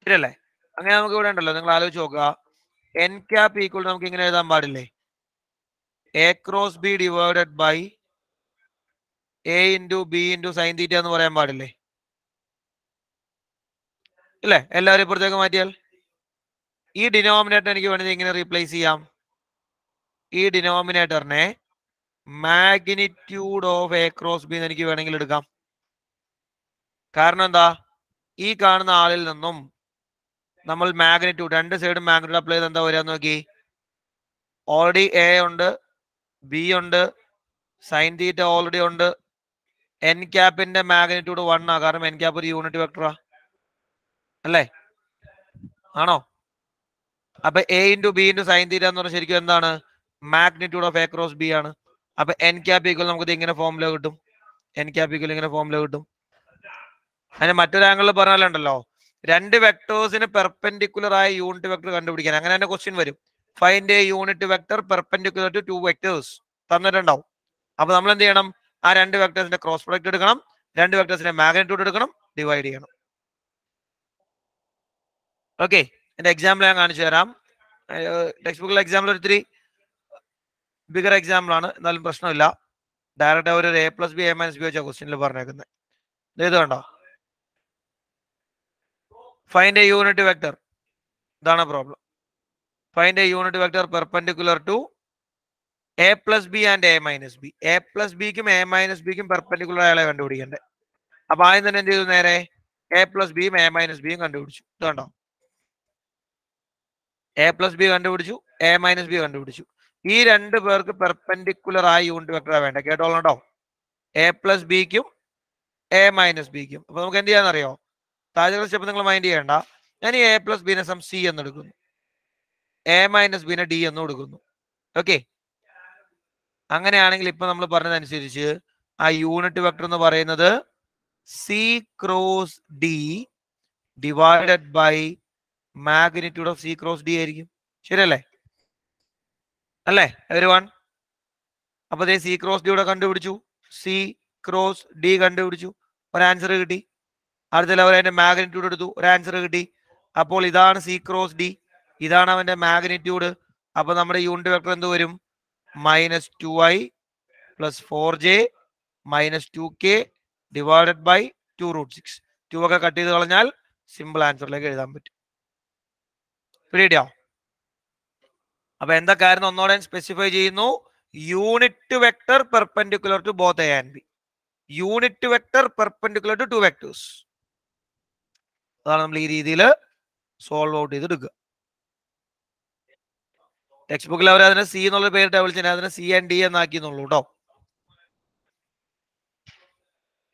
A: ശരിയല്ലേ? അങ്ങനെ നമുക്ക് ഇവിടെ ഉണ്ടല്ലോ നിങ്ങൾ ആലോചിച്ച് നോക്കുക. എൻ ക്യാപ്പ് ഈക്വൽ നമുക്ക് ഇങ്ങനെ എഴുതാൻ പാടില്ലേ? A cross B divided by A into B into sine theta എന്ന് പറയാൻ പാടില്ലേ? അല്ലേ എല്ലാവരും ഇപ്പുറത്തേക്ക് മാറ്റിയാൽ ഈ ഡിനോമിനേറ്റർ എനിക്ക് വേണമെങ്കിൽ ഇങ്ങനെ റീപ്ലേസ് ചെയ്യാം. ഈ ഡിനോമിനേറ്ററിനെ magnitude of A cross B എന്ന് എനിക്ക് വേണമെങ്കിൽ എടുക്കാം. കാരണം എന്താ? ഈ കാണുന്ന ആളിൽ നിന്നും നമ്മൾ മാഗ്നിറ്റ്യൂഡ് രണ്ട് സൈഡും മാഗ്നിറ്റ്യൂഡ് അപ്ലൈ ചെയ്ത് എന്താ വരിക നോക്കി. ഓൾറെഡി എ ഉണ്ട് ബി ഉണ്ട് സൈൻ തീറ്റ ഓൾറെഡി ഉണ്ട്. എൻ ക്യാപ്പിന്റെ മാഗ്നിറ്റ്യൂഡ് വൺ ആ കാരണം എൻ ക്യാപ്പ് ഒരു യൂണിറ്റ് വെക്ടറാ അല്ലേ? ആണോ? അപ്പൊ A into B into sine theta എന്ന് പറഞ്ഞാൽ ശരിക്കും എന്താണ്? Magnitude of A cross B ആണ്. അപ്പൊ എൻ ക്യാപ് ഈക്വൽ നമുക്ക് ഇങ്ങനെ ഫോമില കിട്ടും. എൻ ക്യാപ് ഈക്വൽ ഇങ്ങനെ ഫോമില കിട്ടും. അതിന് മറ്റൊരു ആംഗിളിൽ പറഞ്ഞാലുണ്ടല്ലോ രണ്ട് വെക്ടേഴ്സിന് പെർപെൻഡിക്കുലർ ആയ യൂണിറ്റ് വെക്ടർ കണ്ടുപിടിക്കാൻ. അങ്ങനെ തന്നെ ക്വസ്റ്റ്യൻ വരും. Find a unit vector perpendicular to two vectors തന്നിട്ടുണ്ടാവും. അപ്പൊ നമ്മൾ എന്ത് ചെയ്യണം? ആ രണ്ട് വെക്ടേഴ്സിന്റെ ക്രോസ് പ്രൊഡക്റ്റ് എടുക്കണം. രണ്ട് വെക്ടേഴ്സിന്റെ മാഗ്നിറ്റ്യൂഡ് എടുക്കണം. ഡിവൈഡ് ചെയ്യണം. ഓക്കെ എന്റെ എക്സാമ്പിൾ ഞാൻ കാണിച്ചു തരാം. ടെക്സ്റ്റ് ബുക്കിലെ എക്സാമ്പിൾ ഒരു ബിഗർ എക്സാമ്പിൾ ആണ്. എന്നാലും പ്രശ്നമില്ല. Direct our A plus B A minus B വെച്ചാൽ ക്വസ്റ്റ്യനിൽ പറഞ്ഞേക്കുന്നത് ഇത് കണ്ടോ? ഫൈൻഡ് എ യൂണിറ്റ് വെക്ടർ ഇതാണ് problem find a unit vector perpendicular to A plus B and A minus B A plus ബിക്കും A minus ബിക്കും പെർപെൻഡിക്കുലർ അയാളെ കണ്ടുപിടിക്കണ്ടേ. അപ്പൊ ആദ്യം തന്നെ എന്ത് ചെയ്തു നേരെ? എ പ്ലസ് ബിയും എ മൈനസ് ബിയും കണ്ടുപിടിച്ചു. ഇത് കണ്ടോ? എ പ്ലസ് ബി കണ്ടുപിടിച്ചു. എ മൈനസ് ബി കണ്ടുപിടിച്ചു. ഈ രണ്ട് പേർക്ക് പെർപെൻഡിക്കുലർ ആയി യൂണിറ്റ് വെക്ടറാണ് വേണ്ട? കേട്ടോളണ്ടോ എ പ്ലസ് ബിക്കും എ മൈനസ് ബിക്കും അപ്പൊ നമുക്ക് എന്ത് ചെയ്യാന്നറിയോ? താഴെ സ്റ്റെപ്പ് നിങ്ങൾ മൈൻഡ് ചെയ്യേണ്ട. ഞാൻ ഈ എ പ്ലസ് ബിനെ സം സി എന്ന് എടുക്കുന്നു. എ മൈനസ് ബിനെ ഡി എന്ന് കൊടുക്കുന്നു. ഓക്കെ അങ്ങനെയാണെങ്കിൽ ഇപ്പൊ നമ്മൾ പറഞ്ഞതനുസരിച്ച് ആ യൂണിറ്റ് വെക്ടർ എന്ന് പറയുന്നത് C cross D divided by magnitude of C cross D ആയിരിക്കും. ശരിയല്ലേ? അല്ലേ? എവരി വൺ അപ്പൊ ദേ സി ക്രോസ് ഡി ഇവിടെ കണ്ടുപിടിച്ചു. സി ക്രോസ് ഡി കണ്ടുപിടിച്ചു. ഒരു ആൻസർ കിട്ടി. അടുത്ത ലെവൽ അതിന്റെ മാഗ്നിറ്റ്യൂഡ് എടുത്തു. ഒരു ആൻസർ കിട്ടി. അപ്പോൾ ഇതാണ് സി ക്രോസ് ഡി ഇതാണ് അവന്റെ മാഗ്നിറ്റ്യൂഡ് അപ്പൊ നമ്മുടെ യൂണിറ്റ് വെക്ടർ എന്ത് വരും? Minus two I plus four J minus two K divided by two root six two ഒക്കെ കട്ട് ചെയ്ത് കളഞ്ഞാൽ സിമ്പിൾ ആൻസറിലേക്ക് എഴുതാൻ പറ്റും. പിടിയോ അപ്പൊ എന്താ കാര്യം ഒന്നോടെ സ്പെസിഫൈ ചെയ്യുന്നു. Unit vector perpendicular to both A and B unit vector perpendicular to two vectors അതാണ് നമ്മൾ ഈ രീതിയിൽ സോൾവ് ഔട്ട് ചെയ്തെടുക്കുക. ടെക്സ്റ്റ് ബുക്കിൽ അവർ അതിനെ സി എന്നുള്ള പേരിട്ട് വിളിച്ചാൽ അതിനെ സി ആൻഡ് ഡി എന്നാക്കി എന്നുള്ളൂ കേട്ടോ.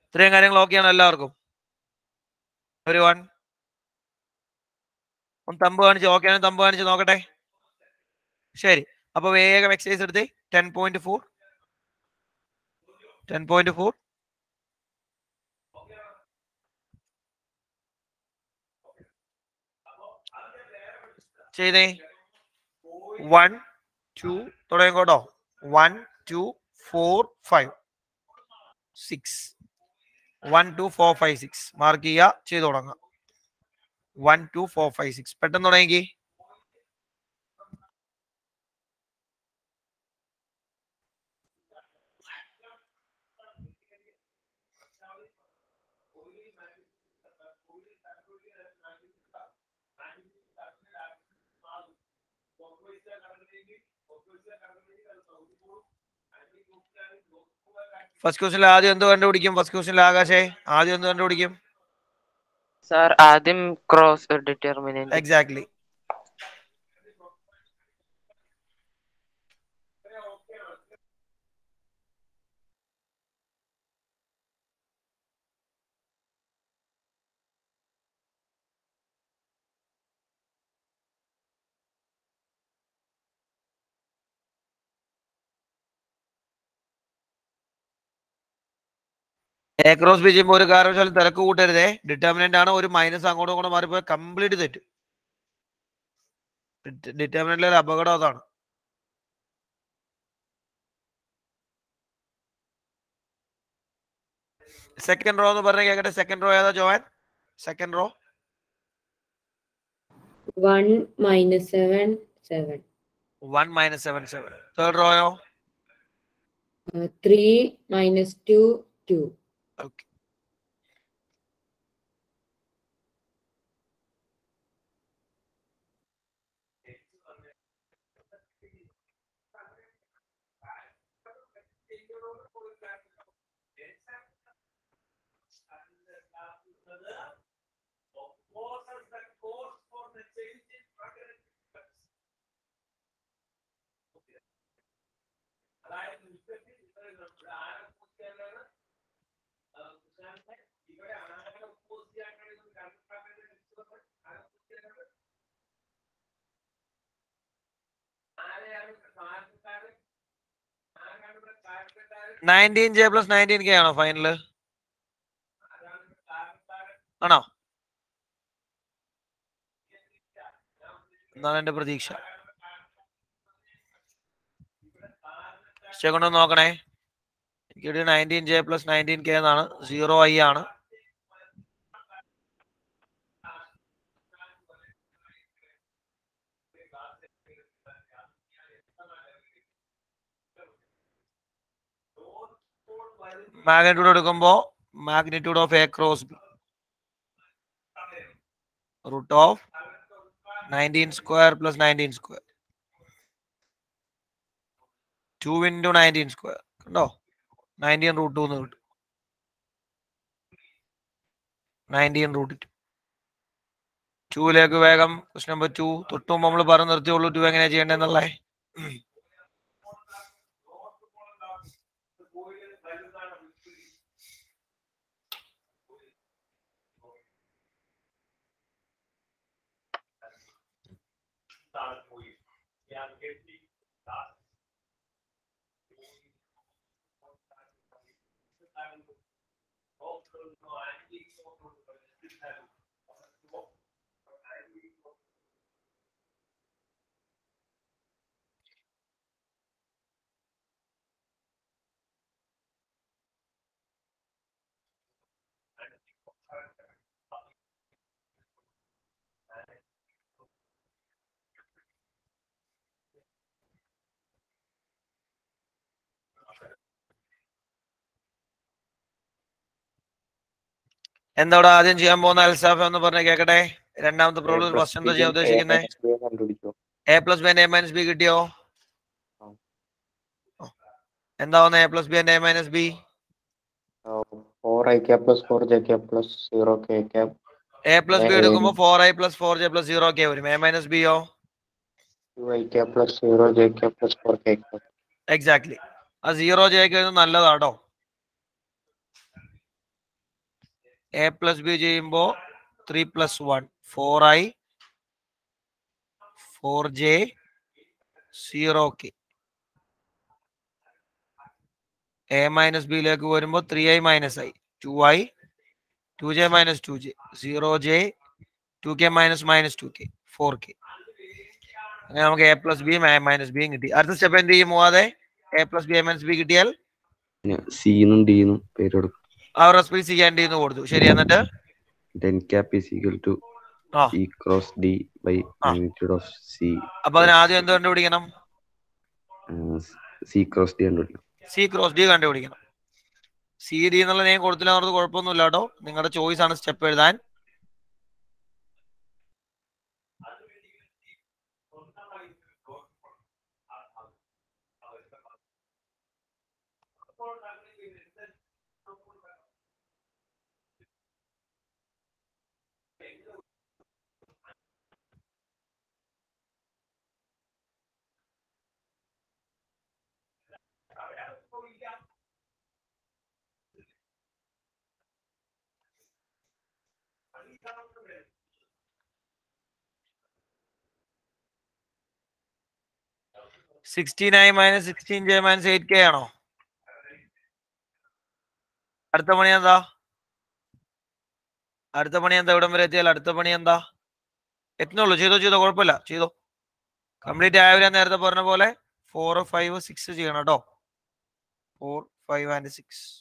A: ഇത്രയും കാര്യങ്ങൾ ഓക്കെയാണ് എല്ലാവർക്കും? ഒരു വൺ ഒന്ന് തമ്പ് കാണിച്ച് ഓക്കെ ആണ് തമ്പ് കാണിച്ച് നോക്കട്ടെ. ശരി. അപ്പൊ വേഗം എക്സസൈസ് എടുത്തേ. Ten point four ten point four ചെയ്തേ. One two തുടങ്ങിക്കോട്ടോ one two four five six one two four five six mark ചെയ്യുക. ചെയ്തു തുടങ്ങാം. One two four five six പെട്ടെന്ന് തുടങ്ങി ഫസ്റ്റ് ക്വസ്റ്റിൽ ആദ്യം എന്ത് കണ്ടുപിടിക്കും? ഫസ്റ്റ് ക്വസ്റ്റിൽ ആകാശേ ആദ്യം എന്ത് കണ്ടുപിടിക്കും?
D: സാർ ആദ്യം cross determinant
A: exactly A cross B ചെയ്യുമ്പോൾ ഒരു കാരണവശാലും തിരക്ക് കൂട്ടരുതേ. ഡിറ്റർമിനന്റ് ആണ്. ഒരു മൈനസ് അങ്ങോട്ടും ഇങ്ങോട്ടും മാറിപ്പോയി കംപ്ലീറ്റ് തെറ്റ്. ഡിറ്റർമിനന്റിലെ ഒരു അപകടം അതാണ്. സെക്കൻഡ് റോ എന്ന് പറഞ്ഞ കേക്കട്ടെ. സെക്കൻഡ് റോ ഏതാ Jovan? Second row
H: one minus seven seven
A: one minus seven seven third റോയോ
H: three minus two two,
A: okay. Nineteen J plus nineteen K ആണോ ഫൈനൽ ആണോ? എന്നാണ് എന്റെ പ്രതീക്ഷ. കൊണ്ടൊന്ന് നോക്കണേ. എനിക്ക് nineteen J plus nineteen K എന്നാണ്. സീറോ ഐ ആണ്. മാഗ്നിറ്റ്യൂഡ് എടുക്കുമ്പോൾ magnitude of A cross B root of nineteen square plus nineteen square two into nineteen square കണ്ടോ? നയന്റീൻ റൂട്ട് ടു എന്ന് കിട്ടും. നയന്റീൻ റൂട്ട് ടു ടൂയിലേക്ക് വേഗം ക്വസ്റ്റ് നമ്പർ ടു തൊട്ടുമ്പോൾ നമ്മൾ പറഞ്ഞു നിർത്തിയുള്ളൂ ടു എങ്ങനെയാ ചെയ്യേണ്ടതെന്നുള്ളേ. എന്താ ആദ്യം ചെയ്യാൻ പോകുന്ന അൽസാഫ് എന്ന് പറഞ്ഞ കേക്കട്ടെ? രണ്ടാമത്തെ പ്രോബ്ലം ഫസ്റ്റ് എന്താ ചെയ്യാൻ ഉദ്ദേശിക്കുന്നത് A plus B A minus B കിട്ടിയോ?
C: എന്താവുന്ന
A: എന്താ വന്ന? A plus B A minus
C: B four I cap plus four J cap plus zero K
A: cap A plus
C: B
A: എടുക്കുമ്പോൾ four I plus four J plus zero K വരും. A minus ബിയോ
C: two I cap plus zero J cap plus four K cap
A: exactly ആ zero J നല്ലതാട്ടോ. A plus B ചെയ്യുമ്പോൾ three plus one four I four J zero K A minus ബിയിലേക്ക് വരുമ്പോൾ three I minus I two I two J minus two J zero J two K minus minus two K four K അങ്ങനെ നമുക്ക് A plus ബിയും A minus ബിയും കിട്ടി. അടുത്ത step എന്ത് ചെയ്യും പോവാതെ A plus B A minus B കിട്ടിയാൽ?
B: സിന്നും ഡിന്നും പേര് കൊടുക്കും.
A: ആ റെസ്പെക്ട് ചെയ്യാൻ ഡിന്ന് കൊടുത്തു. ശരി എന്നിട്ട്?
B: Then cap is
A: equal
B: to. E cross D
A: by.
B: Magnitude of C
A: അപ്പൊ അതിന് ആദ്യം എന്ത് കണ്ടുപിടിക്കണം?
B: സി ക്രോസ് ഡി കണ്ടുപിടിക്കും
A: സി ക്രോസ് ഡി കണ്ടുപിടിക്കണം. സി ഡി എന്നുള്ള നെയിം കൊടുത്തില്ല എന്നുള്ളത് കുഴപ്പമൊന്നുമില്ല കേട്ടോ നിങ്ങളുടെ ചോയ്സ് ആണ് സ്റ്റെപ്പ് എഴുതാൻ. Sixty nine minus sixteen J minus eight K ആണോ? അടുത്ത പണി എന്താ? അടുത്ത പണി എന്താ? ഇവിടം വരെ എത്തിയാൽ അടുത്ത പണി എന്താ? എത്തുന്നുള്ളൂ ചെയ്തോ ചെയ്തോ. കുഴപ്പമില്ല. ചെയ്തോ. കംപ്ലീറ്റ് ആയവരെ നേരത്തെ പറഞ്ഞ പോലെ ഫോർ ഫൈവ് സിക്സ് ചെയ്യണം കേട്ടോ. ഫോർ ഫൈവ് ആൻഡ് സിക്സ്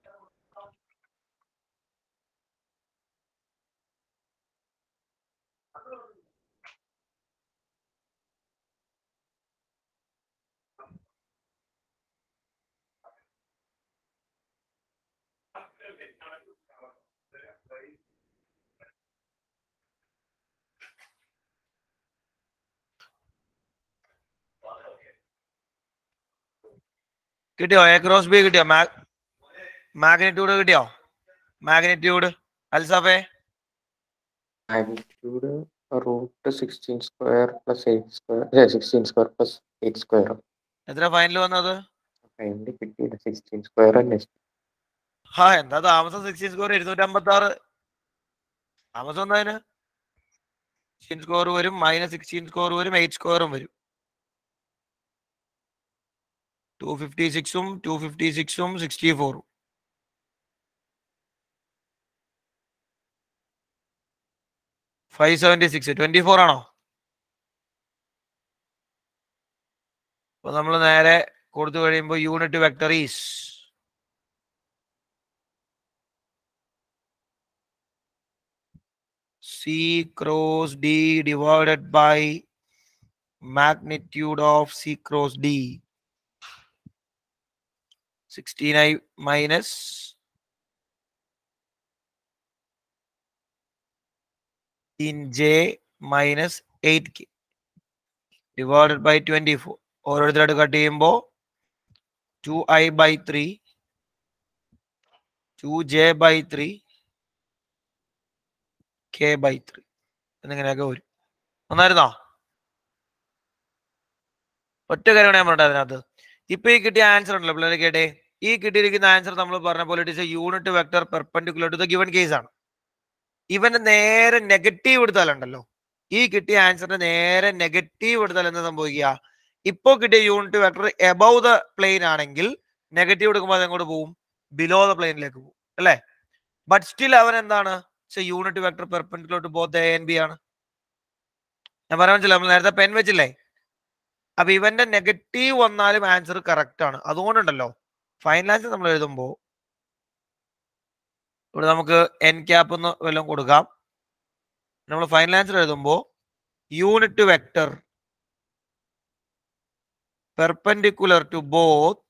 A: കിട്ടിയോ? എ ക്രോസ് ബി കിട്ടിയോ? മാഗ്നിറ്റ്യൂഡ് കിട്ടിയോ? Magnitude അൽസഫേ?
C: Magnitude root sixteen square plus eight square sixteen square plus eight square
A: എത്ര ഫൈനൽ വന്നത്?
C: അതിന്റെ കിട്ടിയില്ല സിക്സ്റ്റീൻ സ്ക്വയർ
A: ഹാ എന്താ താമസം സിക്സ്റ്റീൻ സ്ക്വയർ ഇരുന്നൂറ്റി അമ്പത്തി ആറ് താമസം എന്താ സിക്സ്റ്റീൻ സ്കോർ വരും മൈനസ് സിക്സ്റ്റീൻ സ്കോർ വരും എയ്റ്റ് സ്കോറും വരും. ടു ഫിഫ്റ്റി സിക്സും ടു ഫിഫ്റ്റി സിക്സും സിക്സ്റ്റി ഫോറും five seventy six twenty four ആണോ? അപ്പൊ നമ്മൾ നേരെ കൊടുത്തു കഴിയുമ്പോൾ unit vector is C cross D divided by magnitude of C cross D. 16i minus. 15j minus 8k divided by 24. ഓരോരുത്തരായിട്ട് കട്ട് ചെയ്യുമ്പോൾ two I by three two J by three K by three എന്നിങ്ങനെയൊക്കെ വരും. ഒന്നായിരുന്നോ ഒറ്റ കാര്യമാണ് ഞാൻ പറഞ്ഞത് അതിനകത്ത്. ഇപ്പൊ ഈ കിട്ടിയ ആൻസർ ഉണ്ടല്ലോ പിള്ളേർ കേട്ടെ. ഈ കിട്ടിയിരിക്കുന്ന ആൻസർ നമ്മൾ പറഞ്ഞ പോലെ it is a unit vector perpendicular to the given case ആണ്. ഇവന് നേരെ നെഗറ്റീവ് എടുത്താലുണ്ടല്ലോ ഈ കിട്ടിയ ആൻസറിന് നേരെ നെഗറ്റീവ് എടുത്താൽ എന്താ സംഭവിക്കുക? ഇപ്പോൾ കിട്ടിയ unit vector above the plane ആണെങ്കിൽ നെഗറ്റീവ് എടുക്കുമ്പോൾ അത് എങ്ങോട്ട് പോകും ബിലോ ദ പ്ലെയിനിലേക്ക് പോകും അല്ലേ? ബട്ട് സ്റ്റിൽ അവൻ എന്താണ്? Unit vector perpendicular to both A and B ആണ്. ഞാൻ പറയാൻ വെച്ചില്ല നമ്മൾ നേരത്തെ പെൻ വെച്ചില്ലേ? അപ്പൊ ഇവന്റെ നെഗറ്റീവ് വന്നാലും ആൻസർ കറക്റ്റ് ആണ്. അതുകൊണ്ടുണ്ടല്ലോ ഫൈനൽ ആൻസർ നമ്മൾ എഴുതുമ്പോൾ ഇവിടെ നമുക്ക് എൻ ക്യാപ്പ് എന്ന് വല്ലതും കൊടുക്കാം. നമ്മൾ ഫൈനൽ ആൻസർ എഴുതുമ്പോൾ unit vector perpendicular to both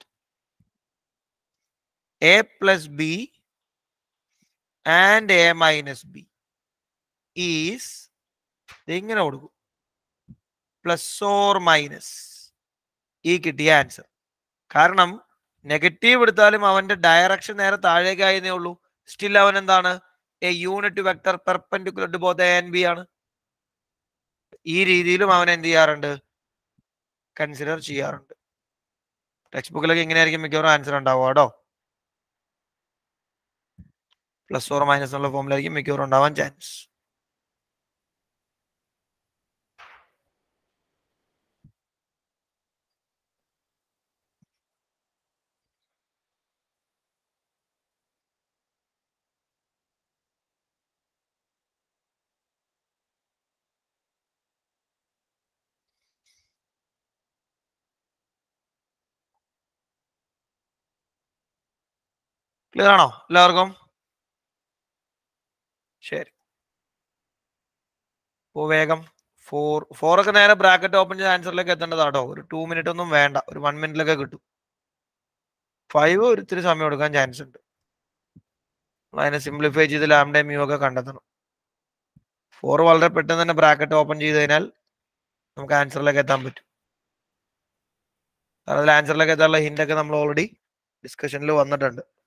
A: A plus B and A minus B is ഇങ്ങനെ കൊടുക്കും. പ്ലസ് ഓർ മൈനസ് ഈ കിട്ടിയ ആൻസർ കാരണം നെഗറ്റീവ് എടുത്താലും അവന്റെ ഡയറക്ഷൻ നേരെ താഴേക്കായതേ ഉള്ളൂ. സ്റ്റിൽ അവൻ എന്താണ്? A unit vector perpendicular to both A and B ആണ്. ഈ രീതിയിലും അവൻ എന്ത് ചെയ്യാറുണ്ട്? കൺസിഡർ ചെയ്യാറുണ്ട്. ടെക്സ്റ്റ് ബുക്കിലൊക്കെ ഇങ്ങനെയായിരിക്കും മിക്കവാറും ആൻസർ ഉണ്ടാവുക കേട്ടോ. പ്ലസ് ഓർ മൈനസ് എന്നുള്ള ഫോമിലായിരിക്കും മിക്കവാറും ഉണ്ടാവാൻ ചാൻസ് ക്ലിയർ ആണോ? എല്ലാവർക്കും? ശരി. ഓ വേഗം ഫോർ ഫോർ ഒക്കെ നേരെ ബ്രാക്കറ്റ് ഓപ്പൺ ചെയ്ത് ആൻസറിലേക്ക് എത്തേണ്ടതാട്ടോ ഒരു ടു മിനിറ്റ് ഒന്നും വേണ്ട. ഒരു വൺ മിനിറ്റിലൊക്കെ കിട്ടും. ഫൈവ് ഒരു ഇത്തിരി സമയം എടുക്കാൻ ചാൻസ് ഉണ്ട്. അതിനെ സിംപ്ലിഫൈ ചെയ്ത് ലാംഡ മ്യൂ ഒക്കെ കണ്ടെത്തണം. ഫോർ വളരെ പെട്ടെന്ന് തന്നെ ബ്രാക്കറ്റ് ഓപ്പൺ ചെയ്ത് കഴിഞ്ഞാൽ നമുക്ക് ആൻസറിലേക്ക് എത്താൻ പറ്റും. അതിൽ ആൻസറിലേക്ക് എത്താനുള്ള ഹിന്റ് ഒക്കെ നമ്മൾ ഓൾറെഡി ഡിസ്കഷനിൽ വന്നിട്ടുണ്ട്.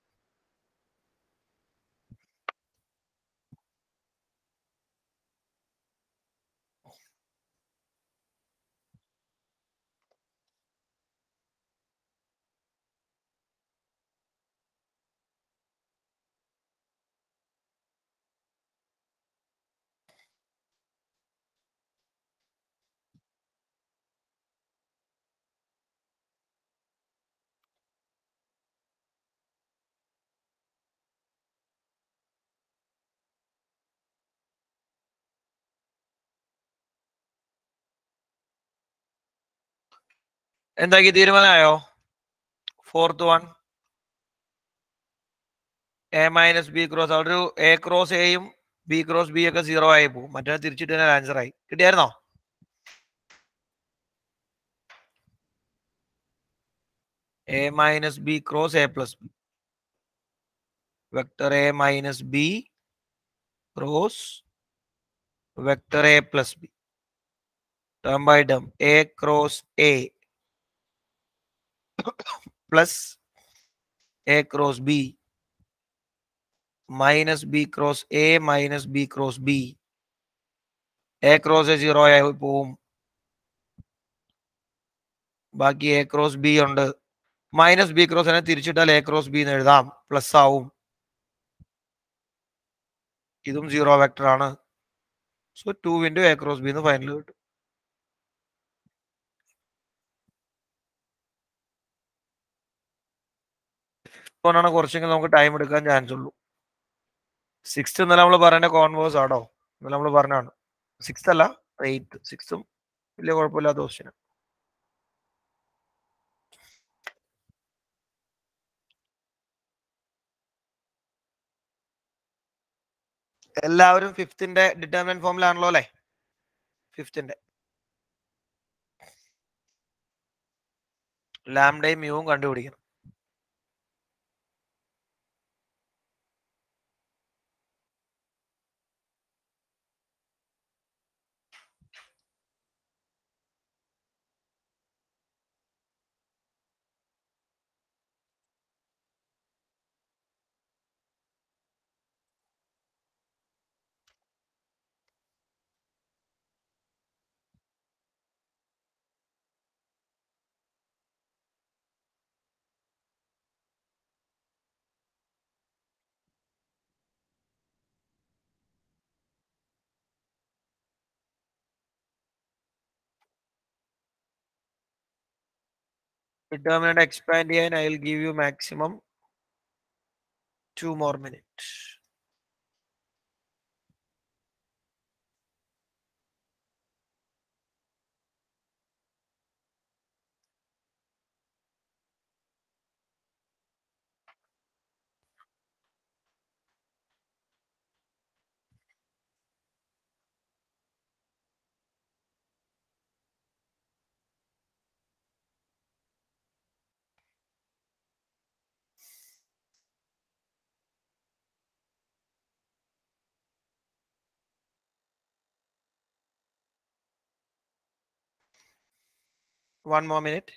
A: എന്താക്കി തീരുമാനമായോ? Fourth one A minus B cross അവിടെ ഒരു എ ക്രോസ് എയും ബി ക്രോസ് ബി ഒക്കെ സീറോ ആയി പോകും. മറ്റേ തിരിച്ചിട്ട് തന്നെ ആൻസർ ആയി. കിട്ടിയായിരുന്നോ? A minus B cross A plus B vector A minus B cross vector A plus B term by term A cross A plus A cross B minus B cross A minus B cross B. A cross A zero ആയി പോവും. ബാക്കി A cross B ഉണ്ട്. Minus B ക്രോസിനെ തിരിച്ചിട്ടാൽ A cross B എന്ന് എഴുതാം. Plus ആവും. ഇതും സീറോ വെക്ടർ ആണ് so two into A cross B എന്ന് ഫൈനൽ കിട്ടും. അതുകൊണ്ടാണ് കുറച്ചെങ്കിലും നമുക്ക് ടൈം എടുക്കാൻ ചാൻസ് ഉള്ളൂ. സിക്സ്ത് ഇന്നലെ നമ്മൾ പറയേണ്ട കോൺവേഴ്സ് ആണോ ഇന്നലെ നമ്മൾ പറഞ്ഞാണ് സിക്സ്ത് അല്ല എയ്ത്ത് സിക്സ്തും വലിയ കുഴപ്പമില്ലാത്ത ക്വസ്റ്റ്യൻ എല്ലാവരും ഫിഫ്ത്തിന്റെ ഡിറ്റർമിനന്റ് ഫോമിലാണല്ലോ അല്ലേ? ഫിഫ്ത്തിന്റെ ലാംഡയും മ്യൂവും കണ്ടുപിടിക്കണം. determinant expand here and I will give you maximum two more minutes. One more minute.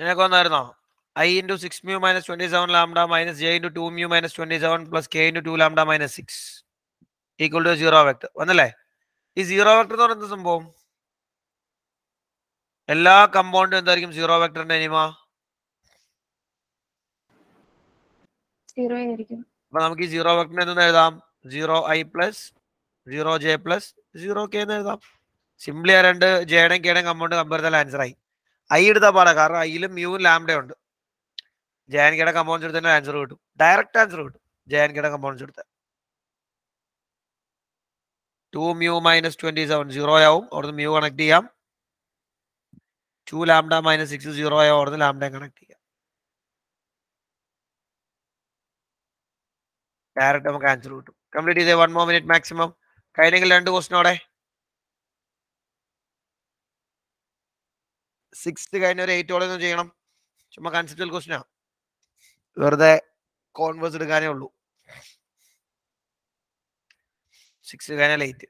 A: നിനക്ക് വന്നായിരുന്നോ? I into six mu minus twenty seven lambda minus J into two mu minus twenty seven plus K into two lambda minus six equal to zero vector വന്നല്ലേ? ഈ zero vector എന്ന് പറയുന്ന സംഭവം? എല്ലാ കമ്പൗണ്ടും എന്തായിരിക്കും zero വെക്ടറിന്റെ അനിമ? അപ്പൊ നമുക്ക് ഈ സീറോ വെക്ടറിനെ എന്തെന്ന് എഴുതാം? Zero I plus zero J plus zero K എന്ന് എഴുതാം. സിംപ്ലി ആ രണ്ട് ജെയുടെയും കെയുടെയും കമ്പൗണ്ട് കമ്പയർ ചെയ്താൽ ആൻസർ ആയി. ഐ എടുത്താൽ പാടാ. കാരണം ഐയിലും മ്യൂവും ജയൻ കിട കമ്പോണൻസ് എടുത്തതിന്റെ ആൻസർ കിട്ടും. ഡയറക്റ്റ് ആൻസർ കിട്ടും. ജയൻ കിട കമ്പോണൻസ് എടുത്ത two mu minus twenty seven zero ആവും. അവിടുന്ന് മ്യൂ കണക്ട് ചെയ്യാം. Two lambda minus six zero ആവും. അവിടുന്ന് ലാംഡ കണക്ട് ചെയ്യാം. ഡയറക്റ്റ് നമുക്ക് ആൻസർ കിട്ടും. കംപ്ലീറ്റ് ചെയ്തേ. വൺ മോർ മിനിറ്റ് മാക്സിമം കഴിഞ്ഞെങ്കിൽ രണ്ട് ക്വസ്റ്റിനോടെ സിക്സ്ത് കഴിഞ്ഞ ഒരു എയ്റ്റോടെ ഒന്ന് ചെയ്യണം. ചുമ്മാ കൺസെപ്റ്റൽ ക്വസ്റ്റിനാ വെറുതെ കോൺവേഴ്സ് എടുക്കാനേ ഉള്ളൂ. സിക്സ് എയ്റ്റ്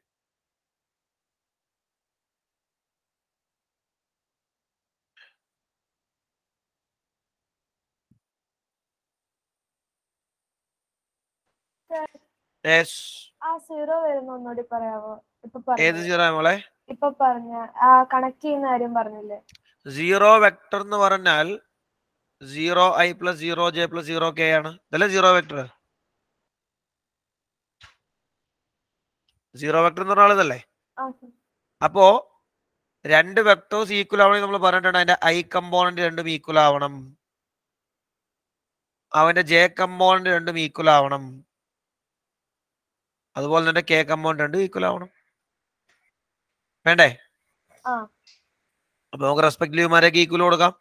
E: പറയാവോ ഇപ്പൊ
A: ഏത് സീറോ മോളെ?
E: ഇപ്പൊ പറഞ്ഞ കണക്ട് ചെയ്യുന്ന കാര്യം പറഞ്ഞില്ലേ?
A: സീറോ വെക്ടർ എന്ന് പറഞ്ഞാൽ zero I plus zero J plus zero K ആണ്. ഇതല്ലേ സീറോ വെക്ടർ സീറോ വെക്ടർ എന്ന് പറഞ്ഞാൽ ഇതല്ലേ. അപ്പോ രണ്ട് വെക്ടേഴ്സ് ഈക്വൽ ആവണമെങ്കിൽ നമ്മൾ പറഞ്ഞിട്ടുണ്ട്. അതിന്റെ ഐ കമ്പോണന്റ് രണ്ടും ഈക്വൽ ആവണം. അവന്റെ ജെ കമ്പോണന്റ് രണ്ടും ഈക്വൽ ആവണം. അതുപോലെ തന്നെ കെ കമ്പോണന്റ് രണ്ടും ഈക്വൽ ആവണം. വേണ്ടേ?
E: ആ.
A: അപ്പൊ നമുക്ക് റെസ്പെക്റ്റീവ്മാരൊക്കെ ഈക്വൽ കൊടുക്കാം.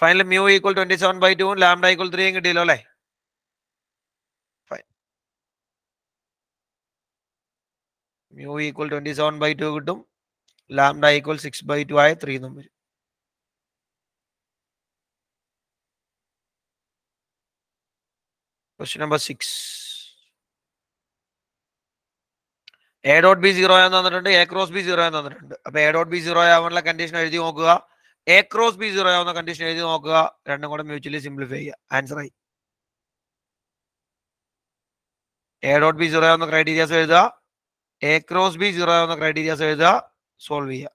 A: Final mu equal twenty seven by two lambda equal ത്രീയും കിട്ടിയല്ലോ അല്ലേ? Mu equal twenty seven by two കിട്ടും. Lambda equal six by two ആയ ത്രീ എന്നും വരും. Question number six A dot B zero എന്ന് തന്നിട്ടുണ്ട് എ ക്രോസ് ബി സീറോ എന്ന് തന്നിട്ടുണ്ട്. അപ്പൊ എ ഡോട്ട് ബി സീറോ ആവാനുള്ള കണ്ടീഷൻ എഴുതി നോക്കുക. എ ക്രോസ് ബി സീറോ ആവുന്ന കണ്ടീഷൻ എഴുതി നോക്കുക. രണ്ടും കൂടെ മ്യൂച്വലി സിംപ്ലിഫൈ ചെയ്യുക. ആൻസർ ആയി. എ ഡോട്ട് ബി സീറോ ആവുന്ന ക്രൈറ്റീരിയാസ് എഴുതുക. എ ക്രോസ് ബി സീറോ ആവുന്ന ക്രൈറ്റീരിയാസ് എഴുതുക. സോൾവ് ചെയ്യുക.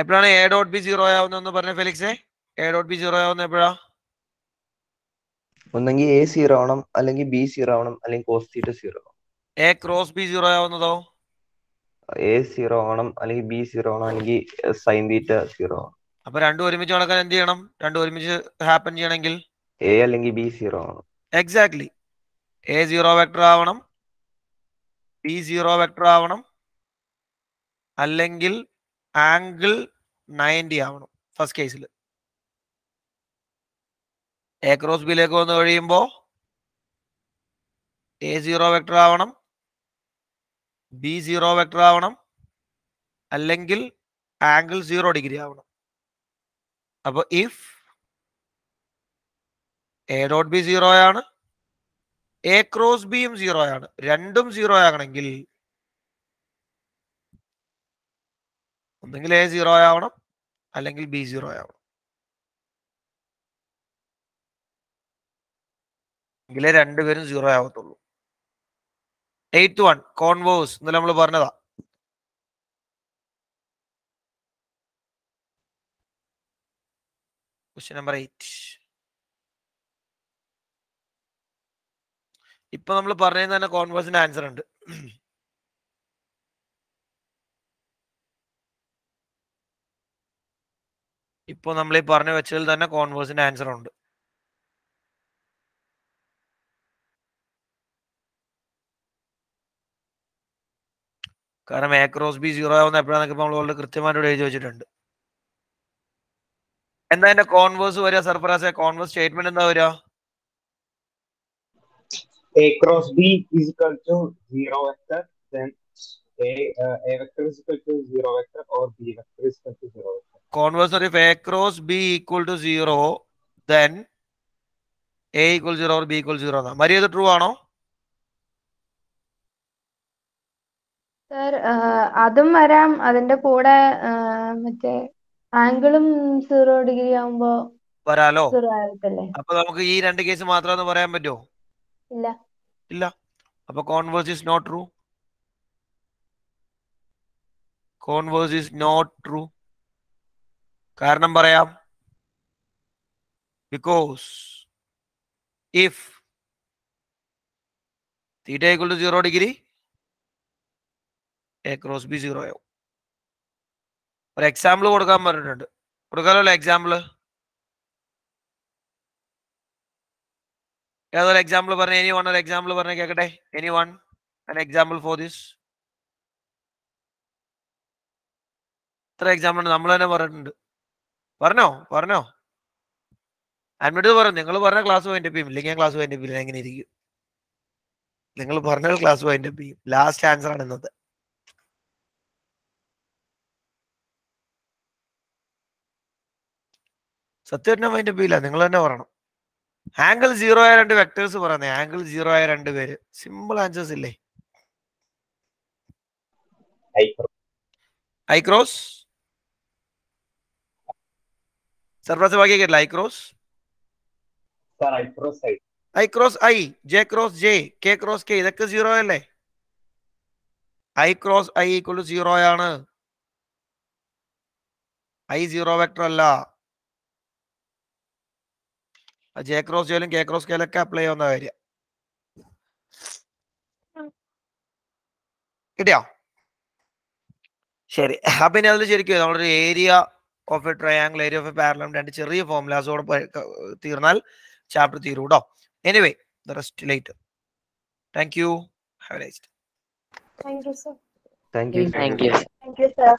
A: എപ്പോഴാണ് എ ഡോട്ട് ബി സീറോ ആവുന്നതെന്ന് പറഞ്ഞ ഫെലിക്സേ? എ ഡോട്ട് ബി സീറോ ആവുന്ന എപ്പോഴാ?
B: ഒന്നെങ്കിൽ എ സീറോ ആവണം അല്ലെങ്കിൽ ബി സീറോ ആവണം അല്ലെങ്കിൽ cos theta zero
A: A cross B zero ആവുന്നതോ?
B: A zero ആവണം അല്ലെങ്കിൽ ബി സീറോ ആവണം അല്ലെങ്കിൽ സൈൻ തീറ്റ സീറോ ആവണം.
A: അപ്പൊ രണ്ടും ഒരുമിച്ച് നടക്കാൻ എന്ത് ചെയ്യണം? രണ്ടും ഒരുമിച്ച് ഹാപ്പൻ ചെയ്യണമെങ്കിൽ?
B: എ അല്ലെങ്കിൽ ബി സീറോ ആവണം.
A: എക്സാക്ട്ലി എ സീറോ വെക്ടർ ആവണം ബി സീറോ വെക്ടർ ആവണം അല്ലെങ്കിൽ ആംഗിൾ നയന്റി ആവണം ഫസ്റ്റ് കേസിൽ എ ക്രോസ് ബിയിലേക്ക് വന്നു കഴിയുമ്പോൾ എ സീറോ വെക്ടർ ആവണം ബി സീറോ വെക്ടർ ആവണം അല്ലെങ്കിൽ ആംഗിൾ സീറോ ഡിഗ്രി ആവണം. അപ്പോൾ if A dot B zero ആണ് എ ക്രോസ് ബിയും ആണ് രണ്ടും സീറോ ആകണമെങ്കിൽ ഒന്നെങ്കിൽ എ സീറോ ആവണം അല്ലെങ്കിൽ ബി സീറോ ആവണം. എങ്കിലേ രണ്ടുപേരും സീറോ ആവത്തുള്ളൂ. എയ്റ്റ് വൺ കോൺവോസ് ഇന്നലെ നമ്മൾ പറഞ്ഞതാ. ക്വസ്റ്റ്യൻ നമ്പർ എയ്റ്റ് ഇപ്പൊ നമ്മൾ പറഞ്ഞതിന് തന്നെ കോൺവേഴ്സിന്റെ ആൻസർ ഉണ്ട്. ഇപ്പൊ നമ്മൾ ഈ പറഞ്ഞു വെച്ചതിൽ തന്നെ കോൺവേഴ്സിന്റെ ആൻസർ ഉണ്ട്. കാരണം എ ക്രോസ് ബി സീറോ ആവുന്ന എപ്പോഴാന്നൊക്കെ നമ്മൾ വളരെ കൃത്യമായിട്ട് എഴുതി വെച്ചിട്ടുണ്ട്. എന്താ എന്റെ കോൺവേഴ്സ് വരിക സർഫറാസ് കോൺവേഴ്സ് സ്റ്റേറ്റ്മെന്റ് എന്താ വരിക?
G: A cross B is equal to A uh, A vector is B vector is.
A: Converse of a cross b equal to 0 then a equal 0 or b equal 0 എന്നാ. മരി ഇത് ട്രൂ ആണോ?
E: Sir അതും വരാം. അതിന്റെ കൂടെ മറ്റേ ആംഗിളും സീറോ ഡിഗ്രി ആവുമ്പോ
A: വരാലോ? അപ്പൊ നമുക്ക് ഈ രണ്ട് കേസ് മാത്രമെന്ന് പറയാൻ പറ്റുമോ
E: ഇല്ല.
A: ഇല്ല. അപ്പൊ converse is not true converse is not true കാരണം പറയാം. Because if theta equal to zero degree A cross B zero ആവും. ഒരു എക്സാമ്പിൾ കൊടുക്കാൻ പറഞ്ഞിട്ടുണ്ട്. കൊടുക്കാമല്ലോ എക്സാമ്പിൾ ഏതൊരു എക്സാമ്പിൾ പറഞ്ഞ എനി വൺ ഒരു എക്സാമ്പിൾ പറഞ്ഞ കേക്കട്ടെ? Any one an example for this ഇത്ര എക്സാമ്പിൾ നമ്മൾ തന്നെ പറഞ്ഞിട്ടുണ്ട്. പറഞ്ഞോ പറഞ്ഞോ. അഡ്മിറ്റ് പറഞ്ഞു നിങ്ങൾ പറഞ്ഞ ക്ലാസ് വൈൻഡപ്പ് ചെയ്യും. ഇല്ലെങ്കിൽ ഞാൻ ക്ലാസ് വൈൻഡപ്പ് ചെയ്യില്ല എങ്ങനെ ഇരിക്കും. നിങ്ങൾ പറഞ്ഞ ക്ലാസ് വൈൻഡപ്പ് ചെയ്യും. ലാസ്റ്റ് ആൻസർ ആണ് ഇന്നത്തെ സത്യം വൈൻഡപ്പ് ചെയ്യില്ല നിങ്ങൾ തന്നെ പറയണം. ആംഗിൾ സീറോ ആയ രണ്ട് വെക്ടേഴ്സ് പറയുന്നത് ആംഗിൾ സീറോ ആയ രണ്ട് പേര്. സിമ്പിൾ ആൻസേഴ്സ് ഇല്ലേ?
G: I cross
A: I cross? Surprise ബാക്കി കേട്ടില്ല
G: I cross. I
A: cross I J cross J K cross K ഇതൊക്കെ സീറോ അല്ലേ? I cross I equal to zero ആണ്. ഐ സീറോ വെക്ടർ അല്ല. ജെ ക്രോസ് ജെയിലും കെ ക്രോസ് കെയിലൊക്കെ apply ചെയ്യാവുന്ന കാര്യം. കിട്ടിയോ? ശരി. അപ്പൊ ഇനി അതിൽ ശരിക്കും നമ്മളൊരു area of a triangle area of a parallelogram രണ്ട് ചെറിയ ഫോമുലാസോടെ തീർന്നാൽ ചാപ്റ്റർ തീരും കേട്ടോ anyway the rest later thank you have nice
E: thank you sir
B: thank you
D: thank you
E: thank you sir